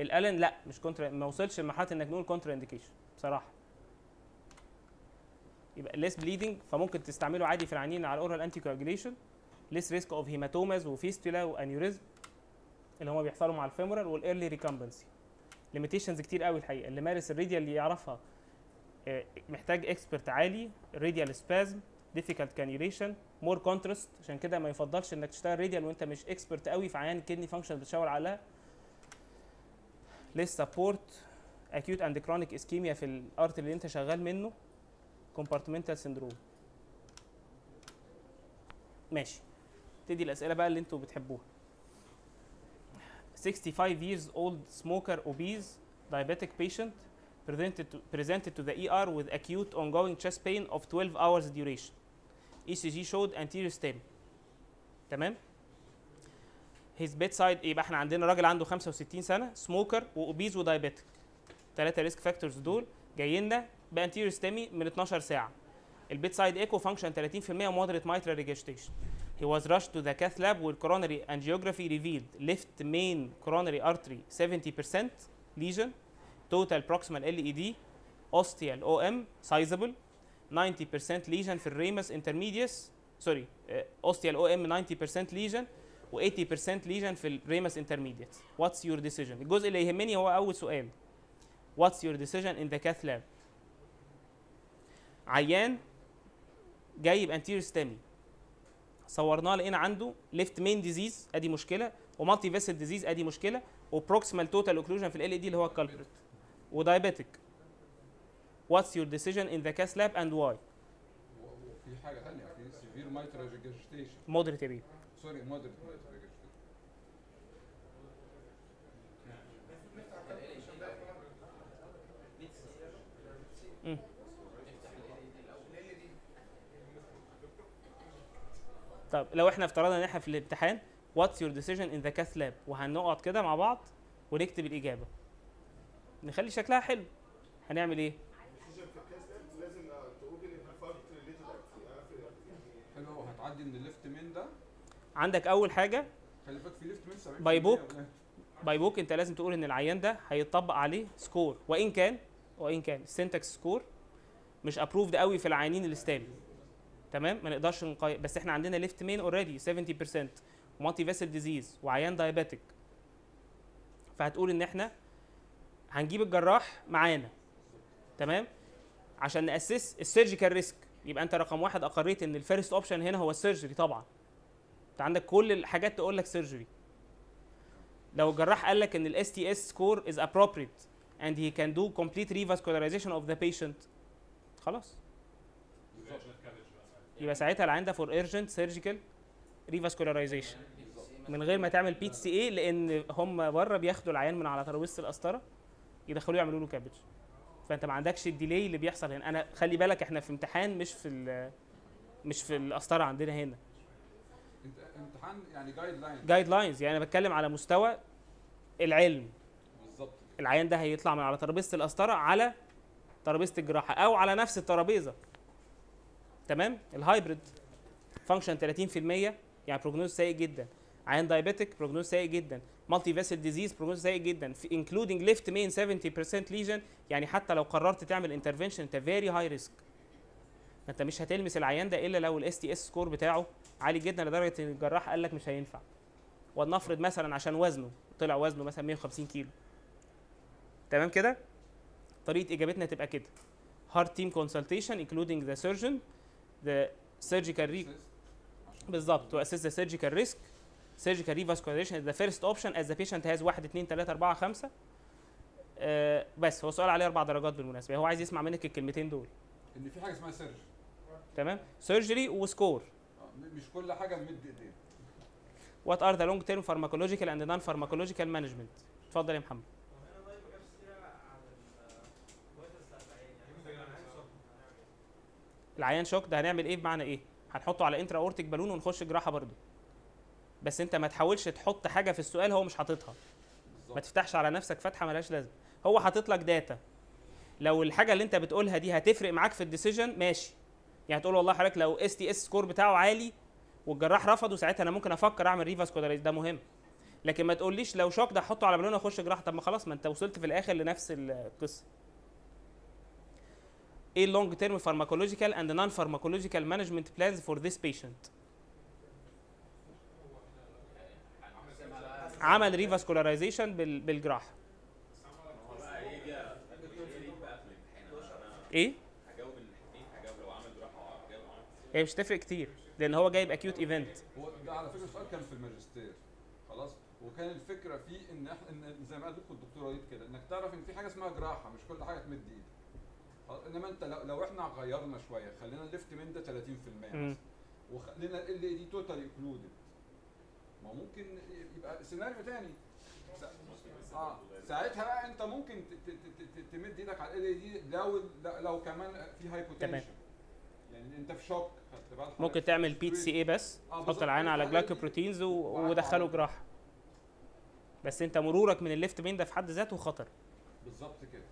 [SPEAKER 1] ال Allen لا مش contra ما وصلش لمرحلة إنك نقول contraindication بصراحة. يبقى less bleeding فممكن تستعمله عادي في العيانين على ال oral anticoagulation less risk of hematomas و fistula و aneurysm. اللي هم بيحصلوا مع ال femoral وال early recumbency limitations كتير قوي الحقيقة. اللي مارس ال radial اللي يعرفها آه، محتاج expert عالي radial spasm difficult cannulation more contrast عشان كده ما يفضلش إنك تشتغل radial وإنت مش expert قوي في عيان kidney function بتشاور عليها less support acute and chronic ischemia في ال artery اللي أنت شغال منه compartmental syndrome. ماشي. تدي الأسئلة بقى اللي أنتوا بتحبوها. 65 years old smoker obese diabetic patient presented to, presented to the ER with acute ongoing chest pain of 12 hours duration ECG showed anterior stem تمام his bedside يبقى إحنا عندنا راجل عنده 65 سنه سموكر واوبيز ودايابيتك ثلاثة ريسك فاكتورز دول جايين لنا بانتيريور ستيمي من 12 ساعه البيت سايد ايكو فانكشن 30% ومودريت mitral regurgitation He was rushed to the cath lab with coronary angiography revealed left main coronary artery 70% lesion, total proximal LAD, ostial OM sizable, 90% lesion في ال ramus intermedius, sorry, uh, ostial OM 90% lesion و 80% lesion في ال ramus intermediate. What's your decision? الجزء اللي يهمني هو أول سؤال. What's your decision in the cath lab? عيان جاي ب anterior STEMI صورناه لقينا عنده left main disease ادي مشكلة و multivessel disease ادي مشكلة و proximal total occlusion في LAD اللي هو ال culprit و diabetic what's your decision in the
[SPEAKER 8] cath lab and why وفي حاجة ثانية
[SPEAKER 1] في severe mitral
[SPEAKER 8] regurgitation moderate sorry moderate
[SPEAKER 1] طب لو إحنا افترضنا ان إحنا في الامتحان what's your decision in the cath lab وهنقعد كده مع بعض ونكتب الإجابة. نخلي شكلها حلو. هنعمل
[SPEAKER 7] إيه؟
[SPEAKER 8] حلو من ال left main ده.
[SPEAKER 1] عندك أول حاجة؟
[SPEAKER 8] خلي بالك في left main 70%
[SPEAKER 1] by
[SPEAKER 8] book.
[SPEAKER 1] by book أنت لازم تقول إن العيان ده هيطبق عليه score وإن كان وإن كان. ال SYNTAX score مش approved قوي في العيانين ال STEMI تمام؟ ما نقدرش نقيم بس إحنا عندنا left main already 70% و multivessel disease وعيان diabetic فهتقول إن إحنا هنجيب الجراح معانا تمام؟ عشان ن assess ال surgical risk يبقى أنت رقم واحد agreed إن ال first option هنا هو ال surgery طبعا. أنت عندك كل الحاجات تقول لك surgery لو الجراح قال لك إن ال STS score is appropriate and he can do complete revascularization of the patient خلاص. يبقى ساعتها العيان ده for urgent surgical revascularization. من غير ما تعمل PCI لأن هم بره بياخدوا العيان من على ترابيزه القسطره يدخلوه يعملوا له CABG فأنت ما عندكش ال delay اللي بيحصل هنا. أنا خلي بالك إحنا في امتحان مش في مش في القسطره عندنا هنا.
[SPEAKER 8] امتحان يعني guideline
[SPEAKER 1] guide lines يعني أنا بتكلم على مستوى العلم.
[SPEAKER 8] بالظبط.
[SPEAKER 1] العيان ده هيطلع من على ترابيزه القسطره على ترابيزه الجراحة أو على نفس الترابيزة. تمام؟ ال impaired function 30% يعني prognosis سيء جدا. عيان diabetic prognosis سيء جدا. multivessel disease prognosis سيء جدا. في including left main 70% lesion يعني حتى لو قررت تعمل intervention انت very high risk انت مش هتلمس العيان ده إلا لو ال STS score بتاعه عالي جدا لدرجة إن الجراح قال لك مش هينفع. ولنفرض مثلا عشان وزنه طلع وزنه مثلا 150 كيلو. تمام كده؟ طريقة إجابتنا تبقى كده. Hard team consultation including the surgeon the surgical re بالظبط to assess the surgical risk surgical revascularization is the first option as the patient has 1 2 3 4 5 آه بس هو سؤال عليه أربع درجات بالمناسبه هو عايز يسمع منك الكلمتين دول
[SPEAKER 8] ان في حاجة اسمها surgery
[SPEAKER 1] تمام surgery و score
[SPEAKER 8] مش كل حاجة نمد ايدينا
[SPEAKER 1] what are the long term pharmacological and non pharmacological management اتفضل يا محمد العيان shock ده هنعمل إيه؟ بمعنى إيه؟ هنحطه على intra aortic balloon ونخش جراحة برضه. بس أنت ما تحاولش تحط حاجة في السؤال هو مش حاططها. ما تفتحش على نفسك فتحة ملهاش لازمة. هو حاطط لك data لو الحاجة اللي أنت بتقولها دي هتفرق معاك في ال decision ماشي. يعني تقول والله حضرتك لو STS score بتاعه عالي والجراح رفضه ساعتها أنا ممكن أفكر أعمل revascularize ده مهم. لكن ما تقوليش لو shock ده احطه على بالونه واخش جراحة. طب ما خلاص ما أنت وصلت في الآخر لنفس
[SPEAKER 2] القصة. إيه ال long term pharmacological and non pharmacological
[SPEAKER 1] management
[SPEAKER 2] plans for this patient عمل revascularization بالجراحة. إيه؟
[SPEAKER 1] هي مش تفرق كتير لأن هو جايب acute event
[SPEAKER 8] هو ده على فكرة السؤال كان في الماجستير. خلاص؟ وكان الفكرة فيه إن إحنا زي ما قال لكم الدكتور وليد كده إنك تعرف إن في حاجة اسمها جراحة مش كل حاجة تمد إيدك. إنما أنت لو, لو إحنا غيرنا شوية خلينا ال left main ده 30%
[SPEAKER 1] مم.
[SPEAKER 8] مثلا. وخلينا ال LAD total occluded ما ممكن يبقى سيناريو تاني. سا- آه ساعتها بقى أنت ممكن تمد إيدك على ال LAD لو لو كمان في hypotension يعني أنت في shock خدت بالك؟
[SPEAKER 1] ممكن تعمل PCI بس
[SPEAKER 8] آه،
[SPEAKER 1] تحط. العيان على و-
[SPEAKER 8] وعلى-
[SPEAKER 1] ودخله جراحة. بس أنت مرورك من ال left main ده في حد ذاته خطر.
[SPEAKER 8] بالظبط كده.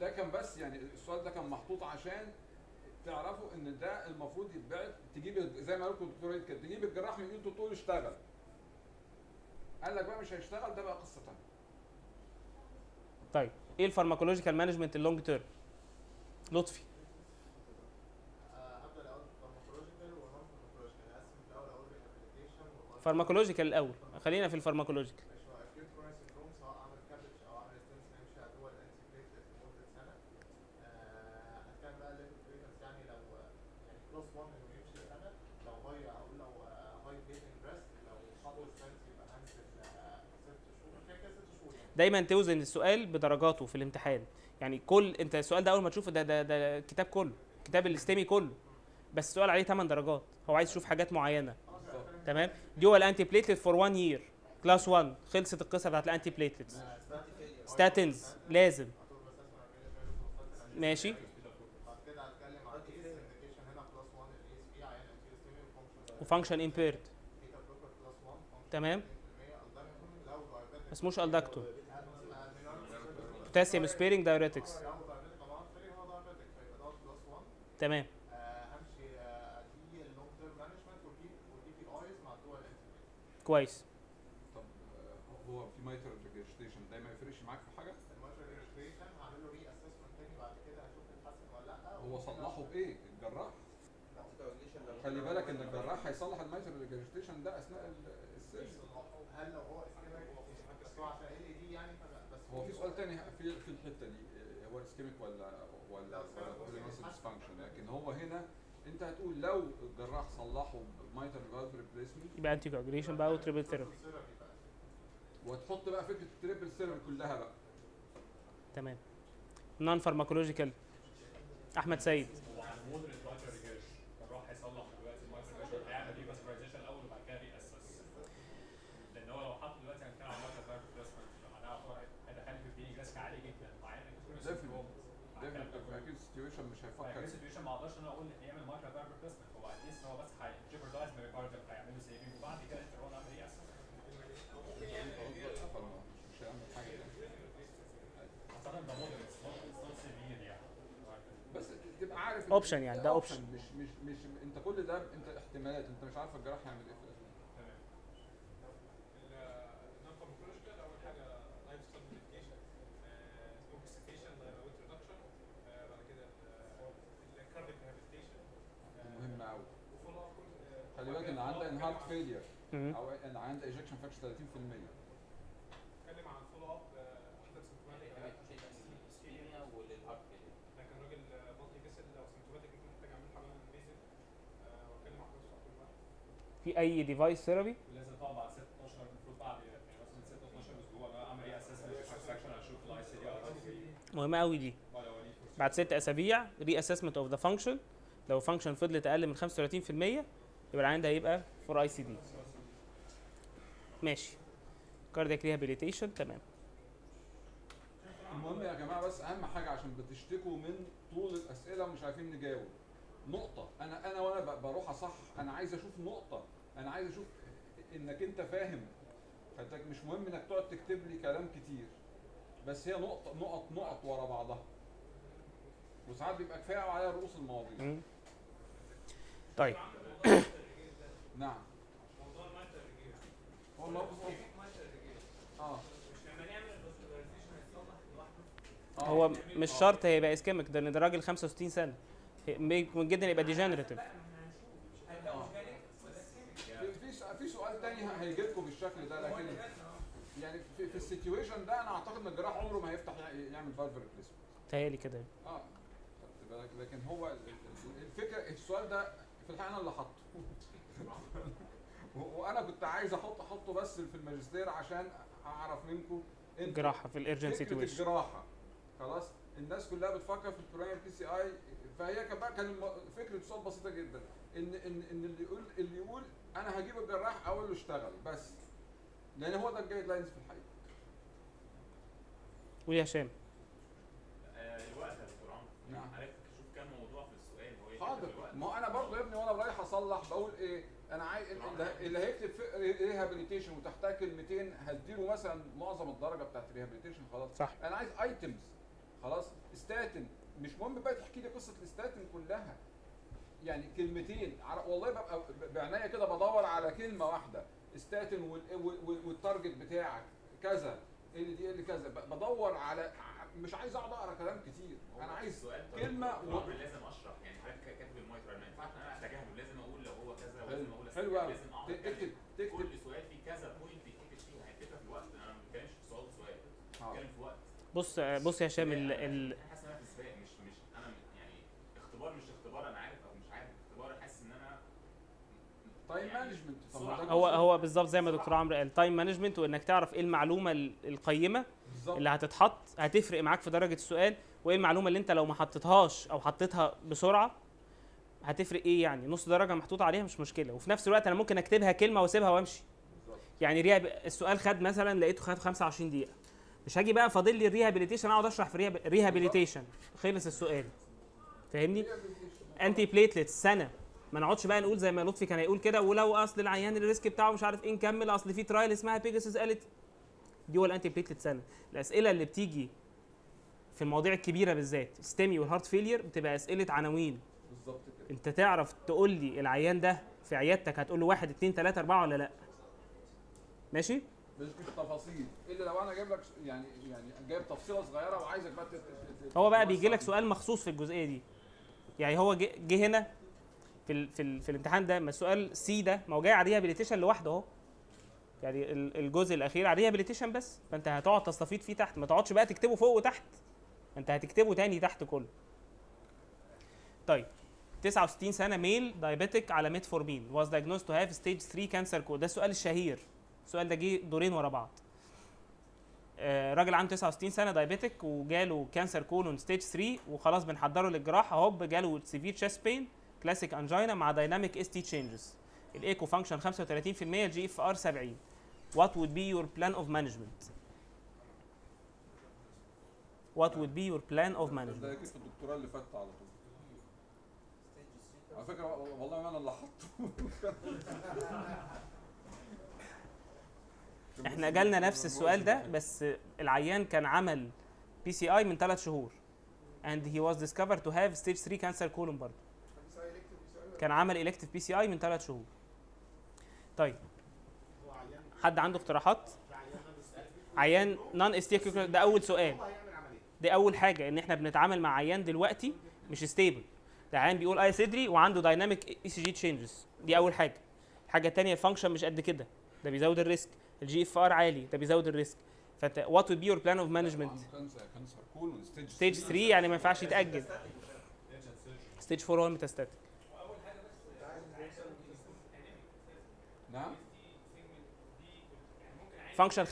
[SPEAKER 8] ده كان بس يعني السؤال ده كان محطوط عشان تعرفوا إن ده المفروض يتبعت تجيب زي ما قال لكم الدكتور وليد كده تجيب الجراح من ايده تقول اشتغل قال لك بقى مش هيشتغل ده بقى قصة ثانية
[SPEAKER 1] طيب إيه ال pharmacological management ال long term لطفي.
[SPEAKER 9] هبدأ الأول pharmacological و non pharmacological أقسم في الأول أقول rehabilitation
[SPEAKER 1] pharmacological الأول. خلينا في ال pharmacological
[SPEAKER 9] ماشي هو acute coronary syndrome سواء عمل CABG أو عمل stents نمشي على دول ال antiplatelet لمده سنه آه، هتكلم بقى ال level of evidence يعني لو يعني class 1 انه يمشي سنه لو high أقول لو high bleeding risk لو حط stents يبقى هنزل ست شهور كده كده ست شهور يعني
[SPEAKER 1] دايما توزن السؤال بدرجاته في الامتحان. يعني كل انت السؤال ده أول ما تشوفه ده ده ده الكتاب كله كتاب ال STEMI كله. بس السؤال عليه 8 درجات. هو عايز يشوف حاجات معينة. تمام؟ دي هو ال antiplatelet for 1 year. class 1 خلصت القصة بتاعت ال antiplatelets ستاتينز لازم. ماشي؟
[SPEAKER 9] بعد كده هتكلم عن انديكيشن هنا كلاس 1 الاي اس بي عيان انتيريو ستيمي وفانكشن
[SPEAKER 1] امبيرد
[SPEAKER 9] بيتا بلوكر كلاس 1
[SPEAKER 1] تمام؟
[SPEAKER 9] 2% الدايمون لو دايابيتك
[SPEAKER 1] ما اسموش الدكتور بوتاسيوم سبيرنج دايوريتكس
[SPEAKER 9] لو دايابيتك طبعا فليه هو دايابيتك فيبقى دوت كلاس 1
[SPEAKER 1] تمام كويس
[SPEAKER 8] طب هو في mitral ده ما يفرقش معاك في
[SPEAKER 9] حاجة هعمل له reassessment بعد كده هشوف اتحسن ولا لا
[SPEAKER 8] هو صلحه بايه الجراح خلي بالك ان الجراح هيصلح ال mitral regurgitation ده اثناء ال- ال surgery
[SPEAKER 9] هل لو هو ischemic بس هو عشان ال LAD يعني فب- بس
[SPEAKER 8] هو في سؤال تاني في في الحتة دي هو ischemic ولا ولا ولا dysfunction لكن هو هنا انت هتقول لو الجراح صلحه ب mitral valve
[SPEAKER 1] replacement يبقى anticoagulation بقى و triple therapy
[SPEAKER 8] وهتحط بقى فكرة ال triple therapy كلها بقى.
[SPEAKER 1] تمام. non pharmacological أحمد سيد
[SPEAKER 3] هو على moderate mitral regurge الجراح هيصلح دلوقتي ال mitral regurge هيعمل revascularization الأول وبعد كده reassess أقدرش ان أنا أقول هيعمل mitral valve replacement هو at least هو بس هي jeopardize myocardium هيعمل له saving وبعد كده انت هو عمل إيه أساسا
[SPEAKER 8] مش هيعمل حاجة يعني.
[SPEAKER 3] خاصه ده moderate it's not severe يعني
[SPEAKER 8] بس
[SPEAKER 1] option يعني، ده option.
[SPEAKER 8] مش مش مش انت كل ده انت احتمالات انت مش عارف الجراح هيعمل إيه في
[SPEAKER 6] الآخر
[SPEAKER 8] خلي بالك إن عندك إن heart
[SPEAKER 1] failure.
[SPEAKER 8] أو إن عندك ejection fraction 30%
[SPEAKER 6] اتكلم عن ال follow up under
[SPEAKER 2] symptomatic ischemia ولل heart failure
[SPEAKER 6] لكن راجل multivessel لو symptomatic ممكن محتاج اعمل حاجة invasive واتكلم عن قصه طول الوقت
[SPEAKER 1] في أي device therapy
[SPEAKER 3] ولازم طبعا بعد 6 اشهر المفروض بعد يعني مثلا 6 12 أسبوع بقى اعمل إيه stratification أشوف ال ICD
[SPEAKER 1] مهمه قوي دي. بعد ست أسابيع reassessment of the function لو function فضلت أقل من 35% يبقى العيان ده هيبقى for ICD ماشي. cardiac rehabilitation تمام.
[SPEAKER 8] المهم يا جماعة بس أهم حاجة عشان بتشتكوا من طول الأسئلة ومش عارفين نجاوب. نقطة. أنا أنا وأنا ب- بروح اصح أنا عايز أشوف نقطة. أنا عايز أشوف انك انت فاهم فانت مش مهم انك تقعد تكتب لي كلام كتير بس هي نقطه نقط نقط ورا بعضها. وساعات بيبقى كفاية على رؤوس المواضيع.
[SPEAKER 1] طيب. <coughs>
[SPEAKER 8] نعم.
[SPEAKER 6] موضوع ال mitral regurge
[SPEAKER 8] آه.
[SPEAKER 1] هو مش شرط هيبقى ischemic ده إن ده راجل 65 سنة. ممكن جدا يبقى degenerative
[SPEAKER 8] في في س- في سؤال تاني هيجي لكم بالشكل ده لكن يعني في, في ال situation ده أنا أعتقد إن الجراح عمره ما هيفتح يع- يعمل valve replacement
[SPEAKER 1] تهيألي كده.
[SPEAKER 8] آه. لكن هو ال- ال- الفكرة السؤال ده في الحقيقة أنا اللي حاطه. <laughs> وأنا كنت عايز أحط أحطه بس في الماجستير عشان أعرف منكم أنتوا
[SPEAKER 1] جراحه في ال
[SPEAKER 8] urgent
[SPEAKER 1] situation
[SPEAKER 8] الجراحة. خلاص؟ الناس كلها بتفكر في ال primary PCI فهي كان بقى كان فكرة السؤال بسيطة جدا. إن إن إن اللي يقول اللي يقول أنا هجيب الجراح أقول له اشتغل بس. لأن هو ده ال guidelines في الحقيقة.
[SPEAKER 1] قول يا هشام.
[SPEAKER 2] الوقت يا دكتور عمرو.
[SPEAKER 8] نعم.
[SPEAKER 2] عرفت تشوف كام موضوع في السؤال هو
[SPEAKER 8] حاضر. ما هو أنا برضه يا ابني وأنا رايح أصلح بقول إيه أنا عايز اللي- هيكتب rehabilitation وتحتها كلمتين هديله مثلا معظم الدرجة بتاعت ال rehabilitation خلاص.
[SPEAKER 1] صح.
[SPEAKER 8] أنا عايز items خلاص. ستاتين مش مهم بقى تحكي لي قصة الستاتين كلها. يعني كلمتين. والله ببقى بعناية كده بدور على كلمة وال- وال- وال- وال target بتاعك. كذا. LDL كذا. بدور على مش عايز أقعد أقرأ كلام كتير. أنا عايز كلمة
[SPEAKER 2] طبعاً
[SPEAKER 8] و-
[SPEAKER 2] لازم أشرح. يعني حضرتك كاتب المايكرو ما ينفعش ان أنا أتجاهله. لازم أقول لو هو كذا
[SPEAKER 8] حلو.
[SPEAKER 2] ولازم أقول
[SPEAKER 8] حلو قوي
[SPEAKER 2] لازم أقعد
[SPEAKER 8] تكتب. تكتب.
[SPEAKER 2] كل سؤال فيه كذا point يتكتب فيها الفكرة في الوقت. أنا ما بتكلمش في سؤال سؤال.
[SPEAKER 8] حاضر.
[SPEAKER 2] بتكلم في وقت.
[SPEAKER 1] بص بص يا هشام ال
[SPEAKER 2] أنا-
[SPEAKER 1] ال
[SPEAKER 2] أنا حاسس ان أنا في سباق مش مش أنا يعني اختبار مش اختبار أنا عارف أو مش عارف اختبار أنا حاسس ان
[SPEAKER 8] أنا
[SPEAKER 2] time
[SPEAKER 8] management
[SPEAKER 1] هو. هو بالظبط زي ما دكتور عمرو قال time management وإنك تعرف إيه المعلومة ال- القيمة
[SPEAKER 8] بالظبط.
[SPEAKER 1] اللي هتتحط هتفرق معاك في درجة السؤال وإيه المعلومة اللي أنت لو ما حطيتهاش أو حطيتها بسرعة هتفرق إيه يعني؟ نص درجة محطوط عليها مش مشكلة. وفي نفس الوقت أنا ممكن أكتبها كلمة وأسيبها
[SPEAKER 8] وأمشي.
[SPEAKER 1] يعني rehab السؤال خد مثلا لقيته خد 25 دقيقة. مش هاجي بقى فاضل لي ال rehabilitation أقعد أشرح في rehab- rehabilitation خلص السؤال. فاهمني؟ antiplatelets سنة. ما نقعدش بقى نقول زي ما لطفي كان هيقول كده ولو أصل العيان ال risk بتاعه مش عارف إيه نكمل أصل في trial اسمها PEGASUS قالت دي هو ال antiplatelet سنه الأسئلة اللي بتيجي في المواضيع الكبيرة بالذات STEMI وال heart failure بتبقى أسئلة عناوين.
[SPEAKER 8] بالظبط كده.
[SPEAKER 1] أنت تعرف تقول لي العيان ده في عيادتك هتقول له واحد اتنين تلاتة أربعة ولا لأ؟ ماشي؟
[SPEAKER 8] مش مش تفاصيل إلا لو أنا جايب لك يعني يعني جايب تفصيلة صغيرة وعايزك بقى
[SPEAKER 1] هو بقى بيجي لك. سؤال مخصوص في الجزئية دي. يعني هو جه هنا في ال في, ال في الامتحان ده ما السؤال C ده ما هو جاي على rehabilitation لوحده اهو. يعني ال- الجزء الأخير على rehabilitation بس. فأنت هتقعد تستفيد فيه تحت. ما تقعدش بقى تكتبه فوق وتحت. أنت هتكتبه تاني تحت كله. طيب. 69 سنة male diabetic على metformin was diagnosed to have stage 3 cancer colon ده السؤال الشهير السؤال ده جه دورين ورا بعض. آه، راجل عنده 69 سنة diabetic وجاله cancer colon stage 3 وخلاص بنحضره للجراحة. هوب جاله severe chest pain classic angina مع dynamic ST changes ال echo function 35% ال GFR 70 what would be your plan of management? What would be your plan of
[SPEAKER 8] ده
[SPEAKER 1] management
[SPEAKER 8] أكيد في الدكتوراه اللي فاتت على طول. على فكرة والله أنا اللي حاطه <laughs>
[SPEAKER 1] إحنا جالنا نفس السؤال ده بس العيان كان عمل PCI من ثلاث شهور. And he was discovered to have stage 3 cancer colon برضه. كان عمل elective PCI من ثلاث شهور. طيب. حد عنده اقتراحات؟
[SPEAKER 7] عيان
[SPEAKER 1] non-ST ACS ده أول سؤال. دي أول حاجة إن إحنا بنتعامل مع عيان دلوقتي مش stable ده عيان بيقول اي صدري وعنده dynamic ECG changes دي أول حاجة. الحاجة الثانية ال function مش قد كده. ده بيزود ال risk. ال GFR عالي ده بيزود ال risk. فأنت what management
[SPEAKER 8] cancer cancer colon stage
[SPEAKER 1] stage 3 يعني ما ينفعش يتأجل. stage 4 هو ال metastatic.
[SPEAKER 8] نعم.
[SPEAKER 1] function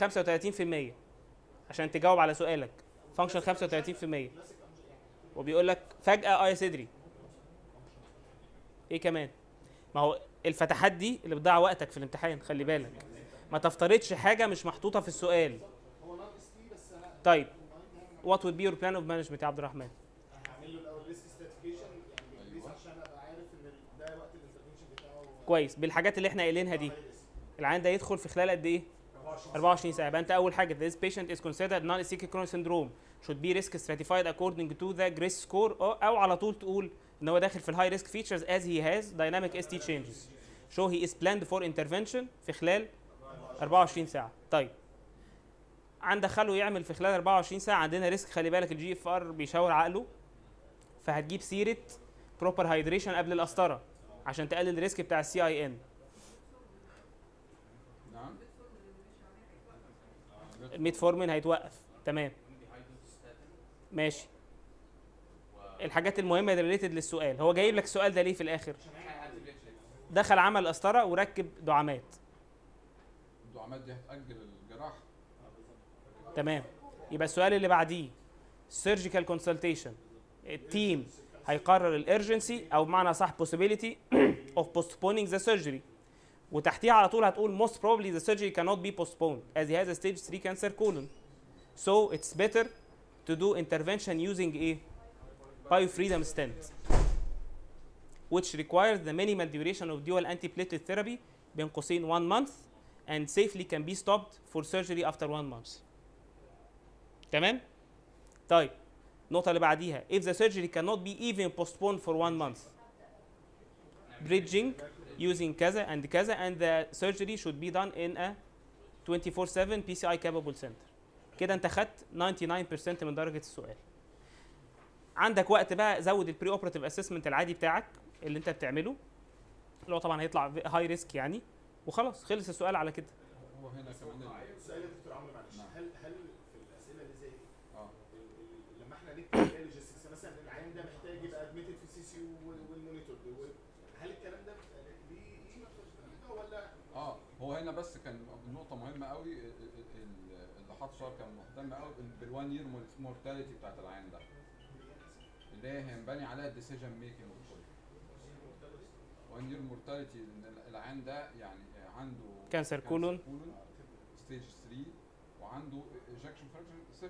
[SPEAKER 1] 35% عشان تجاوب على سؤالك. function 35% وبيقول لك فجأة اي صدري. إيه كمان؟ ما هو الفتحات دي اللي بتضيع وقتك في الامتحان خلي بالك. ما تفترضش حاجة مش محطوطة في السؤال. طيب what would be your plan of management يا عبد الرحمن
[SPEAKER 7] هعمل له الأول risk stratification يعني risk عشان ابقى عارف ان ال- ده وقت ال intervention بتاعه
[SPEAKER 1] كويس بالحاجات اللي إحنا قايلينها دي. العيان ده يدخل في خلال قد إيه؟ 24 ساعة. يبقى أنت أول حاجة this patient is considered non-ST acute coronary syndrome. Should be risk stratified according to the GRACE score أو, أو على طول تقول إن هو داخل في ال high risk features as he has dynamic ST changes. So he is planned for intervention في خلال 24 ساعة. طيب. عندك حلو يعمل في خلال 24 ساعة عندنا risk خلي بالك ال GFR بيشاور عقله. فهتجيب سيرة proper hydration قبل القسطره عشان تقلل ال risk بتاع ال CIN
[SPEAKER 8] نعم.
[SPEAKER 1] الميتفورمين هيتوقف. تمام. ماشي. الحاجات المهمة اللي related للسؤال. هو جايب لك السؤال ده ليه في الآخر؟ دخل عمل قسطره وركب دعامات.
[SPEAKER 8] الدعامات دي هتأجل الجراحة.
[SPEAKER 1] تمام. يبقى السؤال اللي بعديه. surgical consultation ال team هيقرر ال urgency أو بمعنى صح possibility. of postponing the surgery وتحتيها على طول هتقول most probably the surgery cannot be postponed as he has a stage 3 cancer colon so it's better to do intervention using a biofreedom stent which requires the minimal duration of dual antiplatelet therapy بين قوسين 1 month and safely can be stopped for surgery after 1 month تمام طيب النقطة اللي بعديها if the surgery cannot be even postponed for one month bridging using كذا and كذا and the surgery should be done in a 24/7 PCI capable center. كده انت خدت 99% من درجة السؤال. عندك وقت بقى زود ال preoperative assessment العادي بتاعك اللي انت بتعمله اللي هو طبعا هيطلع high risk يعني وخلاص خلص السؤال على كده.
[SPEAKER 8] هو هنا كمان ال-
[SPEAKER 7] سؤال يا دكتور عمرو معلش
[SPEAKER 8] نعم.
[SPEAKER 7] هل هل في الاسئله اللي زي دي
[SPEAKER 8] آه
[SPEAKER 7] ال- ال- لما إحنا نكتب logistics مثلا العيان ده محتاج يبقى admitted في CCU وال monitor هل الكلام ده ليه قيمه في ولا
[SPEAKER 8] آه هو هنا بس كان نقطة مهمة قوي ال- ال- صار كان مهتم قوي بال one year mortality بتاعت العيان ده. اللي هي هينبني عليها ال decision making one year mortality إن العيان ده يعني عنده
[SPEAKER 1] cancer colon
[SPEAKER 8] stage 3 وعنده ejection fraction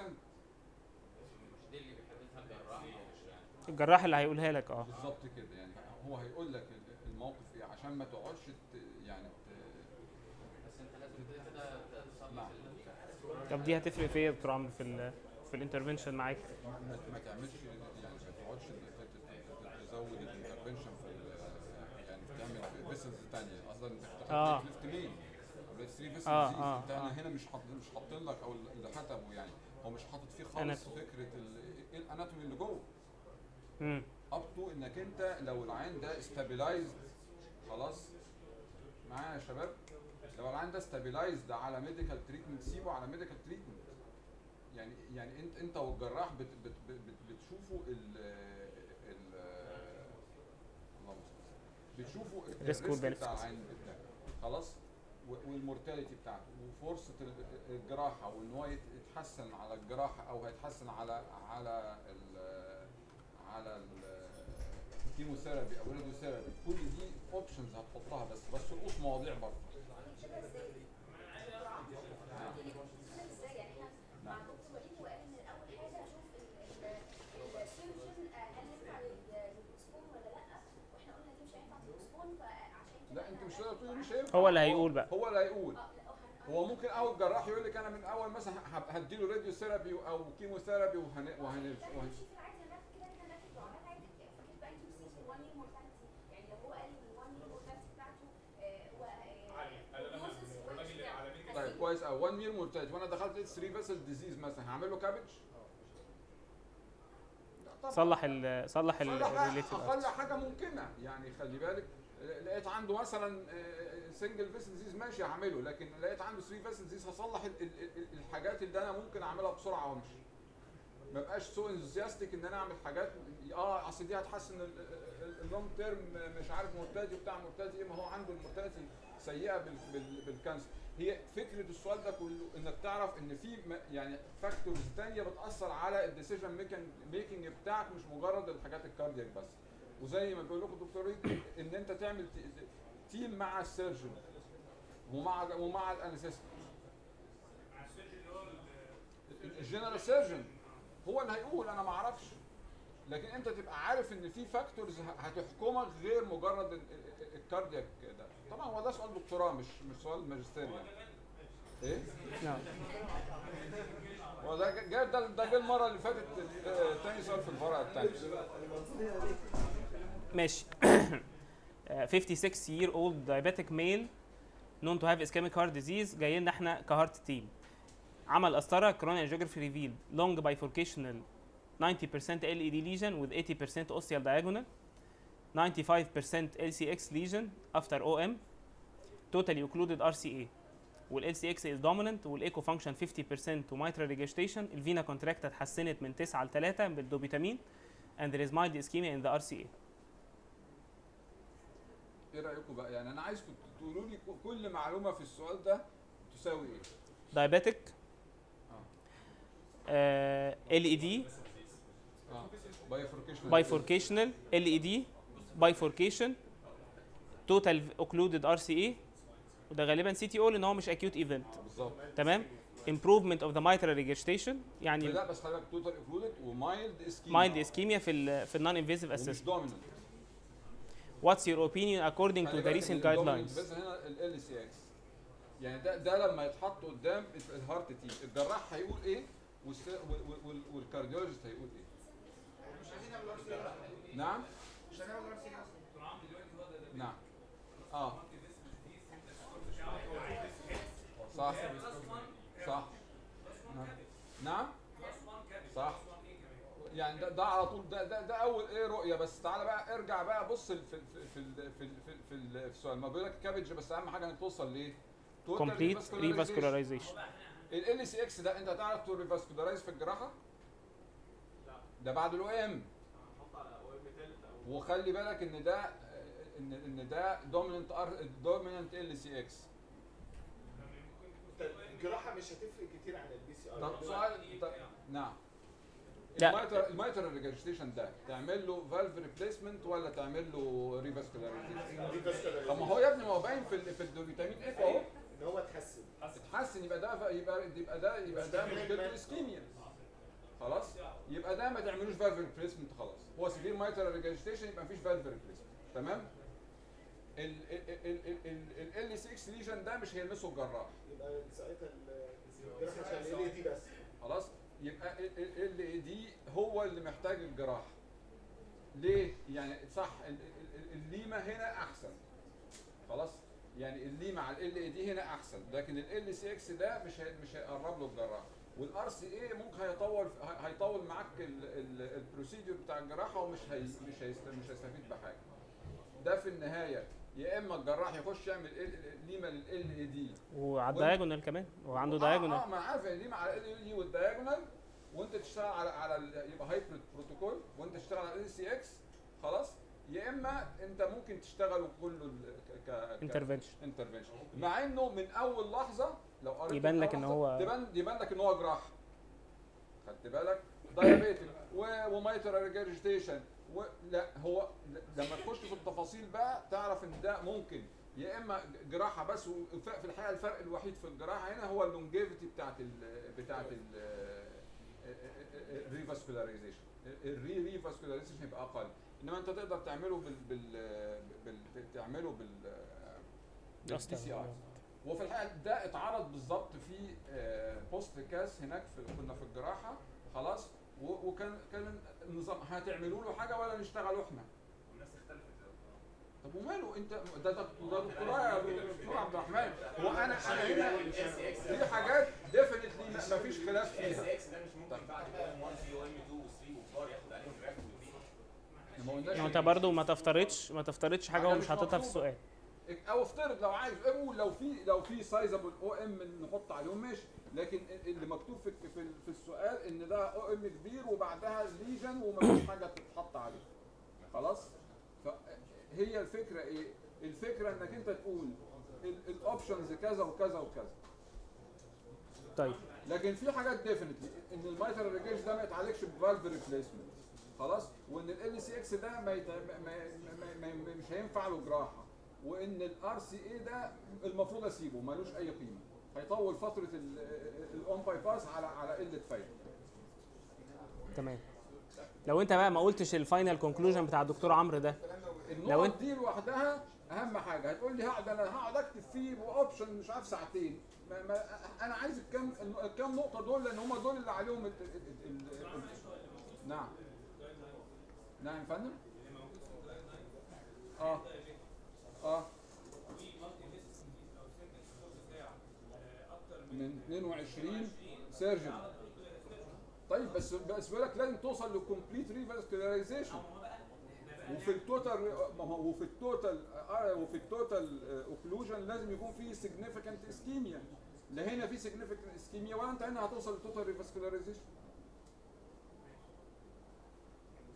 [SPEAKER 8] 35%
[SPEAKER 2] مش دي اللي بيحددها الجراح
[SPEAKER 1] الجراح اللي هيقولها لك آه.
[SPEAKER 8] بالظبط كده يعني. هو هيقول لك ال- الموقف إيه؟ عشان ما تقعدش ت- يعني ت-
[SPEAKER 2] بس انت لازم كده كده تصلح
[SPEAKER 8] نعم.
[SPEAKER 2] ال-
[SPEAKER 1] طب دي هتفرق في إيه يا دكتور عمرو في ال في ال intervention معاك؟
[SPEAKER 8] ما تعملش يعني ما تقعدش تزود ال intervention في يعني تعمل vessels ثانية أصلا أنت
[SPEAKER 1] آه.
[SPEAKER 8] لقيت 3 vessels
[SPEAKER 1] آه، آه،
[SPEAKER 8] أنت
[SPEAKER 1] آه.
[SPEAKER 8] هنا مش حاطط مش حاطين لك أو اللي كتبه يعني. هو مش حاطط فيه خالص.
[SPEAKER 1] فكرة
[SPEAKER 8] إيه ال anatomy اللي جوه.
[SPEAKER 1] امم
[SPEAKER 8] up to إنك أنت لو العيان ده stabilized خلاص. معايا يا شباب؟ لو العيان ده stabilized على medical treatment سيبه على medical treatment يعني يعني انت انت والجراح بت بت بت بت بتشوفوا ال ال اللهم. بتشوفوا ال
[SPEAKER 1] risk.
[SPEAKER 8] بتاع العيان بتاعك خلاص؟ وال mortality بتاعته. وفرصه ال- الجراحة وإن هو يت- يتحسن على الجراحة أو هيتحسن على على ال على ال chemotherapy أو ال radiotherapy كل دي options هتحطها بس بس رؤوس مواضيع برضه.
[SPEAKER 1] هو اللي هيقول بقى.
[SPEAKER 8] هو اللي هيقول. هو ممكن أول الجراح يقول لك أنا من أول مثلا هديله radiotherapy أو chemotherapy وهن وهن وهن كويس قوي 1 year mortality وأنا دخلت 3 vessel disease مثلا. هعمل له CABG.
[SPEAKER 1] صلح ال صلح ال أقل.
[SPEAKER 8] حاجة ممكنة. يعني خلي بالك لقيت عنده مثلا single vessel disease ماشي هعمله. لكن لقيت عنده 3 vessel disease هصلح ال- ال- ال- الحاجات اللي أنا ممكن أعملها بسرعة وأمشي. ما بقاش so enthusiastic إن أنا أعمل حاجات. آه أصل دي هتحسن ال long term مش عارف mortality وبتاع mortality إيه ما هو عنده ال mortality سيئة بال- بال- بال cancer هي فكرة السؤال ده كله إنك تعرف إن في يعني factors تانية بتأثر على ال decision making بتاعك مش مجرد الحاجات ال cardiac بس. وزي ما بيقول لكم الدكتور إن أنت تعمل team مع ال surgeon ومع ومع ال anesthetist ال general surgeon هو اللي هيقول أنا ما أعرفش. لكن انت تبقى عارف ان في factors هتحكمك غير مجرد ال- ال- ال cardiac ده. طبعا هو ده سؤال دكتوراه مش مش سؤال ماجستير يعني. إيه؟
[SPEAKER 1] نعم.
[SPEAKER 8] هو ده جاي ده ده جه المرة اللي فاتت آه، تاني سؤال في الفرع الثاني
[SPEAKER 1] ماشي. <coughs> آه، 56 year old diabetic male known to have ischemic heart disease جاي لنا إحنا كهارت تيم عمل قسطره coronary angiography revealed. Long bifurcational 90% LED lesion with 80% ostial diagonal 95% LCX lesion after OM totally occluded RCA وال LCX is dominant وال echo function 50% و mitral regurgitation ال vena contracta اتحسنت من 9 ل 3 بال dobutamine and there is mild ischemia in the RCA
[SPEAKER 8] إيه رايكم بقى يعني أنا عايزكم تقولوا لي كل معلومه في السؤال ده تساوي إيه
[SPEAKER 1] diabetic uh, LAD
[SPEAKER 8] آه بايفوركيشن
[SPEAKER 1] bifurcational LAD bifurcation total occluded RCA وده غالبا CTO لأن هو مش acute event.
[SPEAKER 8] بالظبط.
[SPEAKER 1] تمام؟ Improvement of the mitral regurgitation. يعني
[SPEAKER 8] لا بس بالك total occluded و mild ischemia
[SPEAKER 1] mild ischemia في ال في ال non invasive
[SPEAKER 8] ومش
[SPEAKER 1] assessment
[SPEAKER 8] dominant
[SPEAKER 1] what's your opinion according to the recent guidelines?
[SPEAKER 8] بس هنا ال LCX يعني ده ده لما يتحط قدام ال heart team الجراح هيقول إيه؟ وال cardiologist هيقول إيه
[SPEAKER 4] مش عايزين نعمل ار سي
[SPEAKER 8] نعم نعم آه صح صح نعم. نعم صح يعني ده, ده على طول ده, ده, ده أول إيه رؤية بس تعالى بقى ارجع بقى بص في في في في في, في, في, ال- في السؤال ما بيقول لك CABG بس أهم حاجة إنك توصل لايه؟
[SPEAKER 1] Complete
[SPEAKER 8] revascularization.
[SPEAKER 1] revascularization
[SPEAKER 8] ال ال سي إكس ده أنت هتعرف تو ريفاسكولارايز في الجراحة؟
[SPEAKER 6] لا.
[SPEAKER 8] ده بعد الاو ام
[SPEAKER 6] هنحط على أو ام تالت أو
[SPEAKER 8] وخلي بالك ان ده ان ان ده دوميننت ار دوميننت ال سي إكس
[SPEAKER 7] الجراحه مش هتفرق كتير عن البي سي ار
[SPEAKER 8] طب سؤال طب نعم.
[SPEAKER 1] لا.
[SPEAKER 8] الميتر الميتر ريجستريشن ده تعمل له فالف ريبليسمنت ولا تعمل له ريفاسكولاريزيشن طب ما هو يا ابني ما هو باين في ال- في الفيتامين اف اهو.
[SPEAKER 7] إن هو اتحسن.
[SPEAKER 8] اتحسن يبقى ده يبقى يبقى ده يبقى ده مشكلته ischemia خلاص يبقى ده ما تعملوش valve replacement خلاص هو severe mitral regurgitation يبقى مفيش valve replacement تمام ال ال ال CX lesion ده مش هيلمسه الجراح
[SPEAKER 7] يبقى ساعتها ال- الجراحه عشان ال LAD بس
[SPEAKER 8] خلاص يبقى ال LAD هو اللي محتاج الجراحه ليه يعني صح ال- ال- ال- ال LIMA هنا احسن خلاص يعني ال LIMA على ال LAD هنا احسن لكن ال CX ده مش هي- مش هيقرب له الجراح وال RCA ممكن هيطول هي- هيطول معاك ال procedure بتاع الجراحة ومش هي مش مش هيستفيد بحاجة. ده في النهاية. يا إما الجراح يخش يعمل ال- LIMA لل LAD
[SPEAKER 1] وعلى
[SPEAKER 8] ال
[SPEAKER 1] diagonal كمان. وعنده diagonal
[SPEAKER 8] آه ما أنا عارف دي مع ال LAD وال diagonal وأنت تشتغل على على ال- يبقى hybrid protocol وأنت تشتغل على ال CX خلاص؟ يا إما أنت ممكن تشتغلوا كله ال- ك
[SPEAKER 1] intervention
[SPEAKER 8] intervention مع إنه من أول لحظة لو قريت
[SPEAKER 1] يبان لك
[SPEAKER 8] لحظة
[SPEAKER 1] هو-
[SPEAKER 8] يبان يبان لك إن هو جراح. خدت بالك؟ diabetic و mitral regurgitation لا هو لما تخش في التفاصيل بقى تعرف إن ده ممكن. يا إما جراحة بس في الحقيقة الفرق الوحيد في الجراحة هنا هو ال longevity بتاعت ال بتاعت ال ال revascularization. ال re revascularization يبقى أقل. إنما أنت تقدر تعمله بال بال, بال تعمله بال لل PCI وفي الحقيقة ده اتعرض بالظبط في آه، post كاس هناك في كنا في الجراحة خلاص وكان كان النظام هتعملوا له حاجة ولا نشتغلوا إحنا؟
[SPEAKER 2] الناس اختلفت دكتور.
[SPEAKER 8] طب وماله؟ انت ده ده ده دكتوراه يا دكتور عبد الرحمن. هو أنا أنا هنا في حاجات definitely ما فيش خلاف فيها.
[SPEAKER 2] X ده مش ممكن بعد OM 1 في و OM 2 و3 وفار ياخد عليهم graft
[SPEAKER 8] ما
[SPEAKER 1] يعني انت برضو ما تفترضش ما تفترضش حاجة هو مش حاططها في السؤال.
[SPEAKER 8] أو افترض لو عايز قول لو في لو في sizable OM نحط عليهم ماشي. لكن اللي مكتوب في في, في السؤال إن ده OM كبير وبعدها lesion ومفيش حاجة تتحط عليه. خلاص؟ فهي الفكرة إيه؟ الفكرة إنك أنت تقول ال options كذا وكذا وكذا.
[SPEAKER 1] طيب.
[SPEAKER 8] لكن في حاجات definitely إن ال mitral regurge ده ما يتعالجش ب valve replacement خلاص؟ وإن ال CX ده ما, يت... ما... ما... ما... ما... مش هينفع له جراحة. وإن ال RCA ده المفروض أسيبه ملوش أي قيمة. هيطول فترة ال on bypass على على قله فايده
[SPEAKER 1] تمام. لو أنت بقى ما قلتش ال final conclusion بتاع الدكتور عمرو ده لو انت-
[SPEAKER 8] دي لوحدها أهم حاجة. هتقول لي هقعد أنا هقعد أكتب فيه و option مش عارف ساعتين. ما ما أنا عايز الكام الكام نقطة دول لأن هم دول اللي عليهم ال ال ال ال نعم. نعم يا فندم؟ آه. آه. من 22 surgeon. طيب بس بس بيقول لك لازم توصل ل complete revascularization وفي ال total ما هو وفي ال total آه، وفي ال total occlusion لازم يكون في significant ischemia لا هنا في significant ischemia ولا انت هنا هتوصل لل total
[SPEAKER 1] revascularization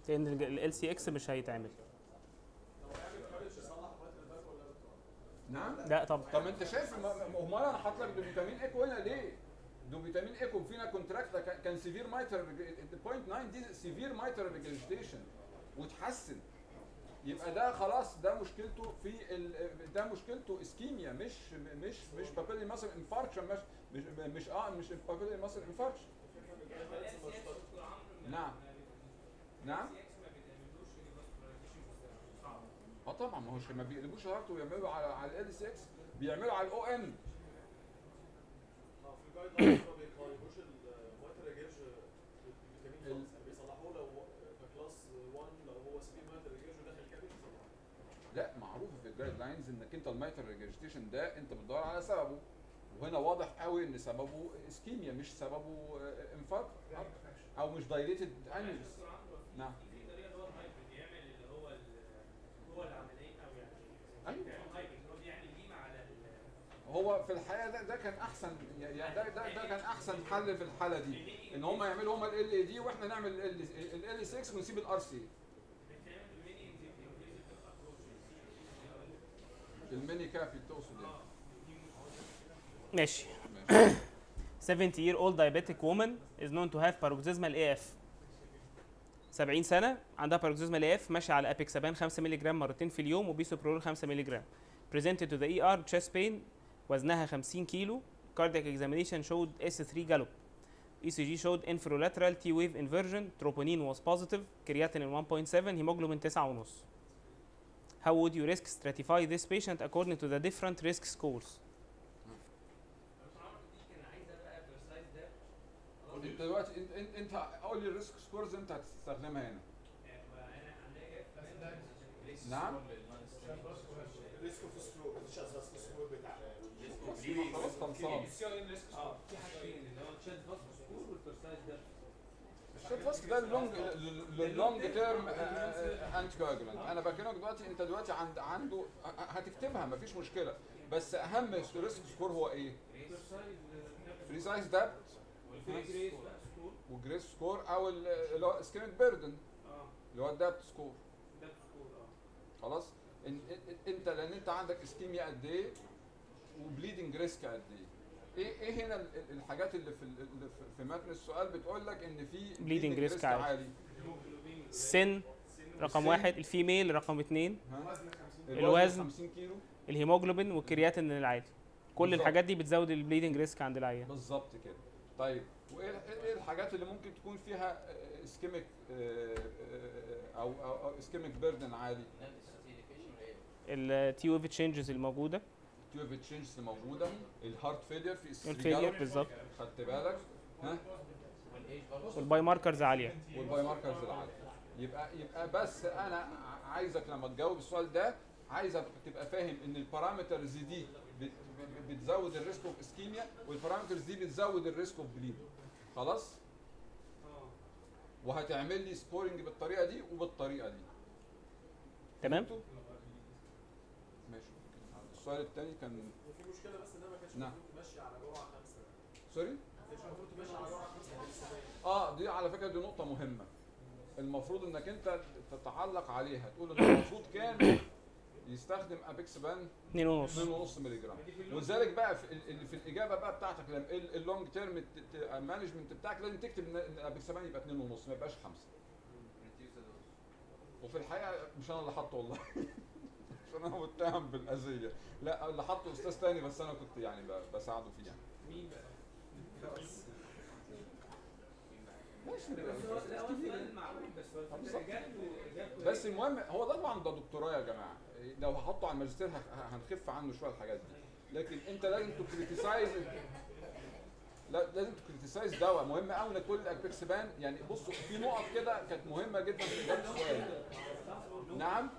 [SPEAKER 1] لأن ال CX مش هيتعمل.
[SPEAKER 8] نعم.
[SPEAKER 1] لا طبعا
[SPEAKER 8] طب انت شايف امال أنا حاطط لك dobutamine echo هنا ليه؟ dobutamine echo vena contracta كان severe mitral point 9 دي severe mitral regurgitation وتحسن. يبقى ده خلاص ده مشكلته في ال... ده مشكلته ischemia مش مش مش papillary muscle infarction مش مش مش آه مش papillary muscle infarction نعم. نعم. آه طبعا ما هوش ما بيقلبوش heart ويعملوا على على ال CX بيعملوا على ال
[SPEAKER 6] OM في ال guidelines ما بيقارنوش ال mitral regurge بال dobutamine خالص. بيصلحوه لو class 1 لو هو severe mitral regurge وداخل CABG يصلحوه
[SPEAKER 8] لا معروف في ال guidelines إنك أنت ال mitral regurgitation ده أنت بتدور على سببه. وهنا واضح قوي إن سببه ischemia مش سببه infarct أو مش dilated annulus نعم
[SPEAKER 10] في طريقه اللي هو ال hybrid يعمل اللي هو ال- جوه العملية أو يعني
[SPEAKER 8] أيوة.
[SPEAKER 10] يعمل hybrid هو بيعمل LIMA على ال-
[SPEAKER 8] هو في الحقيقة ده ده كان احسن يعني ده ده, ده كان أحسن حل في الحالة دي. إن هم يعملوا هم ال LAD وإحنا نعمل ال ال CX ونسيب
[SPEAKER 10] ال RC ال
[SPEAKER 8] mini CABG تقصد يعني.
[SPEAKER 1] ماشي.
[SPEAKER 8] ماشي.
[SPEAKER 1] 70 year old diabetic woman is known to have paroxysmal AF 70 سنة عندها paroxysmal AF ماشية على apixaban 5 مللي جرام مرتين في اليوم وبيسوبرول 5 مللي جرام. Presented to the ER chest pain وزنها 50 كيلو cardiac examination showed S3 gallop ECG showed infralateral T wave inversion troponin was positive creatinine 1.7 hemoglobin 9.5 How would you risk stratify this patient according to the different risk scores?
[SPEAKER 8] انت دلوقتي انت انت, لي الريسك سكورز انت هتستخدمها هنا نعم
[SPEAKER 7] ريسك اوف ستروك الشخص ريسك سكور بتاع
[SPEAKER 8] خلاص خلصان
[SPEAKER 10] في حاجتين اللي هو تشات باس سكور والبرسايز ده
[SPEAKER 8] الشوت فاسك ده اللونج اللونج تيرم انتي كواجولانت أنا بكلمك دلوقتي انت دلوقتي عند عنده هتكتبها مفيش مشكله بس اهم ريسك سكور هو إيه؟ بريسايز
[SPEAKER 10] سكور
[SPEAKER 8] وجريس سكور أو ال- اللي هو اسكيميك بيردن اللي هو
[SPEAKER 10] ال DAPT score
[SPEAKER 8] خلاص؟ إنت لأن إنت عندك ischemia قد إيه؟ و bleeding risk قد إيه إيه إيه هنا ال- ال- الحاجات اللي في ال- اللي في- متن السؤال بتقول لك إن في
[SPEAKER 1] Bleeding risk عالي.
[SPEAKER 8] عالي
[SPEAKER 1] السن رقم
[SPEAKER 8] السن.
[SPEAKER 1] واحد ال female رقم اتنين
[SPEAKER 8] ها؟
[SPEAKER 1] الوزن.
[SPEAKER 8] 50 كيلو
[SPEAKER 1] الهيموجلوبين والكرياتين العالي كل
[SPEAKER 8] بالظبط.
[SPEAKER 1] الحاجات دي بتزود ال bleeding risk عند العيان
[SPEAKER 8] بالظبط كده طيب وإيه إيه- إيه الحاجات اللي ممكن تكون فيها ischemic أو أو ischemic burden عالي
[SPEAKER 1] ال T wave changes
[SPEAKER 8] الموجودة T wave changes موجوده ال heart failure في
[SPEAKER 1] ال failure بالظبط.
[SPEAKER 8] خدت بالك؟ ها؟
[SPEAKER 1] وال biomarkers عالية.
[SPEAKER 8] وال biomarkers العالية. يبقى يبقى بس أنا عايزك لما تجاوب السؤال ده عايزك تبقى فاهم إن ال parameters دي بتزود ال risk of ischemia وال parameters دي بتزود ال risk of bleed خلاص؟ وهتعمل لي scoring بالطريقة دي وبالطريقة دي.
[SPEAKER 1] تمام؟
[SPEAKER 8] ماشي. السؤال الثاني كان
[SPEAKER 6] وفي مشكلة بس انها ما كانتش
[SPEAKER 8] نعم.
[SPEAKER 6] المفروض تمشي على جرعه خمسة.
[SPEAKER 8] sorry؟
[SPEAKER 6] ما يعني.
[SPEAKER 8] آه دي على فكرة دي نقطة مهمة. المفروض إنك أنت تتعلق عليها تقول إن المفروض كان يستخدم apixaban
[SPEAKER 1] 2.5
[SPEAKER 8] 2.5 مللي جرام ولذلك بقى في, في الإجابة بقى بتاعتك لما ال- ال long term management بتاعك لازم تكتب ان ال apixaban يبقى 2.5 ما يبقاش 5 وفي الحقيقة مش أنا اللي حاطه والله. <laughs> أنا متهم بالأذية. لا اللي حاطه أستاذ تاني بس أنا كنت يعني بساعده فيه يعني.
[SPEAKER 10] مين بقى؟ بس
[SPEAKER 8] المهم هو طبعا ده دكتوراه يا جماعة. لو هحطه على الماجستير هنخف عنه شوية الحاجات دي. لكن أنت لازم ت criticize لا لازم ت criticize دواء. مهم قوي انك تقول يعني بصوا في نقط كده كانت مهمة جدا في السؤال نعم؟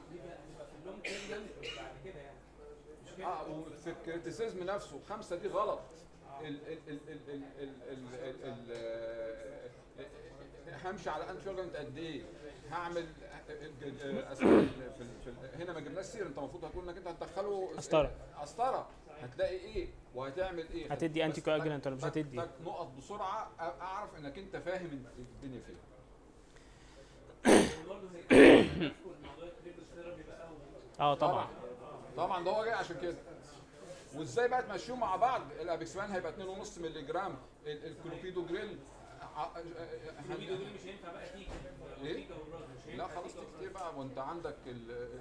[SPEAKER 10] آه في
[SPEAKER 8] ال criticism نفسه خمسة دي غلط. همشي على انت قد إيه؟ هعمل هنا ما جبناش سير أنت المفروض هتقول إنك أنت هتدخله
[SPEAKER 1] قسطره
[SPEAKER 8] قسطره هتلاقي إيه؟ وهتعمل إيه؟
[SPEAKER 1] هتدي anticoagulant ولا مش هتدي؟
[SPEAKER 8] نقط بسرعة أعرف إنك أنت فاهم الدنيا فين. <coughs> <coughs> <coughs>
[SPEAKER 1] آه طبعا.
[SPEAKER 8] طبعا. ده هو جاي عشان كده. وازاي بقى تمشيهم مع بعض؟ ال apixaban هيبقى 2.5 مللي جرام. ال- الكلوبيدو جريل
[SPEAKER 10] مش هينفع بقى مش هينفع.
[SPEAKER 8] لا خلاص تكتير بقى. وانت عندك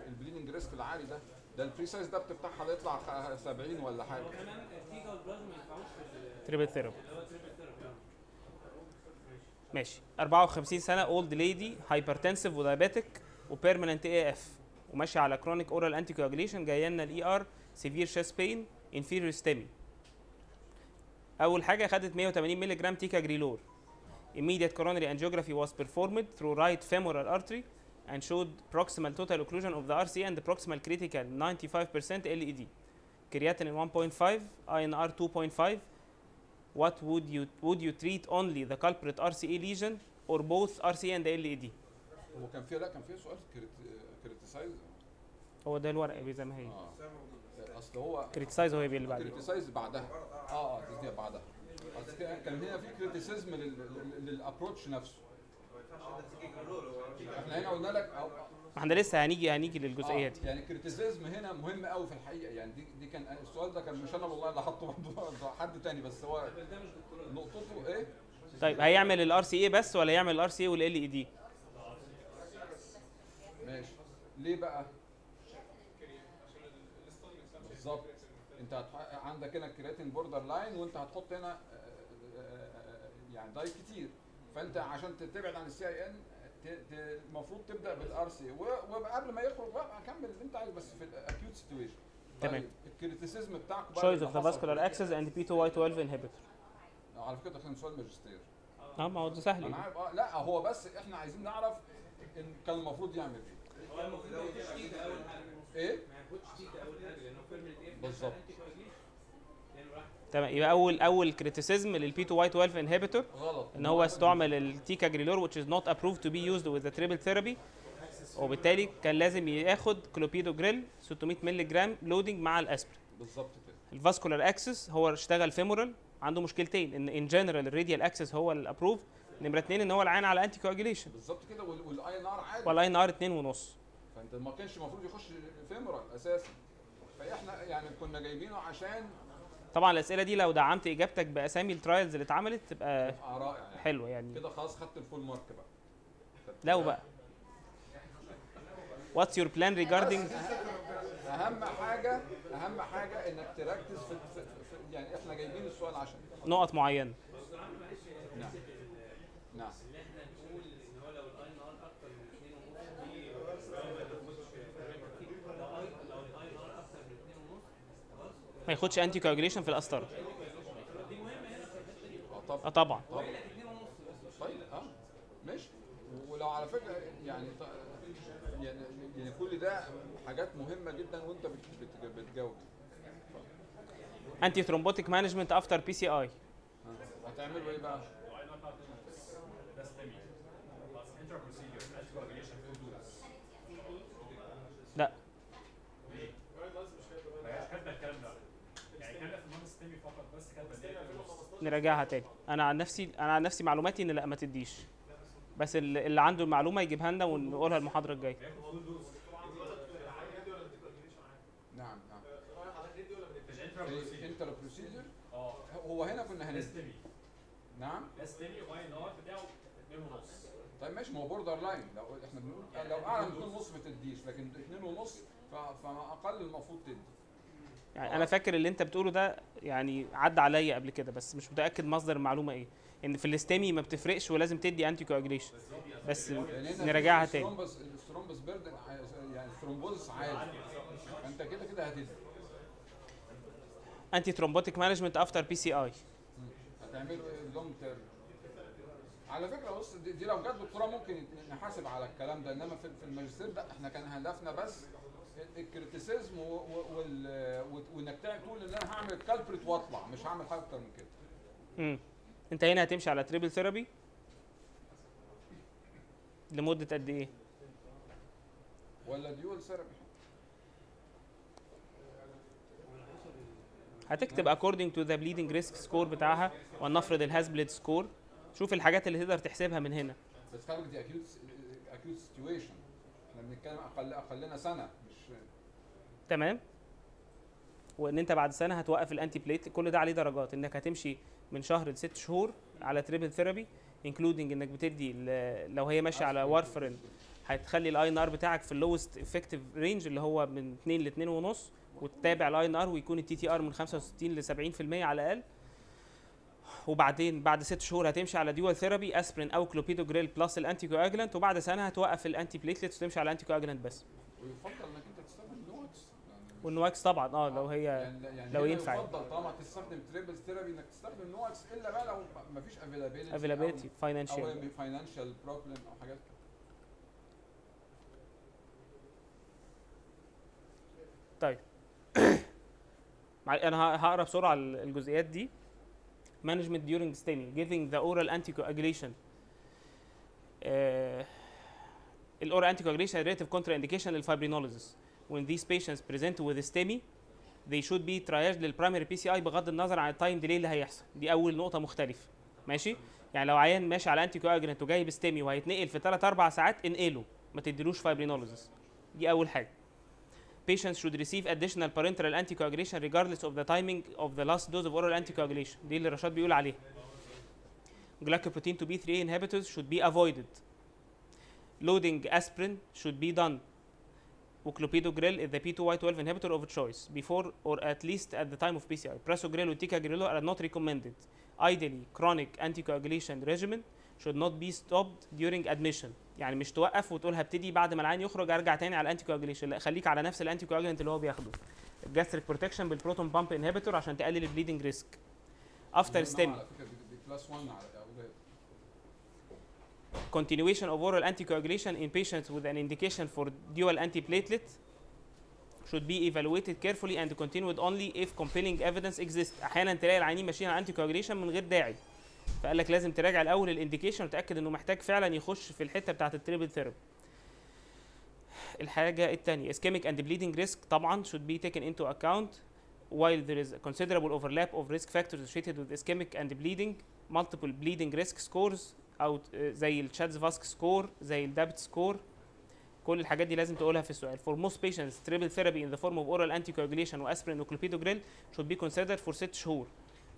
[SPEAKER 8] ال bleeding risk العالي ده. ده ال PRECISE-DAPT بتاعها ده يطلع خ- 70 ولا حاجة.
[SPEAKER 10] هو كمان التيكا وال prasu ما ينفعوش في
[SPEAKER 1] triple therapy
[SPEAKER 10] اللي هو triple therapy آه
[SPEAKER 1] ماشي. 54 سنة old lady hypertensive و diabetic و permanent AF وماشيه على chronic oral anticoagulation جاية لنا ال ER سيفير شيست بين انفيريور ستيمي اول حاجة خدت 180 مللي جرام تيكا جريلور immediate coronary angiography was performed through right femoral artery and showed proximal total occlusion of the RC and proximal critical 95% LED. Creatinine 1.5, INR 2.5. What would you would you treat only the culprit RCA lesion or both RCA and LED?
[SPEAKER 8] هو كان فيها لا كان فيها سؤال criticize
[SPEAKER 1] هو ده الورقه زي ما هي.
[SPEAKER 8] آه. أصل هو
[SPEAKER 1] criticize هو اللي بعدين
[SPEAKER 8] criticize بعدها. آه آه دي بعدها. كان- كان هنا في criticism لل approach نفسه. إحنا هنا قلنا لك
[SPEAKER 1] ما إحنا لسه هنيجي هنيجي للجزئية دي.
[SPEAKER 8] يعني ال criticism هنا مهم قوي في الحقيقة. يعني دي دي كان السؤال ده كان مش أنا والله اللي حاطه برضه. <laughs> حد تاني بس هو نقطته إيه؟
[SPEAKER 1] طيب هيعمل ال RCA بس ولا يعمل ال RCA وال LAD
[SPEAKER 8] ماشي ليه بقى؟ بالظبط انت هتح... عندك هنا كرياتين borderline وانت هتحط هنا آه، آه، آه، يعني dye كتير. فانت عشان تبعد عن ال CIN المفروض تبدأ بال RCA. وقبل ما يخرج بقى اكمل اللي انت عايزه بس في ال acute situation
[SPEAKER 1] تمام.
[SPEAKER 8] ال criticism بتاعك بقى
[SPEAKER 1] choice
[SPEAKER 8] اللي
[SPEAKER 1] of the
[SPEAKER 8] حصل
[SPEAKER 1] vascular
[SPEAKER 8] في
[SPEAKER 1] access and P2Y12 inhibitor.
[SPEAKER 8] على فكرة ده كان سؤال ماجستير.
[SPEAKER 1] آه ما هو ده سهل. أنا.
[SPEAKER 8] عارف. آه لا هو بس إحنا عايزين نعرف إن كان المفروض يعمل إيه.
[SPEAKER 10] هو المفروض ما ياخدش تيجا أول حاجة.
[SPEAKER 8] إيه؟
[SPEAKER 10] ما ياخدش تيجا أول حاجة لأنه permanent AF
[SPEAKER 8] بالظبط.
[SPEAKER 10] يعني
[SPEAKER 1] تمام. يبقى أول أول criticism لل P2Y12 inhibitor
[SPEAKER 8] غلط.
[SPEAKER 1] إن هو استعمل ال ticagrelor which is not approved to be used with the triple therapy. وبالتالي كان لازم ياخد كلوبيدو جريل 600 مللي جرام loading مع الأسبرين.
[SPEAKER 8] بالظبط كده.
[SPEAKER 1] ال vascular access هو اشتغل femoral عنده مشكلتين. إن in general ال radial access هو ال approved نمرة اثنين إن هو العيان على anticoagulation
[SPEAKER 8] بالظبط كده. وال INR عادي
[SPEAKER 1] وال INR 2 ونص.
[SPEAKER 8] فانت ما كانش المفروض يخش femoral أساسا. فإحنا يعني كنا جايبينه عشان
[SPEAKER 1] طبعا الأسئلة دي لو دعمت إجابتك بأسامي ال trials اللي اتعملت تبقى
[SPEAKER 8] رائع يعني.
[SPEAKER 1] حلوة يعني.
[SPEAKER 8] كده خلاص خدت ال full mark بقى.
[SPEAKER 1] لو بقى. What's your plan regarding
[SPEAKER 8] أهم حاجة أهم حاجة إنك تركز في, في, في يعني إحنا جايبين السؤال عشان.
[SPEAKER 1] نقط معينة.
[SPEAKER 8] نعم. نعم
[SPEAKER 10] اللي إحنا نقول ان هو لو ال INR أكتر من 2 ونص دي ما تاخدش لو اي لو ال INR أكتر من 2 ونص خلاص
[SPEAKER 1] ما ياخدش anticoagulation في القسطره
[SPEAKER 8] آه طب
[SPEAKER 1] آه طبعا.
[SPEAKER 8] طبعا. طيب آه ماشي. ولو على فكرة يعني يعني يعني كل ده حاجات مهمة جدا وأنت بت بت بتجاوب
[SPEAKER 1] انتي ثرومبوتيك مانجمنت افتر بي سي اي
[SPEAKER 8] هتعملوا إيه بقى؟
[SPEAKER 3] وأي نوع بتاع ده STEMI بس intra procedure anticoagulation full dose
[SPEAKER 1] لا
[SPEAKER 3] ليه؟ ما هياش كاتبه الكلام ده يعني كاتبه في ال non-STEMI فقط بس كاتبه دي
[SPEAKER 1] نراجعها تاني. أنا عن نفسي أنا عن نفسي معلوماتي إن لا ما تديش. بس اللي اللي عنده المعلومة يجيبها لنا ونقولها المحاضرة الجاية.
[SPEAKER 8] نعم نعم. procedure
[SPEAKER 3] آه.
[SPEAKER 8] هو هنا كنا
[SPEAKER 3] STEMI
[SPEAKER 8] نعم.
[SPEAKER 3] ده STEMI واي بتاعه 2 ونص
[SPEAKER 8] طيب ماشي ما هو borderline لو إحنا بنقول لو اعلى من 2 ونص ما تديش لكن 2 ونص ف- فما أقل المفروض تدي.
[SPEAKER 1] يعني أنا فاكر اللي أنت بتقوله ده يعني عدى عليا قبل كده بس مش متأكد مصدر المعلومة إيه. إن في ال STEMI ما بتفرقش ولازم تدي anticoagulation بس نراجعها تاني.
[SPEAKER 8] ال thrombus ع- يعني ال thrombosis عالي فانت كده كده هتدي
[SPEAKER 1] antithrombotic management after PCI
[SPEAKER 8] هتعملوا إيه long term على فكرة بص دي, لو جت دكتوراه ممكن نحاسب على الكلام ده إنما في الماجستير ده إحنا كان هدفنا بس ال criticism وإنك تقول إن أنا هعمل culprit وأطلع مش هعمل حاجة أكتر من كده.
[SPEAKER 1] امم أنت هنا هتمشي على triple therapy لمدة قد إيه؟
[SPEAKER 8] ولا dual therapy
[SPEAKER 1] هتكتب according to the bleeding risk score بتاعها ولنفرض ال HAS-BLED score شوف الحاجات اللي تقدر تحسبها من هنا.
[SPEAKER 8] بس خلي دي acute acute situation إحنا بنتكلم أقل أقلنا سنة.
[SPEAKER 1] تمام؟ وإن أنت بعد سنة هتوقف ال antiplatelet كل ده عليه درجات. إنك هتمشي من شهر لست شهور على triple therapy including إنك بتدي لو هي ماشية على warfarin هتخلي ال INR بتاعك في ال lowest effective range اللي هو من 2 ل 2 ونص وتتابع ال INR ويكون ال TTR من 65 ل 70% على الأقل. وبعدين بعد ست شهور هتمشي على dual therapy aspirin أو clopidogrel plus ال anticoagulant وبعد سنة هتوقف ال antiplatelets وتمشي على ال anticoagulant بس.
[SPEAKER 8] ويفضل إنك انت تستخدم NOACs يعني
[SPEAKER 1] وال NOACs طبعا آه لو هي
[SPEAKER 8] يعني يعني
[SPEAKER 1] لو ينفع يعني.
[SPEAKER 8] يفضل طالما تستخدم triple therapy إنك تستخدم NOACs إلا بقى لو ما فيش availability
[SPEAKER 1] availability
[SPEAKER 8] أو
[SPEAKER 1] financial
[SPEAKER 8] financial problem أو حاجات كده.
[SPEAKER 1] طيب. <coughs> أنا هقرأ بسرعة ال- الجزئيات دي. Management during STEMI giving the oral anticoagulation. uh, ال oral anticoagulation relative contraindication لل fibrinolysis when these patients present with STEMI they should be triaged لل primary PCI بغض النظر عن ال time delay اللي هيحصل دي اول نقطه مختلفه ماشي يعني لو عيان ماشي على anticoagulant وجايب STEMI وهيتنقل في 3 4 ساعات انقله ما تديلوش fibrinolysis دي اول حاجة patients should receive additional parenteral anticoagulation regardless of the timing of the last dose of oral anticoagulation دي اللي رشاد بيقول عليها glycoprotein to B3 inhibitors should be avoided loading aspirin should be done وclopidogrel is the P2Y12 inhibitor of choice before or at least at the time of PCI. Prasugrel and ticagrelor are not recommended. Ideally, chronic anticoagulation regimen should not be stopped during admission. يعني مش توقف وتقول هبتدي بعد ما العين يخرج ارجع تاني على الانتي كواجوليشن لا خليك على نفس الانتي اللي هو بياخده. الجاستريك بروتكشن بالبروتون بامب انهبيتور عشان تقلل البليدنج ريسك. after STEMI
[SPEAKER 8] على فكرة دي plus 1 على
[SPEAKER 1] continuation of oral anticoagulation in patients with an indication for dual antiplatelet should be evaluated carefully and continued only if compelling evidence exists أحيانا تلاقي العيانين ماشيين على anticoagulation من غير داعي فقال لك لازم تراجع الأول ال indication وتاكد انه محتاج فعلا يخش في الحته بتاعه ال triple therapy الحاجة الثانية ischemic and bleeding risk طبعا should be taken into account while there is a considerable overlap of risk factors associated with ischemic and bleeding multiple bleeding risk scores أو آه، زي الشاتز فاسك سكور زي الدابت سكور كل الحاجات دي لازم تقولها في السؤال for most patients triple therapy in the form of oral anticoagulation واسبرين وكلوبيدوجريل should be considered for 6 شهور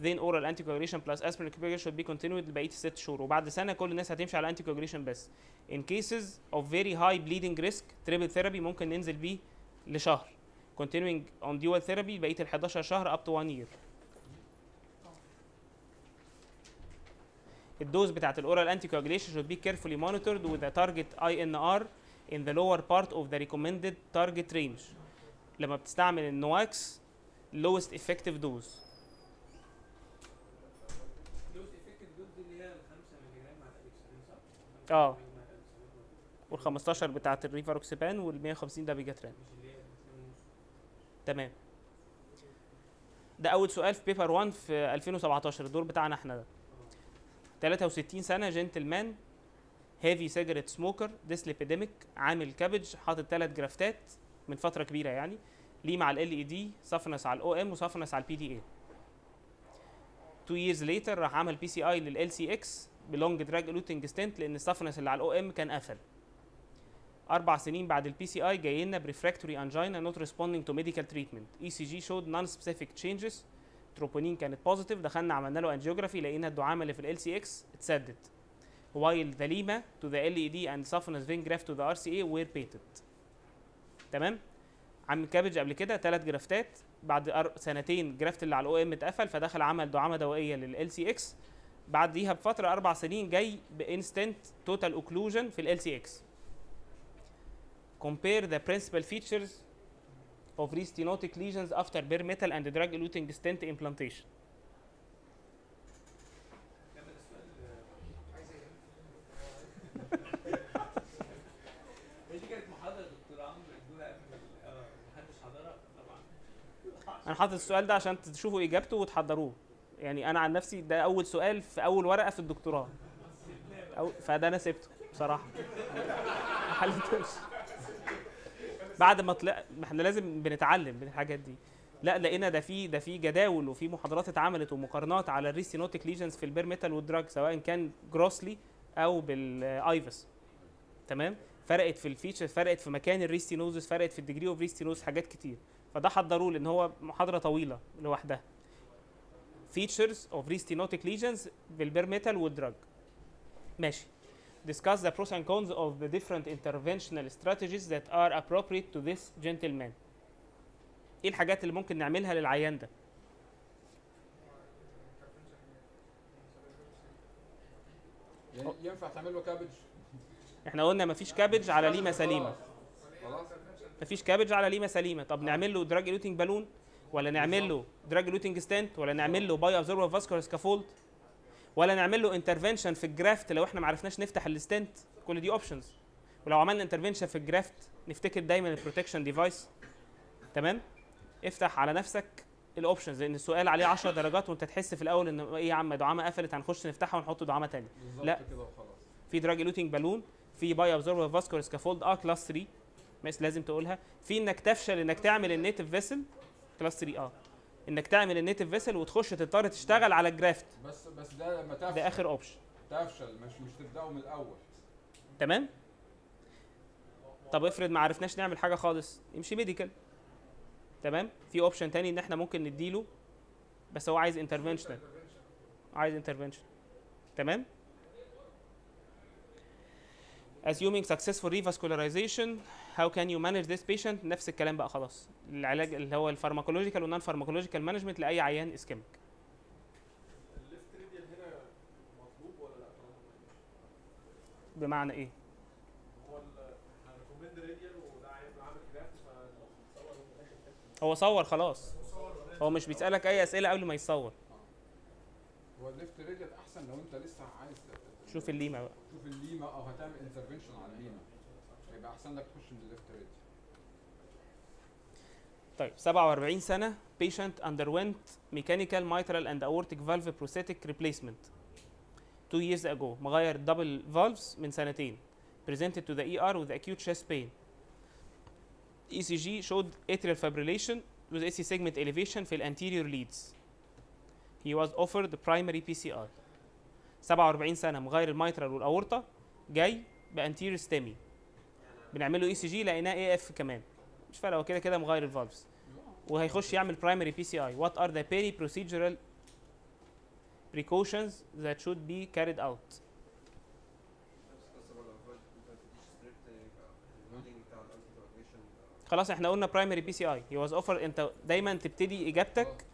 [SPEAKER 1] then oral anticoagulation plus aspirin and clopidogrel should be continued لبقيه الست شهور وبعد سنه كل الناس هتمشي على anticoagulation بس in cases of very high bleeding risk triple therapy ممكن ننزل بيه لشهر continuing on dual therapy بقيه ال 11 شهر up to 1 year ال dose بتاعت ال oral anticoagulation should be carefully monitored with a target INR in the lower part of the recommended target range. لما بتستعمل ال NOACs lowest effective dose.
[SPEAKER 10] دوز افكتيف دوز دي اللي هي ال 5 مللي جرام على ال apixaban صح؟
[SPEAKER 1] آه.
[SPEAKER 10] 5 مللي جرام على ال apixaban.
[SPEAKER 1] وال 15 بتاعت ال rivaroxaban وال 150 dabigatran
[SPEAKER 10] مش اللي هي الاتنين ونص.
[SPEAKER 1] تمام. ده أول سؤال في paper 1 في 2017 الدور بتاعنا إحنا ده. 63 سنة gentleman heavy cigarette smoker dyslipidemic عامل CABG حاطط ثلاث graft ات من فترة كبيرة يعني LIMA ال LAD saphenous على ال OM و saphenous على ال PDA 2 years later راح عمل PCI لل CX ب long drug eluting stent لأن ال saphenous اللي على ال OM كان قفل. أربع سنين بعد ال PCI جاي لنا ب refractory angina not responding to medical treatment ECG showed non specific changes troponin كانت positive دخلنا عملنا له angiography لقينا الدعامة اللي في ال CX اتسدت. While the LIMA to the LAD and saphenous vein graft to the RCA were patent تمام؟ عامل CABG قبل كده ثلاث graft ات. بعد سنتين ال graft اللي على ال OM اتقفل فدخل عمل دعامة دوائية لل CX بعديها بفترة أربع سنين جاي ب in-stent total occlusion في ال CX compare the principal features of restenotic lesions after bare metal and drug eluting stent implantation.
[SPEAKER 10] طبعا.
[SPEAKER 1] أنا حاطط السؤال ده عشان تشوفوا إجابته وتحضروه. يعني أنا عن نفسي ده أول سؤال في أول ورقة في الدكتوراه. أو فده أنا سبته بصراحة. ما حلتوش. بعد ما طلع إحنا لازم بنتعلم من الحاجات دي. لا لقينا ده في ده في جداول وفي محاضرات اتعملت ومقارنات على ال restenotic lesions في ال bare metal وال drug سواء كان grossly أو بال IVUS. تمام؟ فرقت في ال feature فرقت في مكان ال restenosis فرقت في ال degree of restenosis حاجات كتير. فده حضروه لأن هو محاضرة طويلة لوحدها. features of restenotic lesions بال bare metal وال drug. ماشي. Discuss the pros and cons of the different interventional strategies that are appropriate to this gentleman. إيه الحاجات اللي ممكن نعملها للعيان ده؟
[SPEAKER 8] يعني ينفع تعمل له CABG
[SPEAKER 1] إحنا قلنا مفيش CABG على LIMA سليمة.
[SPEAKER 8] خلاص
[SPEAKER 1] مفيش CABG على LIMA سليمة. طب نعمل له drug eluting balloon ولا نعمل له drug eluting stent ولا نعمل له bioabsorbable vascular scaffold ولا نعمل له intervention في ال graft لو إحنا ما عرفناش نفتح ال stent. كل دي options ولو عملنا intervention في ال graft نفتكر دايما ال protection device تمام؟ افتح على نفسك ال options لأن السؤال عليه 10 درجات وأنت تحس في الأول إن إيه يا عم دعامة قفلت هنخش نفتحها ونحط دعامة
[SPEAKER 8] بالظبط
[SPEAKER 1] لا.
[SPEAKER 8] كده وخلاص.
[SPEAKER 1] في drug eluting balloon في bioabsorbable vascular scaffold آه class 3 بس لازم تقولها. في إنك تفشل إنك تعمل ال native vessel class 3 آه. إنك تعمل ال native vessel وتخش تضطر تشتغل على ال graft
[SPEAKER 8] بس بس ده لما تفشل
[SPEAKER 1] ده آخر option
[SPEAKER 8] تفشل مش مش تبداوا من الأول.
[SPEAKER 1] تمام؟ طب افرض ما عرفناش نعمل حاجة خالص يمشي medical تمام؟ في option تاني إن إحنا ممكن نديله بس هو عايز intervention عايز intervention تمام؟ Assuming successful revascularization. How can you manage this patient? نفس الكلام بقى خلاص. العلاج اللي هو ال
[SPEAKER 6] pharmacological وال non pharmacological management لأي عيان ischemic
[SPEAKER 1] بمعنى إيه؟
[SPEAKER 6] هو
[SPEAKER 1] صور خلاص. هو مش بيسألك أي أسئلة قبل ما يصور
[SPEAKER 8] هو ال left radial أحسن لو أنت لسه عايز
[SPEAKER 1] شوف ال LIMA بقى.
[SPEAKER 8] تشوف الليمة أو هتعمل intervention على ال LIMA. يبقى احسن لك تخش من ال left radial
[SPEAKER 1] طيب 47 سنة patient underwent mechanical mitral and aortic valve prosthetic replacement two years ago مغير double valves من سنتين presented to the ER with acute chest pain ECG showed atrial fibrillation with ST segment elevation في anterior leads he was offered primary PCI 47 سنة مغير ال mitral والأورطة جاي ب anterior STEMI بنعمل له ECG لقيناه AF كمان. مش فارقة هو كده كده مغير ال valves وهيخش يعمل primary PCI what are the peri procedural precautions that should be carried out?
[SPEAKER 4] نفس القصة برضه ما ينفعش تديش strept ال loading بتاع ال anticoagulation
[SPEAKER 1] خلاص إحنا قلنا primary PCI he was offered انت دايما تبتدي إجابتك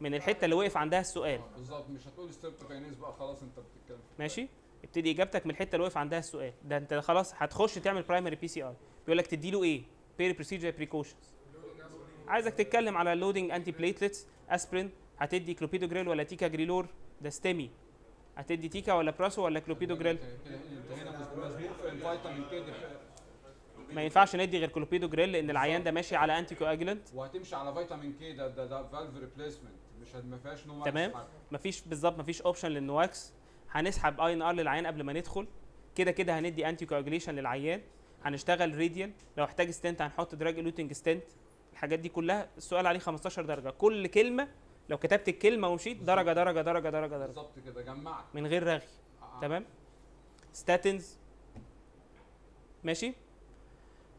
[SPEAKER 1] من الحتة اللي وقف عندها السؤال.
[SPEAKER 8] بالظبط مش هتقول streptokinase بقى خلاص انت بتتكلم.
[SPEAKER 1] ماشي؟ ابتدي اجابتك من الحته اللي وقف عندها السؤال. ده انت خلاص هتخش تعمل primary PCI بيقول لك تدي له إيه peri procedure precautions عايزك تتكلم على ال loading antiplatelets aspirin هتدي كلوبيدوجريل ولا ticagrelor ده STEMI هتدي tica ولا prasu ولا كلوبيدوجريل
[SPEAKER 8] كي دي
[SPEAKER 1] ما ينفعش ندي غير كلوبيدوجريل لأن العيان ده ماشي على anticoagulant
[SPEAKER 8] وهتمشي على vitamin K ده ده ده valve replacement مش ما فيهاش نوع
[SPEAKER 1] تمام. مفيش بالظبط مفيش option لل NOACs هنسحب INR للعيان قبل ما ندخل. كده كده هندي anticoagulation للعيان. هنشتغل radial لو احتاج stent هنحط drug eluting stent الحاجات دي كلها السؤال عليه 15 درجة. كل كلمة لو كتبت الكلمة ومشيت درجة درجة درجة درجة درجة.
[SPEAKER 8] بالظبط كده جمعت.
[SPEAKER 1] من غير رغي.
[SPEAKER 8] آه.
[SPEAKER 1] تمام؟ statins ماشي؟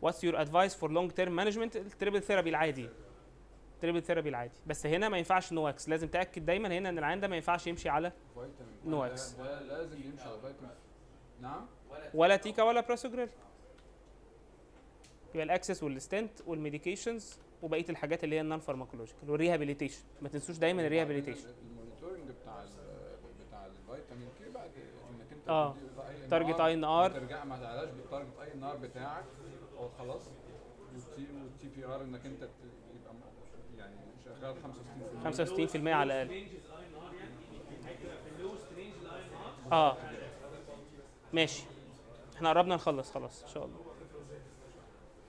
[SPEAKER 1] what's your advice for long term management ال triple therapy العادي. triple therapy العادي. بس هنا ما ينفعش NOACs لازم تأكد دايما هنا إن العيان ده ما ينفعش يمشي على.
[SPEAKER 8] ده, ده لازم يمشي على فيتامين نعم؟
[SPEAKER 1] ولا tica ولا prasugrel يبقى ال access وال stent وال medications وبقية الحاجات اللي هي ال non pharmacological وال rehabilitation ما تنسوش دايما
[SPEAKER 8] ال rehabilitation ال monitoring بتاع بتاع ال vitamin K بقى
[SPEAKER 1] إنك أنت.
[SPEAKER 8] تدي
[SPEAKER 1] target
[SPEAKER 8] INR،
[SPEAKER 1] INR.
[SPEAKER 8] ما ترجع ما تعلاش بال target INR بتاعك. أو خلاص وال TTR إنك أنت ت- يبقى م- يعني شغال 65%
[SPEAKER 1] 65% على
[SPEAKER 10] الأقل.
[SPEAKER 1] آه. ماشي. إحنا قربنا نخلص خلاص إن شاء الله.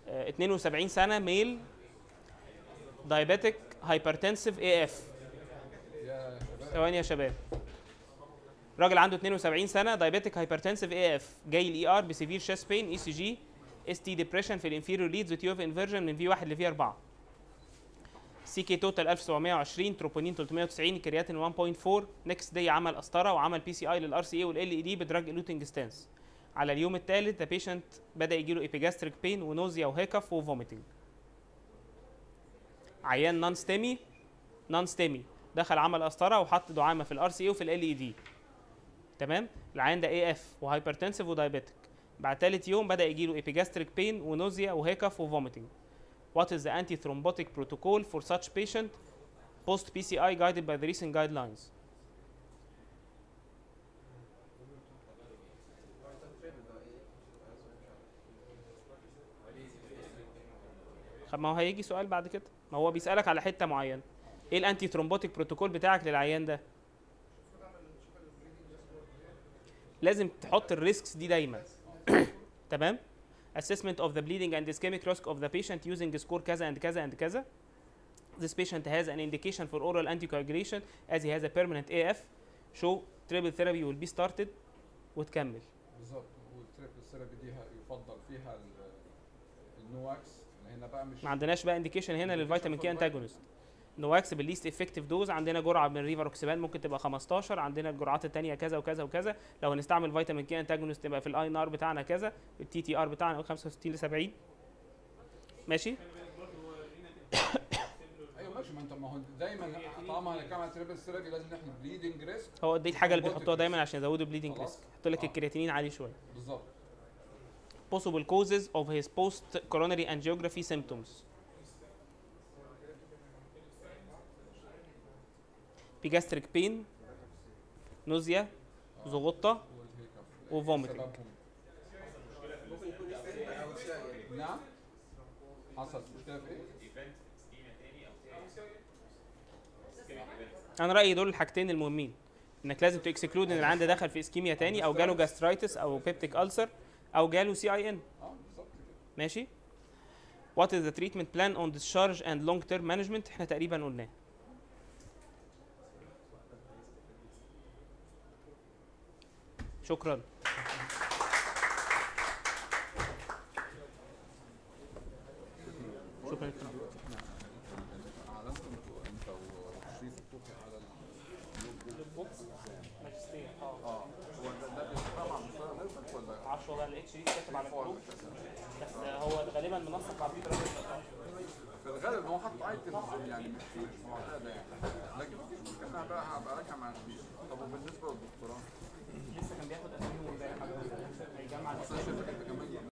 [SPEAKER 1] آه 72 سنة male diabetic
[SPEAKER 8] hypertensive AF.
[SPEAKER 1] ثواني يا شباب. راجل عنده 72 سنة diabetic hypertensive AF. جاي ال ER ب severe chest pain ECG ST depression في ال inferior leads و T wave inversion من V 1 ل V 4 CK total 1720 تروبونين 390 كرياتين 1.4 next day عمل قسطره وعمل PCI لل RCA وال LAD ب drug eluting stents. على اليوم الثالث the patient بدأ يجي له epigastric pain و nausea و hiccup و vomiting عيان non STEMI non STEMI دخل عمل قسطره وحط دعامة في ال RCA وفي LAD تمام؟ العيان ده AF و hypertensive و diabetic بعد ثالث يوم بدأ يجي له epigastric pain و nausea و hiccup و vomiting What is the anti-thrombotic protocol for such patient? Post PCI guided by the recent guidelines? ما هو هيجي سؤال بعد كده. ما هو بيسألك على حتة معينة. إيه ال anti-thrombotic protocol بتاعك للعيان ده؟ لازم تحط ال risks دي دايما. <coughs> تمام؟ Assessment of the bleeding and ischemic risk of the patient using score كذا and كذا and كذا this patient has an indication for oral anticoagulation as he has a permanent AF so triple therapy will be started وتكمل
[SPEAKER 8] بالظبط وال triple therapy دي يفضل فيها ال- ال NOACs هنا بقى مش
[SPEAKER 1] ما عندناش بقى indication هنا لل vitamin K antagonist NOACs بال least effective dose عندنا جرعة من rivaroxaban ممكن تبقى 15 عندنا الجرعات الثانية كذا وكذا وكذا. لو هنستعمل vitamin K antagonist تبقى في ال INR بتاعنا كذا ال TTR بتاعنا 65 ل 70 ماشي؟
[SPEAKER 8] أيوه ماشي. ما انت ما هو دايما طالما هنتكلم triple therapy لازم نحمي bleeding risk
[SPEAKER 1] هو دي الحاجة اللي بيحطوها دايما عشان يزودوا
[SPEAKER 8] bleeding.
[SPEAKER 1] risk يحط لك
[SPEAKER 8] آه.
[SPEAKER 1] الكرياتينين عالي شوية.
[SPEAKER 8] بالظبط.
[SPEAKER 1] Possible causes of his post coronary angiography symptoms. Gastric pain nausea زغطه
[SPEAKER 4] و vomiting
[SPEAKER 8] نعم حصلت مشكله في إيه؟
[SPEAKER 1] أنا رايي دول الحاجتين المهمين انك لازم ت exclude ان العيان ده دخل في ischemia تاني أو جاله gastritis أو peptic ulcer أو جاله
[SPEAKER 8] CIN
[SPEAKER 1] ماشي What is the treatment plan on discharge and long term management إحنا تقريبا قلناه شكرا شكرا لكم
[SPEAKER 8] اعلنت انت انت وشريف الطوخي على
[SPEAKER 1] ماجستير.
[SPEAKER 8] آه. هو مستوى نزلت ولا
[SPEAKER 1] الاتش بس هو غالبا منسق على
[SPEAKER 8] في الغالب هو حط ايتمز يعني مش مش معتاده يعني لكن أنا بقى هبقى راجع مع طب وبالنسبه للدكتوراه votación.